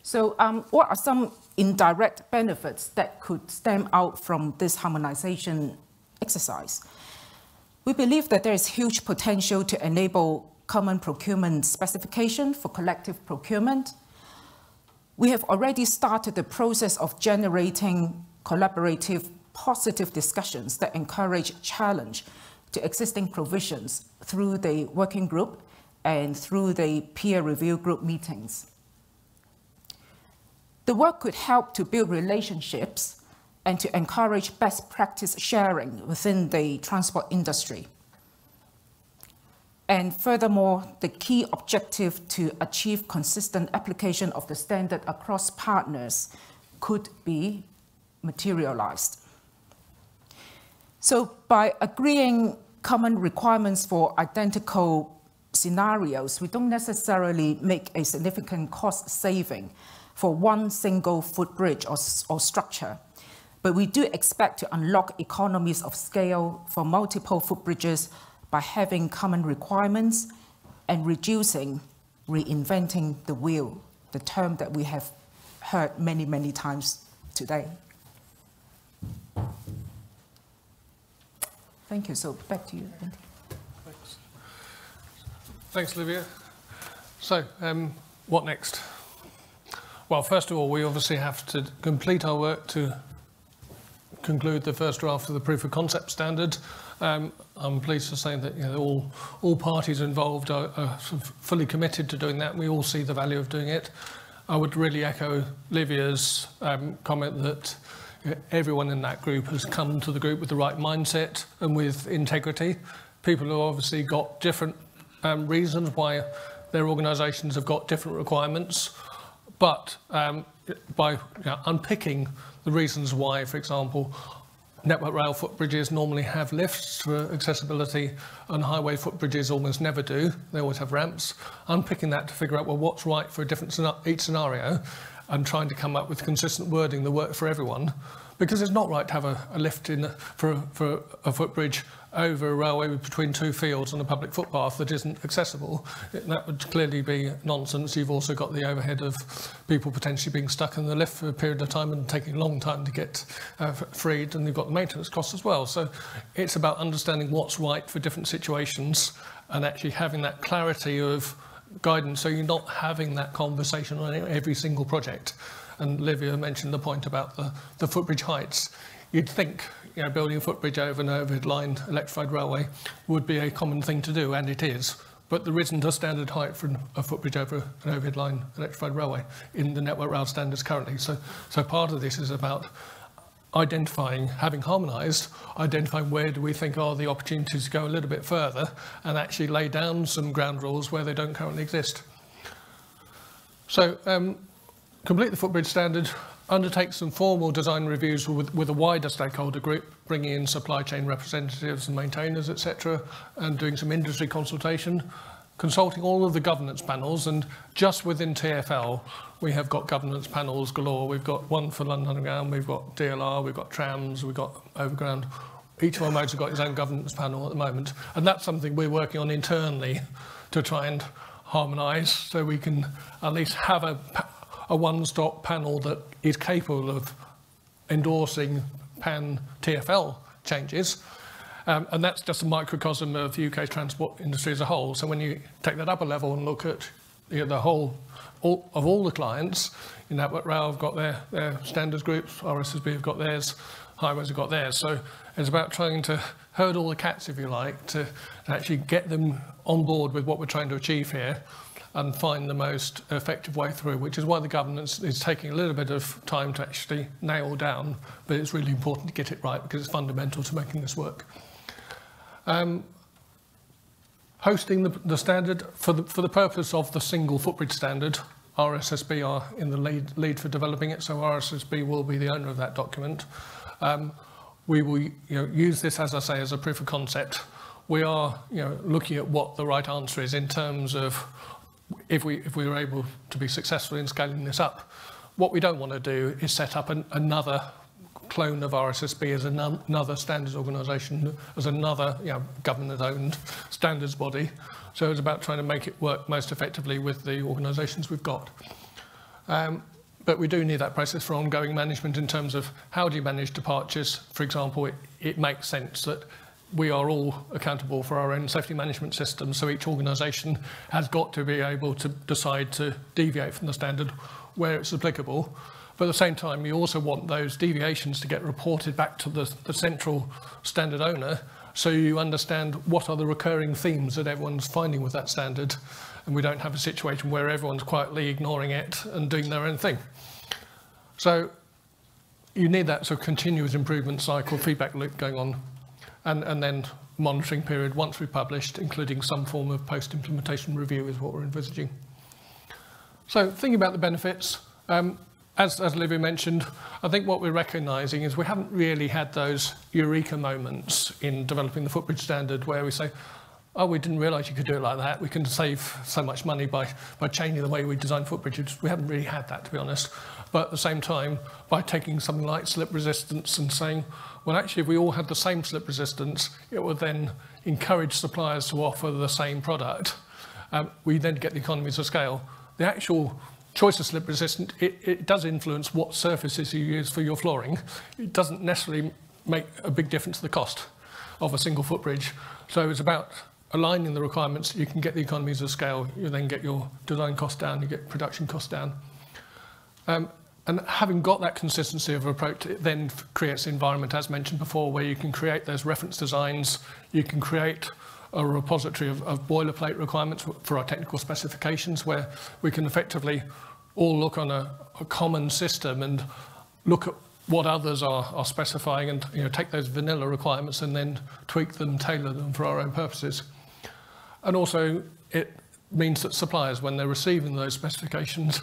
Speaker 17: So um, what are some indirect benefits that could stem out from this harmonization exercise? We believe that there is huge potential to enable common procurement specification for collective procurement. We have already started the process of generating collaborative, positive discussions that encourage challenge to existing provisions through the working group and through the peer review group meetings. The work could help to build relationships and to encourage best practice sharing within the transport industry. And furthermore, the key objective to achieve consistent application of the standard across partners could be materialized. So by agreeing common requirements for identical scenarios, we don't necessarily make a significant cost saving for one single footbridge or, or structure. But we do expect to unlock economies of scale for multiple footbridges by having common requirements and reducing reinventing the wheel, the term that we have heard many, many times today. Thank you. So back to you, Thanks.
Speaker 16: Thanks, Olivia. So, um, what next? Well, first of all, we obviously have to complete our work to conclude the first draft of the proof of concept standard. Um, I'm pleased to say that you know, all, all parties involved are, are fully committed to doing that. We all see the value of doing it. I would really echo Livia's um, comment that everyone in that group has come to the group with the right mindset and with integrity. People who obviously got different um, reasons why their organisations have got different requirements, but um, by you know, unpicking the reasons why, for example, network rail footbridges normally have lifts for accessibility and highway footbridges almost never do. They always have ramps. Unpicking that to figure out, well, what's right for a different each scenario and trying to come up with consistent wording that work for everyone. Because it's not right to have a, a lift in for, for a footbridge over a railway between two fields and a public footpath that isn't accessible. That would clearly be nonsense. You've also got the overhead of people potentially being stuck in the lift for a period of time and taking a long time to get uh, freed, and you've got the maintenance costs as well. So it's about understanding what's right for different situations and actually having that clarity of guidance so you're not having that conversation on every single project. And Livia mentioned the point about the, the footbridge heights. You'd think you know, building a footbridge over an overhead line electrified railway would be a common thing to do, and it is. But there isn't a standard height for a footbridge over an overhead line electrified railway in the Network Rail standards currently. So, so part of this is about identifying, having harmonised, identifying where do we think are the opportunities to go a little bit further and actually lay down some ground rules where they don't currently exist. So um, complete the footbridge standard, undertake some formal design reviews with, with a wider stakeholder group, bringing in supply chain representatives and maintainers, etc., and doing some industry consultation, consulting all of the governance panels, and just within TFL, we have got governance panels galore. We've got one for London Underground, we've got DLR, we've got trams, we've got overground. Each of our modes have got its own governance panel at the moment, and that's something we're working on internally to try and harmonise so we can at least have a, a one-stop panel that is capable of endorsing pan TFL changes. Um, and that's just a microcosm of the UK transport industry as a whole. So when you take that up a level and look at you know, the whole all, of all the clients, in Network Rail have got their, their standards groups, RSSB have got theirs, Highways have got theirs. So it's about trying to herd all the cats, if you like, to, to actually get them on board with what we're trying to achieve here and find the most effective way through, which is why the governance is taking a little bit of time to actually nail down, but it's really important to get it right because it's fundamental to making this work. Um, hosting the, the standard for the, for the purpose of the single footbridge standard, RSSB are in the lead, lead for developing it, so RSSB will be the owner of that document. Um, we will you know, use this, as I say, as a proof of concept. We are you know, looking at what the right answer is in terms of if we, if we were able to be successful in scaling this up. What we don't want to do is set up an, another clone of RSSB as an, another standards organisation, as another you know, government-owned standards body. So it's about trying to make it work most effectively with the organisations we've got. Um, but we do need that process for ongoing management in terms of how do you manage departures. For example, it, it makes sense that we are all accountable for our own safety management system, so each organisation has got to be able to decide to deviate from the standard where it's applicable. But at the same time, you also want those deviations to get reported back to the, the central standard owner so you understand what are the recurring themes that everyone's finding with that standard and we don't have a situation where everyone's quietly ignoring it and doing their own thing. So you need that sort of continuous improvement cycle, feedback loop going on, and, and then monitoring period once we've published, including some form of post-implementation review is what we're envisaging. So thinking about the benefits, um, as, as Olivia mentioned, I think what we're recognising is we haven't really had those eureka moments in developing the footbridge standard where we say, oh, we didn't realise you could do it like that. We can save so much money by, by changing the way we design footbridges. We haven't really had that, to be honest. But at the same time, by taking something like slip resistance and saying, well, actually, if we all had the same slip resistance, it would then encourage suppliers to offer the same product. Um, we then get the economies of scale. The actual choice of slip resistant, it, it does influence what surfaces you use for your flooring. It doesn't necessarily make a big difference to the cost of a single footbridge. So it's about aligning the requirements. You can get the economies of scale. You then get your design cost down. You get production cost down. Um, and having got that consistency of approach, it then creates the environment, as mentioned before, where you can create those reference designs. You can create a repository of, of boilerplate requirements for our technical specifications where we can effectively all look on a, a common system and look at what others are, are specifying and you know, take those vanilla requirements and then tweak them, tailor them for our own purposes. And also it means that suppliers, when they're receiving those specifications,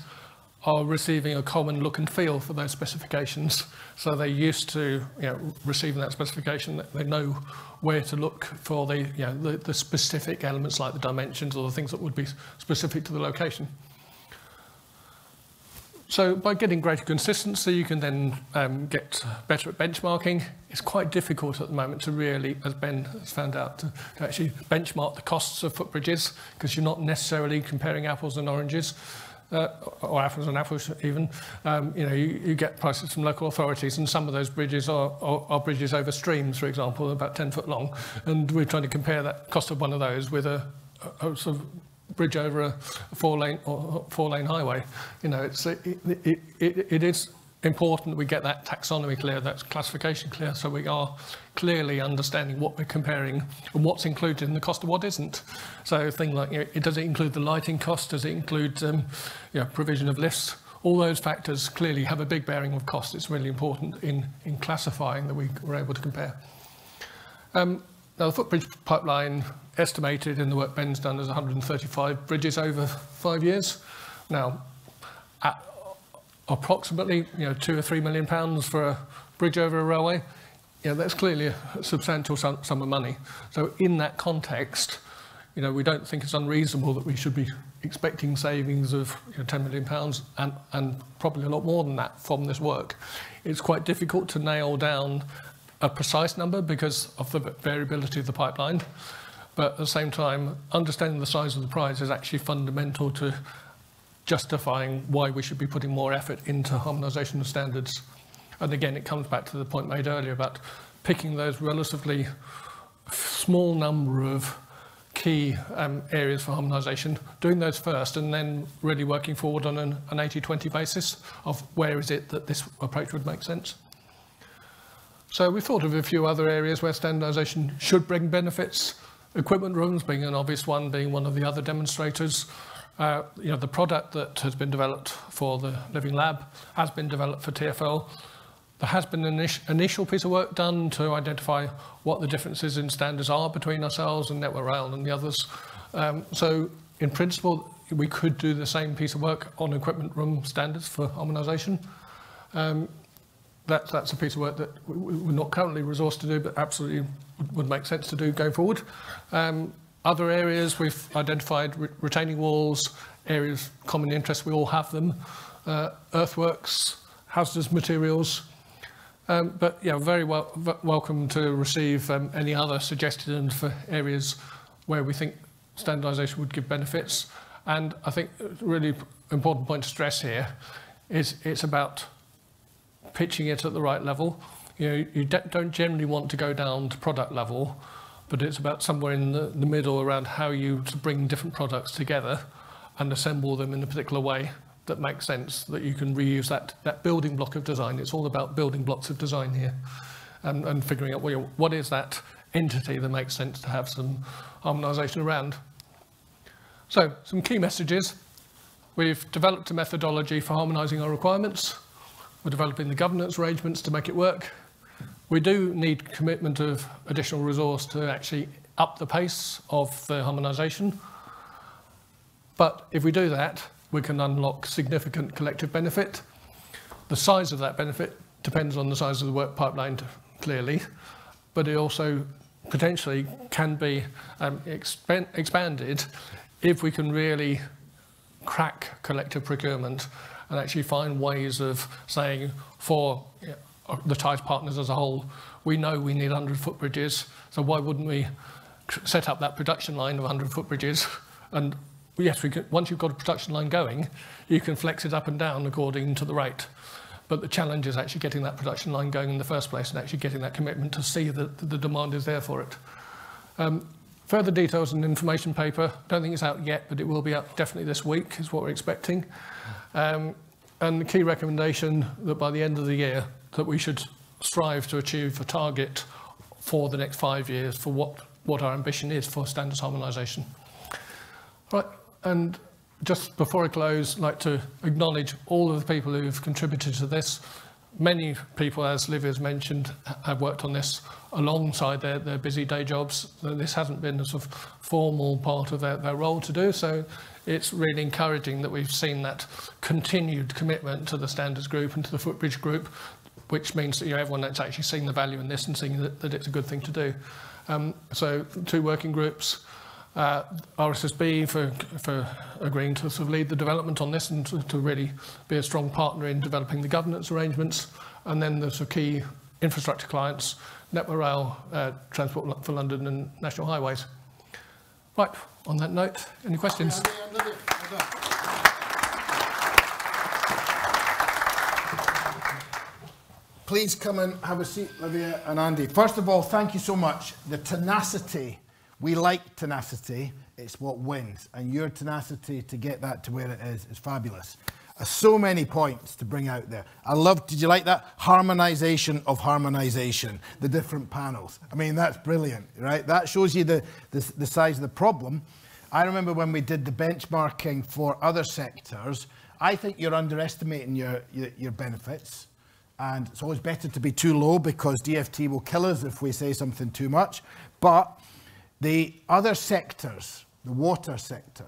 Speaker 16: are receiving a common look and feel for those specifications. So they're used to you know, receiving that specification. They know where to look for the, you know, the, the specific elements like the dimensions or the things that would be specific to the location. So by getting greater consistency, you can then um, get better at benchmarking. It's quite difficult at the moment to really, as Ben has found out, to, to actually benchmark the costs of footbridges because you're not necessarily comparing apples and oranges. Uh, or apples and apples even, um, you know, you, you get prices from local authorities and some of those bridges are, are, are bridges over streams, for example, about 10 foot long. And we're trying to compare that cost of one of those with a, a, a sort of bridge over a four lane or four lane highway. You know, it's it, it, it, it is important we get that taxonomy clear, that classification clear, so we are clearly understanding what we're comparing and what's included in the cost of what isn't. So things like, you know, it does it include the lighting cost? Does it include um, you know, provision of lifts? All those factors clearly have a big bearing of cost. It's really important in, in classifying that we were able to compare. Um, now, the footbridge pipeline estimated in the work Ben's done as 135 bridges over five years. Now, at approximately you know, two or three million pounds for a bridge over a railway, know, that's clearly a substantial sum, sum of money. So in that context, you know, we don't think it's unreasonable that we should be expecting savings of you know, 10 million pounds and, and probably a lot more than that from this work. It's quite difficult to nail down a precise number because of the variability of the pipeline. But at the same time, understanding the size of the prize is actually fundamental to justifying why we should be putting more effort into harmonisation of standards. And again, it comes back to the point made earlier about picking those relatively small number of key um, areas for harmonisation, doing those first, and then really working forward on an, an 80-20 basis of where is it that this approach would make sense. So we thought of a few other areas where standardisation should bring benefits. Equipment rooms being an obvious one, being one of the other demonstrators. Uh, you know, the product that has been developed for the Living Lab has been developed for TFL. There has been an initial piece of work done to identify what the differences in standards are between ourselves and Network Rail and the others. Um, so in principle, we could do the same piece of work on equipment room standards for harmonisation. Um, that, that's a piece of work that we're not currently resourced to do, but absolutely would make sense to do going forward. Um, other areas we've identified re retaining walls, areas of common interest, we all have them, uh, earthworks, hazardous materials. Um, but yeah, very well, welcome to receive um, any other suggestions for areas where we think standardisation would give benefits. And I think a really important point to stress here is it's about pitching it at the right level. You know, you don't generally want to go down to product level, but it's about somewhere in the, the middle around how you bring different products together and assemble them in a particular way that makes sense, that you can reuse that, that building block of design. It's all about building blocks of design here and, and figuring out well, what is that entity that makes sense to have some harmonisation around. So, some key messages. We've developed a methodology for harmonising our requirements. We're developing the governance arrangements to make it work. We do need commitment of additional resource to actually up the pace of the harmonisation. But if we do that, we can unlock significant collective benefit. The size of that benefit depends on the size of the work pipeline, clearly, but it also potentially can be um, expand expanded if we can really crack collective procurement and actually find ways of saying for the TIES partners as a whole, we know we need 100 footbridges, so why wouldn't we set up that production line of 100 footbridges? And yes, we can, once you've got a production line going, you can flex it up and down according to the rate. But the challenge is actually getting that production line going in the first place and actually getting that commitment to see that the demand is there for it. Um, further details in the information paper, don't think it's out yet, but it will be out definitely this week, is what we're expecting. Um, and the key recommendation that by the end of the year, that we should strive to achieve a target for the next five years for what, what our ambition is for standards harmonisation. Right, and just before I close, I'd like to acknowledge all of the people who've contributed to this. Many people, as Liv has mentioned, have worked on this alongside their, their busy day jobs. This hasn't been a sort of formal part of their, their role to do, so it's really encouraging that we've seen that continued commitment to the standards group and to the footbridge group which means that you know, everyone that's actually seeing the value in this and seeing that, that it's a good thing to do. Um, so two working groups, uh, RSSB for, for agreeing to sort of lead the development on this and to, to really be a strong partner in developing the governance arrangements, and then the sort of key infrastructure clients, Network Rail, uh, Transport for London and National Highways. Right, on that note, any questions?
Speaker 1: Please come and have a seat, Livia and Andy. First of all, thank you so much. The tenacity, we like tenacity. It's what wins. And your tenacity to get that to where it is is fabulous. Uh, so many points to bring out there. I love, did you like that? Harmonisation of harmonisation, the different panels. I mean, that's brilliant, right? That shows you the, the, the size of the problem. I remember when we did the benchmarking for other sectors, I think you're underestimating your, your, your benefits. And it's always better to be too low because DFT will kill us if we say something too much. But the other sectors, the water sector,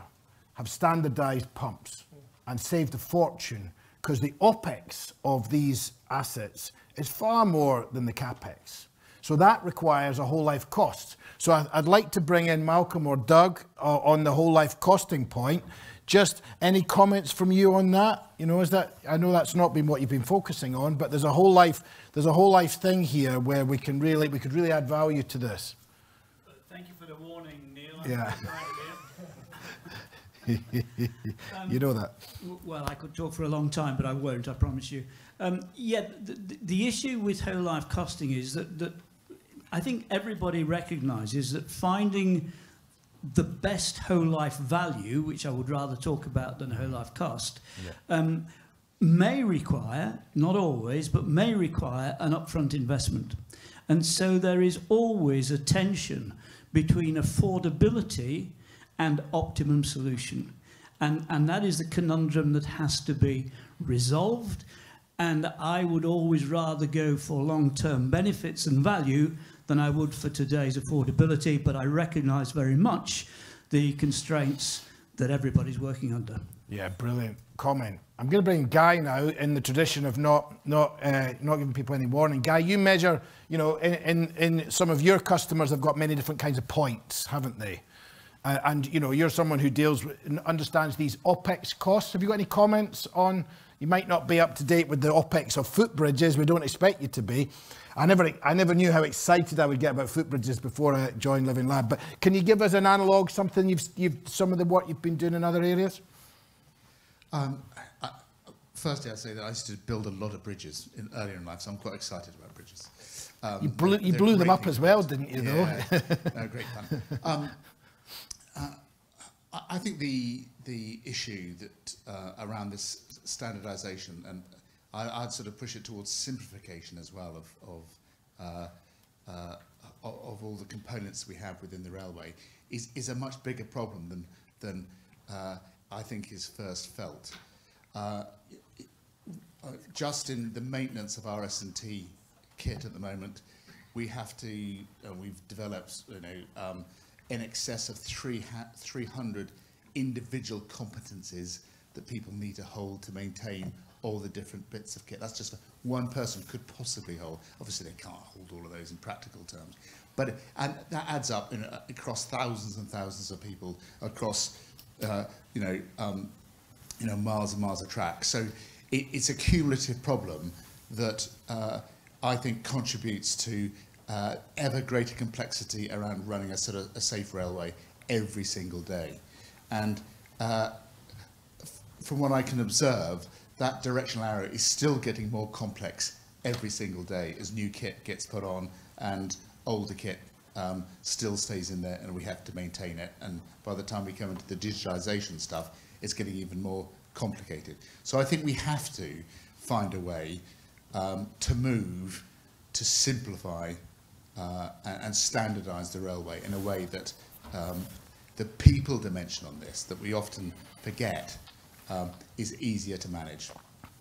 Speaker 1: have standardized pumps and saved a fortune because the OPEX of these assets is far more than the CAPEX. So that requires a whole life cost. So I'd like to bring in Malcolm or Doug uh, on the whole life costing point. Just any comments from you on that? You know, is that I know that's not been what you've been focusing on, but there's a whole life there's a whole life thing here where we can really we could really add value to this.
Speaker 18: Thank you for the warning, Neil.
Speaker 1: Yeah.
Speaker 18: Um,
Speaker 1: you know that.
Speaker 18: Well, I could talk for a long time, but I won't, I promise you. Um, yeah, the, the- the issue with whole life costing is that, that I think everybody recognises that finding the best whole life value, which I would rather talk about than whole life cost, um, may require, not always, but may require an upfront investment. And so there is always a tension between affordability and optimum solution. And, and that is the conundrum that has to be resolved. And I would always rather go for long-term benefits and value than I would for today's affordability, but I recognise very much the constraints that everybody's working under.
Speaker 1: Yeah, brilliant comment. I'm going to bring Guy now in the tradition of not not uh, not giving people any warning. Guy, you measure, you know, in, in, in some of your customers have got many different kinds of points, haven't they? Uh, and you know, you're someone who deals with and understands these OPEX costs. Have you got any comments on? You might not be up to date with the OPEX of footbridges. We don't expect you to be. I never, I never knew how excited I would get about footbridges before I joined Living Lab. But can you give us an analogue, something you've, you've, some of the work you've been doing in other areas?
Speaker 3: Um, I, firstly, I'd say that I used to build a lot of bridges in, earlier in life, so I'm quite excited about bridges. Um,
Speaker 1: You blew, you blew them up as well, didn't you?
Speaker 3: Yeah,
Speaker 1: Though.
Speaker 3: no, great fun. Um, uh, I- I think the the issue that uh, around this standardisation, and I, I'd sort of push it towards simplification as well of of, uh, uh, of all the components we have within the railway, is is a much bigger problem than than uh, I think is first felt. Uh, uh, just in the maintenance of our S&T kit at the moment, we have to, uh, we've developed, you know, um, in excess of three ha- 300 individual competencies that people need to hold to maintain all the different bits of kit. That's just one person could possibly hold. Obviously, they can't hold all of those in practical terms. But and that adds up across thousands and thousands of people across, uh, you know, um, you know, miles and miles of track. So it, it's a cumulative problem that uh, I think contributes to uh, ever greater complexity around running a sort of a safe railway every single day. And uh, from what I can observe, that directional arrow is still getting more complex every single day as new kit gets put on and older kit um, still stays in there and we have to maintain it. And by the time we come into the digitization stuff, it's getting even more complicated. So I think we have to find a way um, to move to simplify uh, and, and standardize the railway in a way that um, the people dimension on this that we often forget is easier to manage.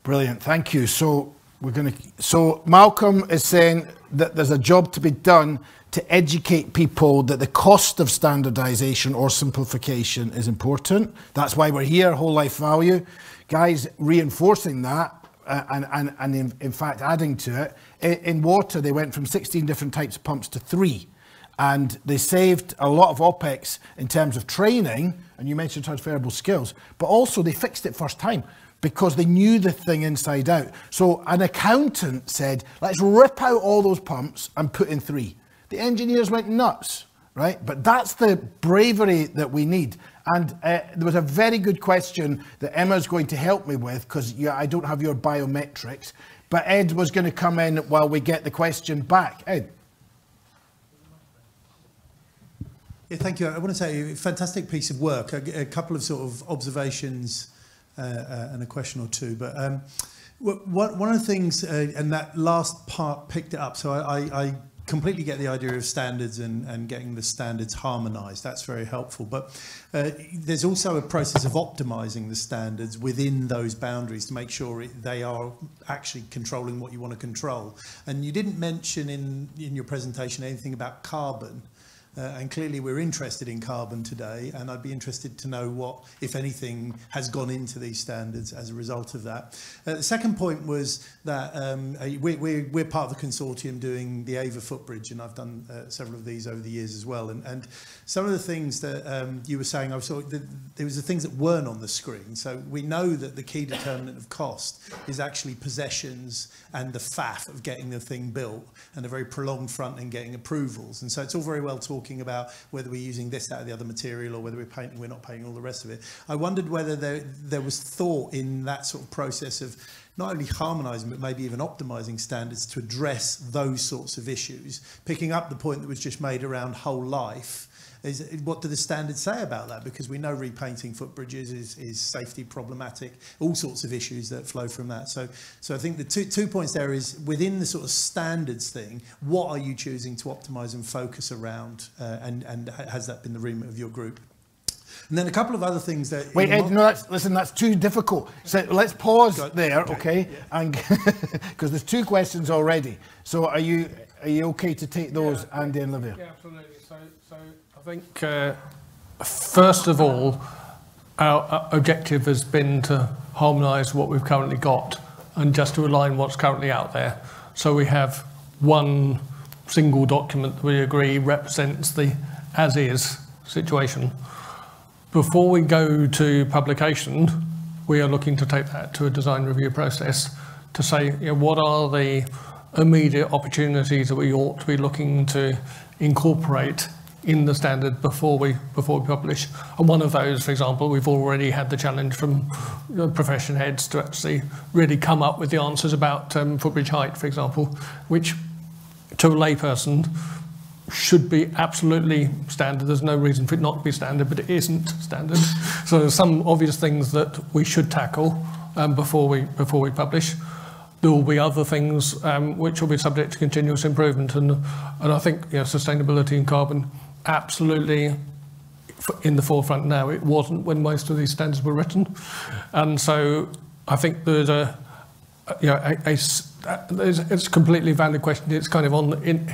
Speaker 1: Brilliant, thank you. So we're going to. So Malcolm is saying that there's a job to be done to educate people that the cost of standardisation or simplification is important. That's why we're here, whole life value. Guys, reinforcing that. Uh, and and, and in, in fact adding to it in, in water they went from 16 different types of pumps to three and they saved a lot of OPEX in terms of training, and you mentioned transferable skills, but also they fixed it first time because they knew the thing inside out. So an accountant said, let's rip out all those pumps and put in three. The engineers went nuts, right? But that's the bravery that we need. And uh, there was a very good question that Emma's going to help me with because yeah, I don't have your biometrics. But Ed was going to come in while we get the question back. Ed.
Speaker 13: Yeah, thank you. I want to say a fantastic piece of work. A, a couple of sort of observations uh, uh, and a question or two. But um, wh- one one of the things, uh, and that last part picked it up. So I, I, I completely get the idea of standards and, and getting the standards harmonized. That's very helpful. But uh, there's also a process of optimizing the standards within those boundaries to make sure it, they are actually controlling what you want to control. And you didn't mention in, in your presentation anything about carbon. Uh, and clearly we're interested in carbon today, and I'd be interested to know what, if anything, has gone into these standards as a result of that. Uh, the second point was that um, uh, we, we, we're part of the consortium doing the Ava footbridge, and I've done uh, several of these over the years as well. And, and some of the things that um, you were saying, I saw that there was the things that weren't on the screen. So we know that the key determinant of cost is actually possessions and the faff of getting the thing built and a very prolonged front and getting approvals. And so it's all very well talking about whether we're using this out of the other material or whether we're painting, we're not painting all the rest of it. I wondered whether there, there was thought in that sort of process of not only harmonizing but maybe even optimizing standards to address those sorts of issues picking up the point that was just made around whole life is what do the standards say about that? Because we know repainting footbridges is, is safety problematic, all sorts of issues that flow from that. So, so I think the two, two points there is within the sort of standards thing, what are you choosing to optimize and focus around? Uh, and, and has that been the remit of your group? And then a couple of other things that...
Speaker 1: Wait, Ed, no, that's, listen, that's too difficult. So let's pause there, okay? And Because there's two questions already. So are you are you okay to take those, Andy and Livia?
Speaker 16: Yeah, absolutely. Think, uh, first of all, our, our objective has been to harmonise what we've currently got and just to align what's currently out there. So we have one single document that we agree represents the as-is situation. Before we go to publication, we are looking to take that to a design review process to say, you know, what are the immediate opportunities that we ought to be looking to incorporate in the standard before we before we publish. And one of those, for example, we've already had the challenge from know, profession heads to actually really come up with the answers about um, footbridge height, for example, which to a layperson should be absolutely standard. There's no reason for it not to be standard, but it isn't standard. so there's some obvious things that we should tackle um, before we before we publish. There will be other things um, which will be subject to continuous improvement, and and I think you know, sustainability and carbon absolutely in the forefront now. It wasn't when most of these standards were written, and so I think there's a you know, a, a there's, it's a completely valid question. It's kind of on the, in,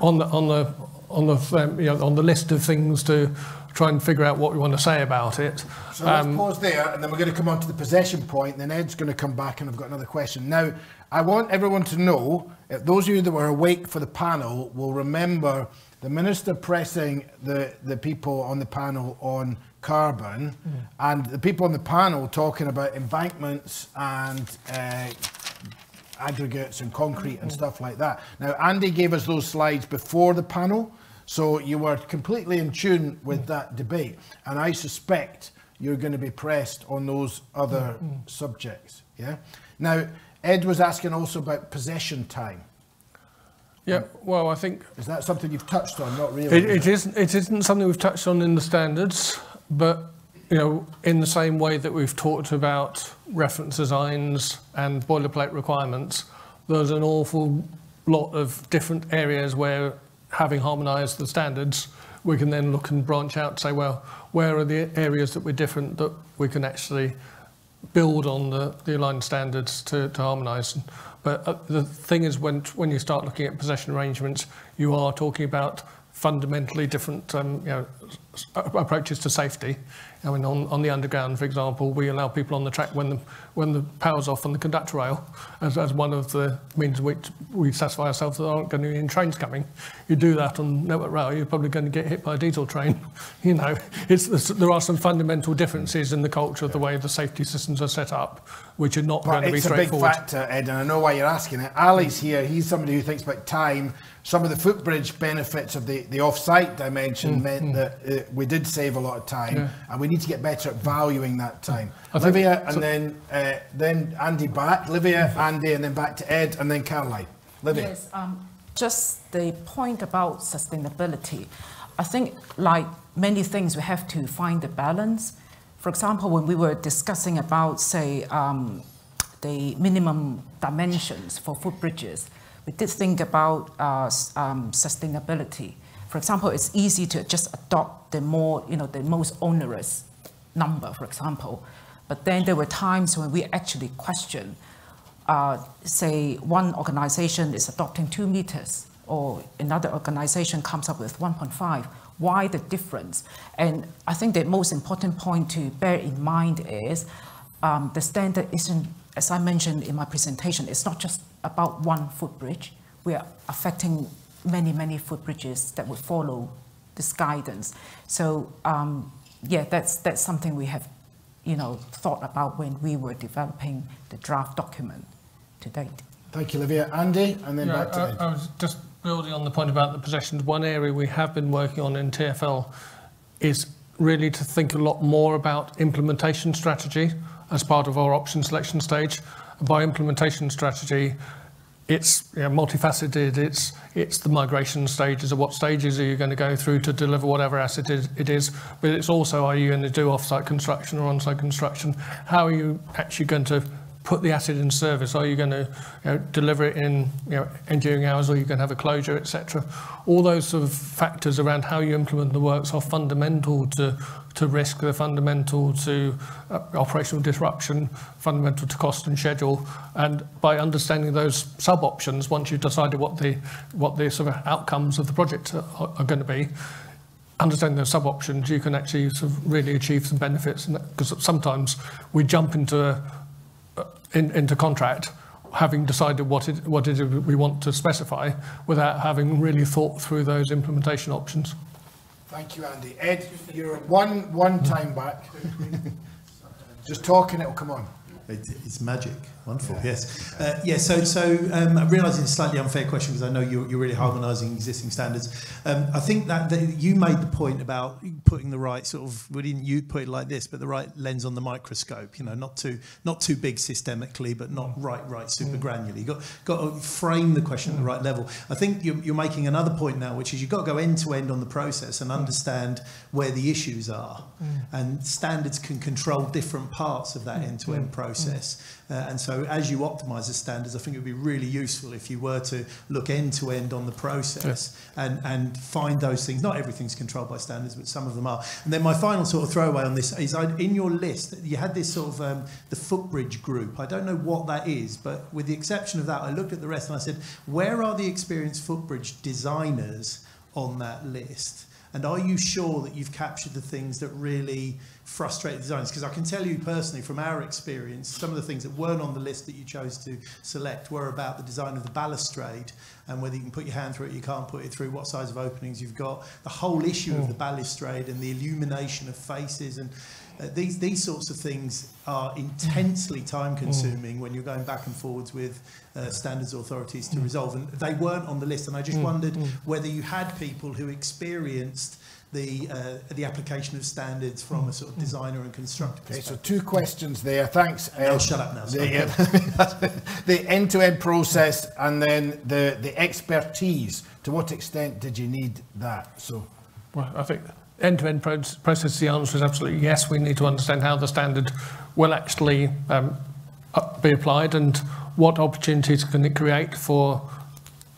Speaker 16: on the, on the, on the, um, you know, on the list of things to try and figure out what we want to say about it.
Speaker 1: So let's pause there, and then we're going to come on to the possession point, and then Ed's going to come back, and I've got another question. Now, I want everyone to know, if those of you that were awake for the panel will remember the Minister pressing the, the people on the panel on carbon, mm. and the people on the panel talking about embankments and uh, aggregates and concrete and mm-hmm. stuff like that. Now, Andy gave us those slides before the panel, so you were completely in tune with mm. that debate. And I suspect you're going to be pressed on those other mm-hmm. subjects. Yeah. Now, Ed was asking also about possession time.
Speaker 16: Yeah, well, I think
Speaker 1: Is that something you've touched on? Not really.
Speaker 16: It, it isn't. It isn't something we've touched on in the standards, but you know, in the same way that we've talked about reference designs and boilerplate requirements, there's an awful lot of different areas where, having harmonised the standards, we can then look and branch out and say, well, where are the areas that we're different that we can actually build on the, the aligned standards to, to harmonise. But uh, the thing is, when, when you start looking at possession arrangements, you are talking about fundamentally different um, you know, approaches to safety. I mean, on, on the underground, for example, we allow people on the track when the, when the power's off on the conductor rail as, as one of the means which we satisfy ourselves that there aren't going to be any trains coming. You do that on Network Rail, you're probably going to get hit by a diesel train. You know, it's, there are some fundamental differences in the culture of the way the safety systems are set up, which are not
Speaker 1: But
Speaker 16: going to be straightforward.
Speaker 1: it's a big factor, Ed, and I know why you're asking it. Ali's here. He's somebody who thinks about time. Some of the footbridge benefits of the, the off-site dimension
Speaker 16: Mm,
Speaker 1: meant
Speaker 16: mm.
Speaker 1: that uh, we did save a lot of time,
Speaker 16: Yeah.
Speaker 1: and we need to get better at valuing that time.
Speaker 16: I think-
Speaker 1: Livia, and
Speaker 16: so-
Speaker 1: then uh, then Andy back. Livia, Andy, and then back to Ed, and then Caroline. Livia.
Speaker 17: Yes, um, just the point about sustainability. I think, like many things, we have to find the balance. For example, when we were discussing about, say, um, the minimum dimensions for footbridges, we did think about uh, um, sustainability. For example, it's easy to just adopt the more, you know, the most onerous number, for example. But then there were times when we actually questioned, uh, say, one organization is adopting two meters, or another organization comes up with 1.5. Why the difference? And I think the most important point to bear in mind is um, the standard isn't, as I mentioned in my presentation, it's not just about one footbridge. We are affecting many, many footbridges that would follow this guidance. So um, yeah, that's, that's something we have you know, thought about when we were developing the draft document to date.
Speaker 1: Thank you, Olivia. Andy, and then
Speaker 16: Yeah,
Speaker 1: back to
Speaker 16: I,
Speaker 1: Ed.
Speaker 16: I was just building on the point about the possessions. One area we have been working on in TFL is really to think a lot more about implementation strategy as part of our option selection stage. By implementation strategy, it's you know, multifaceted. It's it's the migration stages of what stages are you going to go through to deliver whatever asset it is. But it's also are you going to do off-site construction or on-site construction? How are you actually going to put the asset in service? Are you going to you know, deliver it in you know, engineering hours, or you going to have a closure, etc.? All those sort of factors around how you implement the works are fundamental to to risk, they're fundamental to uh, operational disruption, fundamental to cost and schedule. And by understanding those sub-options, once you've decided what the, what the sort of outcomes of the project are, are going to be, understanding those sub-options, you can actually sort of really achieve some benefits. Because sometimes we jump into, uh, in, into contract having decided what it, what it is we want to specify without having really thought through those implementation options.
Speaker 1: Thank you, Andy. Ed, you're one one time back. Just talking, it'll come on.
Speaker 13: It, it's magic. Wonderful. Yes. Uh, yeah. So, so um, it's a slightly unfair question because I know you're, you're really harmonising existing standards. Um, I think that, that you made the point about putting the right sort of. We didn't you put it like this, but the right lens on the microscope. You know, not too not too big systemically, but not mm. right right super mm. granular. You got got to frame the question at the mm. right level. I think you're, you're making another point now, which is you've got to go end to end on the process and understand where the issues are, and standards can control different parts of that end to end process. Uh, and so as you optimize the standards, I think it would be really useful if you were to look end to end on the process and, and find those things. Not everything's controlled by standards, but some of them are. And then my final sort of throwaway on this is I, in your list, you had this sort of um, the footbridge group. I don't know what that is, but with the exception of that, I looked at the rest and I said, where are the experienced footbridge designers on that list? And are you sure that you've captured the things that really frustrate designers? Because I can tell you personally from our experience, some of the things that weren't on the list that you chose to select were about the design of the balustrade and whether you can put your hand through it, you can't put it through, what size of openings you've got, the whole issue of the balustrade and the illumination of faces and uh, these these sorts of things are intensely time consuming when you're going back and forwards with uh, standards authorities to resolve and they weren't on the list and I just
Speaker 1: Mm,
Speaker 13: wondered
Speaker 1: mm.
Speaker 13: whether you had people who experienced the uh, the application of standards from a sort of designer and constructor
Speaker 1: Okay, so two questions there. Thanks.
Speaker 13: And I'll
Speaker 1: Ed.
Speaker 13: shut up now,
Speaker 1: The,
Speaker 13: sorry.
Speaker 1: the end-to-end process and then the, the expertise. To what extent did you need that? So,
Speaker 16: Well, I think end-to-end pro- process, the answer is absolutely yes. We need to understand how the standard will actually um, be applied and what opportunities can it create for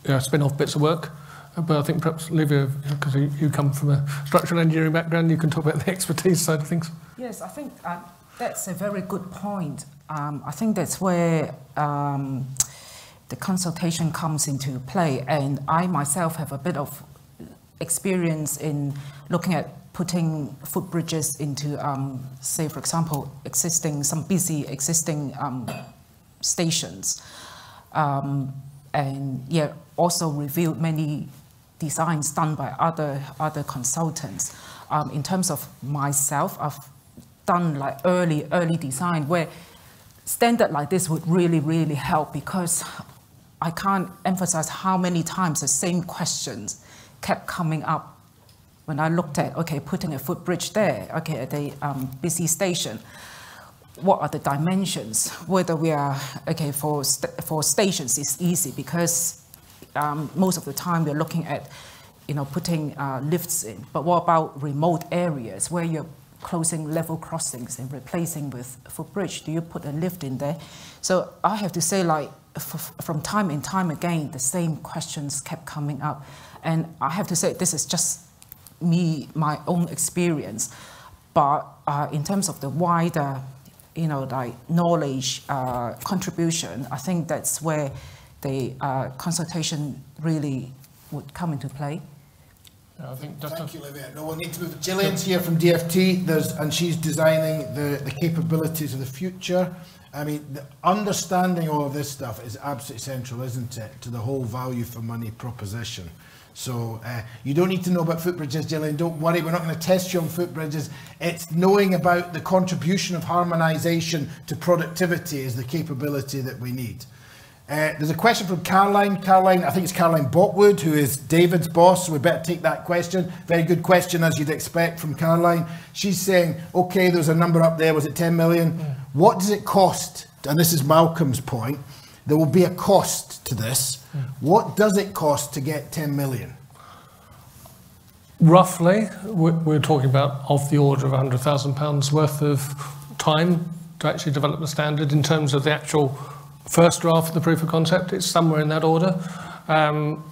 Speaker 16: you know, spin-off bits of work. But I think perhaps, Olivia, because you, you come from a structural engineering background, you can talk about the expertise side of things.
Speaker 17: Yes, I think uh, that's a very good point. Um, I think that's where um, the consultation comes into play, and I myself have a bit of experience in looking at putting footbridges into, um, say, for example, existing some busy existing um, stations, um, and yeah, also reviewed many designs done by other other consultants. Um, in terms of myself, I've done like early early design where standard like this would really really help because I can't emphasize how many times the same questions kept coming up when I looked at okay putting a footbridge there okay at the um, busy station what are the dimensions whether we are okay for st- for stations it's easy because um, most of the time we're looking at you know, putting uh, lifts in. But what about remote areas where you're closing level crossings and replacing with footbridge? Do you put a lift in there? So I have to say, like, from time and time again, the same questions kept coming up. And I have to say, this is just me, my own experience. But uh, in terms of the wider, you know, like knowledge uh, contribution, I think that's where the uh, consultation really would come into play.
Speaker 16: Yeah, I think just
Speaker 1: Thank you, Olivia. No, we'll need to move. Gillian's here from DFT, there's, and she's designing the, the capabilities of the future. I mean, the understanding all of this stuff is absolutely central, isn't it, to the whole value for money proposition. So uh, you don't need to know about footbridges, Gillian. Don't worry, we're not going to test you on footbridges. It's knowing about the contribution of harmonisation to productivity is the capability that we need. Uh, there's a question from Caroline. Caroline, I think it's Caroline Botwood, who is David's boss. So we better take that question. Very good question, as you'd expect from Caroline. She's saying, okay, there's a number up there. Was it 10 million? What does it cost? And this is Malcolm's point. There will be a cost to this. What does it cost to get 10 million?
Speaker 16: Roughly, we're we're talking about of the order of £100,000 worth of time to actually develop the standard in terms of the actual first draft of the proof of concept. It's somewhere in that order, um,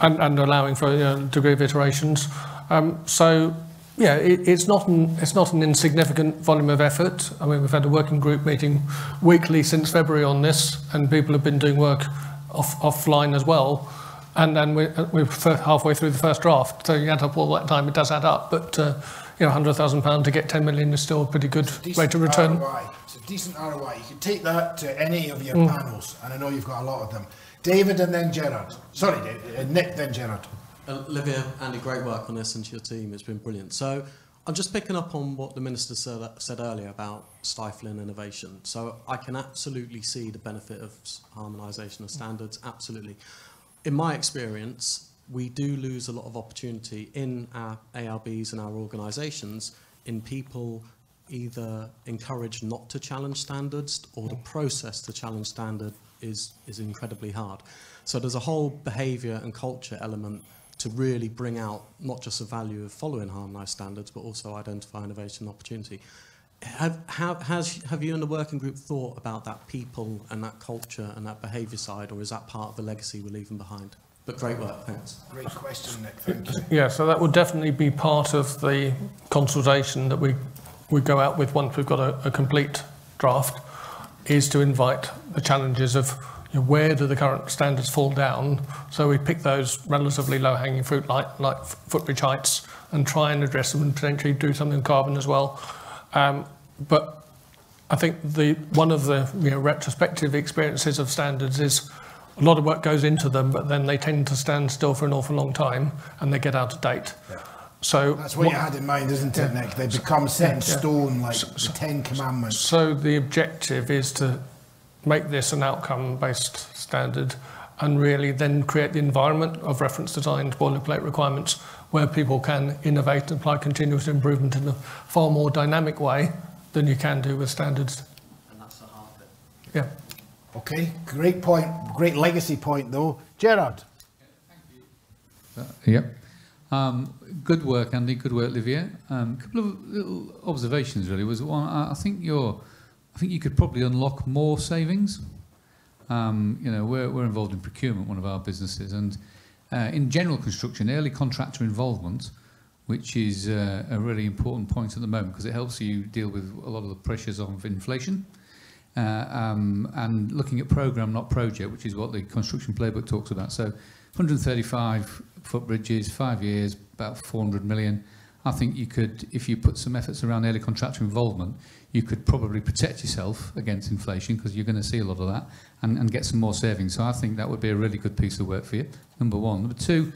Speaker 16: and, and allowing for a degree of iterations. Um, so, yeah, it, it's not an, it's not an insignificant volume of effort. I mean, we've had a working group meeting weekly since February on this, and people have been doing work off, offline as well. And then we, we're halfway through the first draft, so you add up all that time, it does add up. But uh, you know, £100,000 to get 10 million is still a pretty good rate of return.
Speaker 1: ROI. It's a decent ROI. You can take that to any of your
Speaker 16: Mm.
Speaker 1: panels, and I know you've got a lot of them. David and then Gerard. Sorry, David, uh, Nick, then Gerard.
Speaker 19: Olivia, Andy, great work on this and to your team. It's been brilliant. So I'm just picking up on what the Minister said, said earlier about stifling innovation. So I can absolutely see the benefit of harmonisation of standards, absolutely. In my experience, we do lose a lot of opportunity in our ARBs and our organisations in people either encouraged not to challenge standards or the process to challenge standard is, is incredibly hard. So there's a whole behaviour and culture element to really bring out not just the value of following harmonised standards, but also identify innovation and opportunity. Have, have, has, have you and the working group thought about that people and that culture and that behaviour side, or is that part of the legacy we're leaving behind? But great work, thanks.
Speaker 1: Great question, Nick. Thank you.
Speaker 16: Yeah, so that would definitely be part of the consultation that we, we go out with once we've got a, a complete draft, is to invite the challenges of you know, where do the current standards fall down. So we pick those relatively low-hanging fruit like, like footbridge heights and try and address them and potentially do something carbon as well. Um, but I think the one of the you know, retrospective experiences of standards is a lot of work goes into them, but then they tend to stand still for an awful long time and they get out of date. So
Speaker 1: That's what you had in mind, isn't it,
Speaker 16: Yeah.
Speaker 1: Nick? They become set in
Speaker 16: Yeah.
Speaker 1: stone like the Ten Commandments.
Speaker 16: So the objective is to make this an outcome-based standard and really then create the environment of reference designed boilerplate requirements where people can innovate and apply continuous improvement in a far more dynamic way than you can do with standards.
Speaker 19: And that's the heart of it.
Speaker 16: Yeah.
Speaker 1: Okay, great point. Great legacy point, though. Gerard. Thank you.
Speaker 20: Yep. Um, good work, Andy. Good work, Olivia. A um, couple of little observations, really. Was one, I I think you're, I think you could probably unlock more savings. Um, you know, we're, we're involved in procurement, one of our businesses, and uh, in general construction, early contractor involvement, which is uh, a really important point at the moment because it helps you deal with a lot of the pressures of inflation. Uh, um, and looking at program, not project, which is what the construction playbook talks about. So 135 footbridges, five years, about 400 million. I think you could, if you put some efforts around early contractor involvement, you could probably protect yourself against inflation because you're going to see a lot of that and, and get some more savings. So I think that would be a really good piece of work for you, number one. Number two,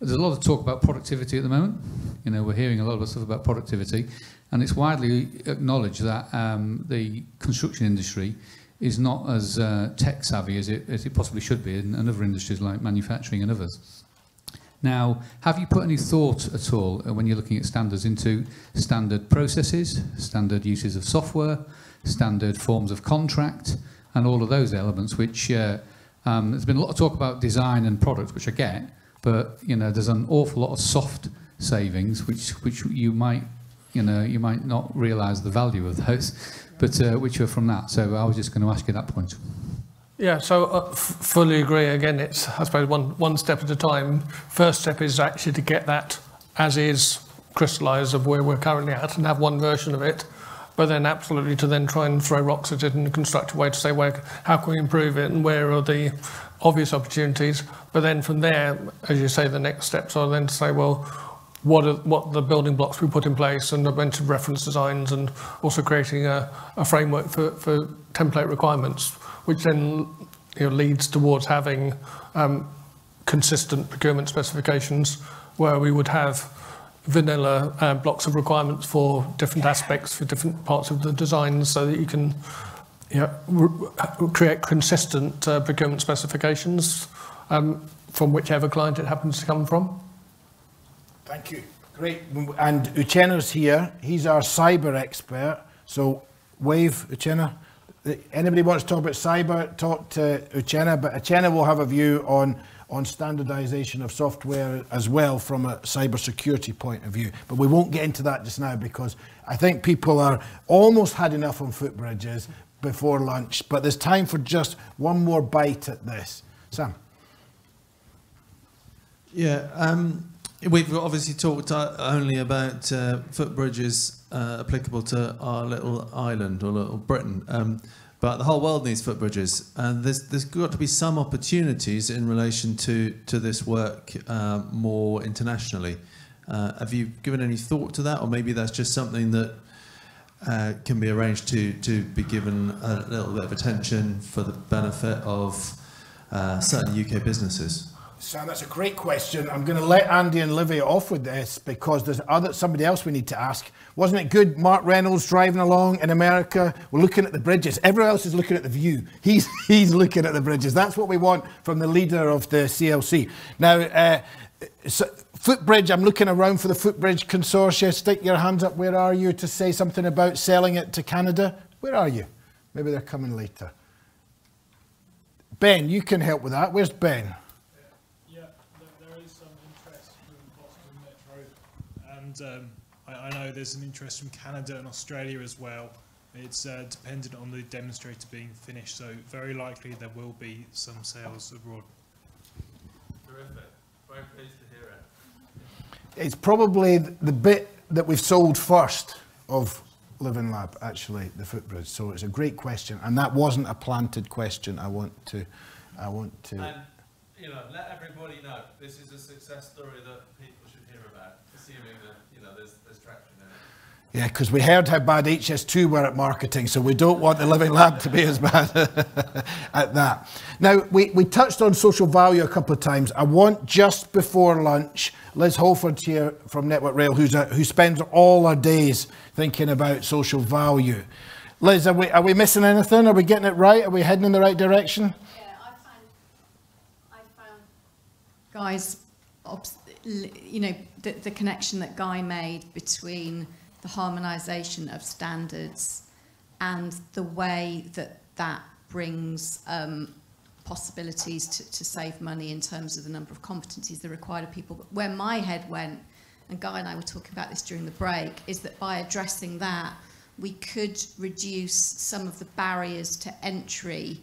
Speaker 20: there's a lot of talk about productivity at the moment. You know, we're hearing a lot of stuff about productivity, and it's widely acknowledged that um, the construction industry is not as uh, tech savvy as it, as it possibly should be in, in other industries like manufacturing and others. Now, have you put any thought at all uh, when you're looking at standards into standard processes, standard uses of software, standard forms of contract, and all of those elements, which uh, um, there's been a lot of talk about design and product, which I get, but you know there's an awful lot of soft savings which which you might you know you might not realise the value of those, but uh, which are from that. So I was just going to ask you that point.
Speaker 16: Yeah, so uh, fully agree. Again, it's I suppose one one step at a time. First step is actually to get that as is crystallised of where we're currently at and have one version of it. But then absolutely to then try and throw rocks at it in a constructive way to say where how can we improve it and where are the obvious opportunities. But then from there, as you say, the next steps are then to say, well, what are what the building blocks we put in place and a bunch of reference designs and also creating a, a framework for, for template requirements, which then you know, leads towards having um, consistent procurement specifications where we would have vanilla uh, blocks of requirements for different aspects for different parts of the design so that you can you know, create consistent uh, procurement specifications um, from whichever client it happens to come from.
Speaker 1: Thank you. Great. And Uchenna's here. He's our cyber expert. So wave, Uchenna. Anybody wants to talk about cyber, talk to Uchenna. But Uchenna will have a view on, on standardization of software as well from a cyber security point of view. But we won't get into that just now because I think people are almost had enough on footbridges before lunch. But there's time for just one more bite at this. Sam.
Speaker 21: Yeah, um, we've obviously talked uh, only about uh, footbridges uh, applicable to our little island or little Britain, um, but the whole world needs footbridges, and there's there's got to be some opportunities in relation to to this work uh, more internationally. Uh, have you given any thought to that, or maybe that's just something that uh, can be arranged to to be given a little bit of attention for the benefit of certain UK businesses?
Speaker 1: Sam, that's a great question. I'm going to let Andy and Livia off with this because there's other somebody else we need to ask. Wasn't it good? Mark Reynolds driving along in America. We're looking at the bridges. Everyone else is looking at the view. He's he's looking at the bridges. That's what we want from the leader of the CLC. Now, uh, so, footbridge. I'm looking around for the footbridge consortia. Stick your hands up. Where are you to say something about selling it to Canada? Where are you? Maybe they're coming later. Ben, you can help with that. Where's Ben?
Speaker 22: Um, I, I know there's an interest from Canada and Australia as well. It's uh, dependent on the demonstrator being finished, so very likely there will be some sales abroad.
Speaker 7: Terrific. Very pleased to hear it.
Speaker 1: It's probably the bit that we've sold first of Living Lab, actually, the footbridge. So it's a great question, and that wasn't a planted question. I want to, I want to.
Speaker 7: And, you know, let everybody know this is a success story that people should hear about, assuming that, you know, there's, there's traction in it.
Speaker 1: Yeah, because we heard how bad HS2 were at marketing, so we don't want the Living Lab to be as bad at that. Now, we, we touched on social value a couple of times. I want just before lunch, Liz Holford here from Network Rail, who's a, who spends all her days thinking about social value. Liz, are we, are we missing anything? Are we getting it right? Are we heading in the right direction?
Speaker 23: Guy's, obs- l- you know, the, the connection that Guy made between the harmonisation of standards and the way that that brings um, possibilities to, to save money in terms of the number of competencies that are required of people. But where my head went, and Guy and I were talking about this during the break, is that by addressing that, we could reduce some of the barriers to entry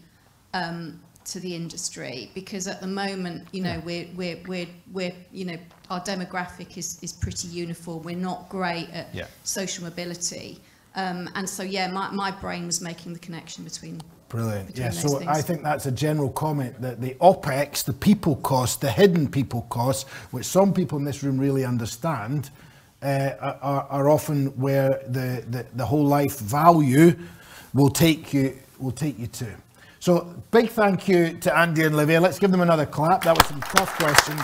Speaker 23: um, to the industry because at the moment, you know, we're, we're, we're, we're, you know, our demographic is, is pretty uniform. We're not great at
Speaker 1: Yeah.
Speaker 23: social mobility. Um, and so, yeah, my, my brain was making the connection between
Speaker 1: Brilliant.
Speaker 23: between
Speaker 1: Yeah, so
Speaker 23: things.
Speaker 1: I think that's a general comment that the OPEX, the people cost, the hidden people costs, which some people in this room really understand, uh, are, are often where the, the, the whole life value will take you will take you to. So big thank you to Andy and Livia. Let's give them another clap. That was some tough questions.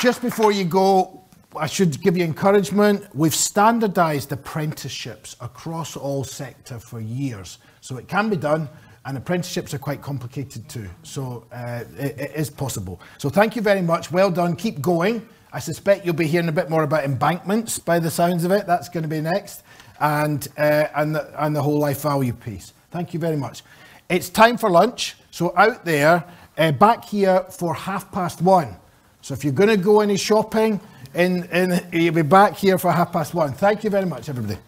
Speaker 1: Just before you go, I should give you encouragement. We've standardised apprenticeships across all sector for years. So it can be done, and apprenticeships are quite complicated too. So uh, it, it is possible. So thank you very much. Well done. Keep going. I suspect you'll be hearing a bit more about embankments by the sounds of it. That's going to be next. And, uh, and, the, and the whole life value piece. Thank you very much. It's time for lunch. So out there, uh, back here for half past one. So if you're going to go any shopping, in, in, you'll be back here for half past one. Thank you very much, everybody.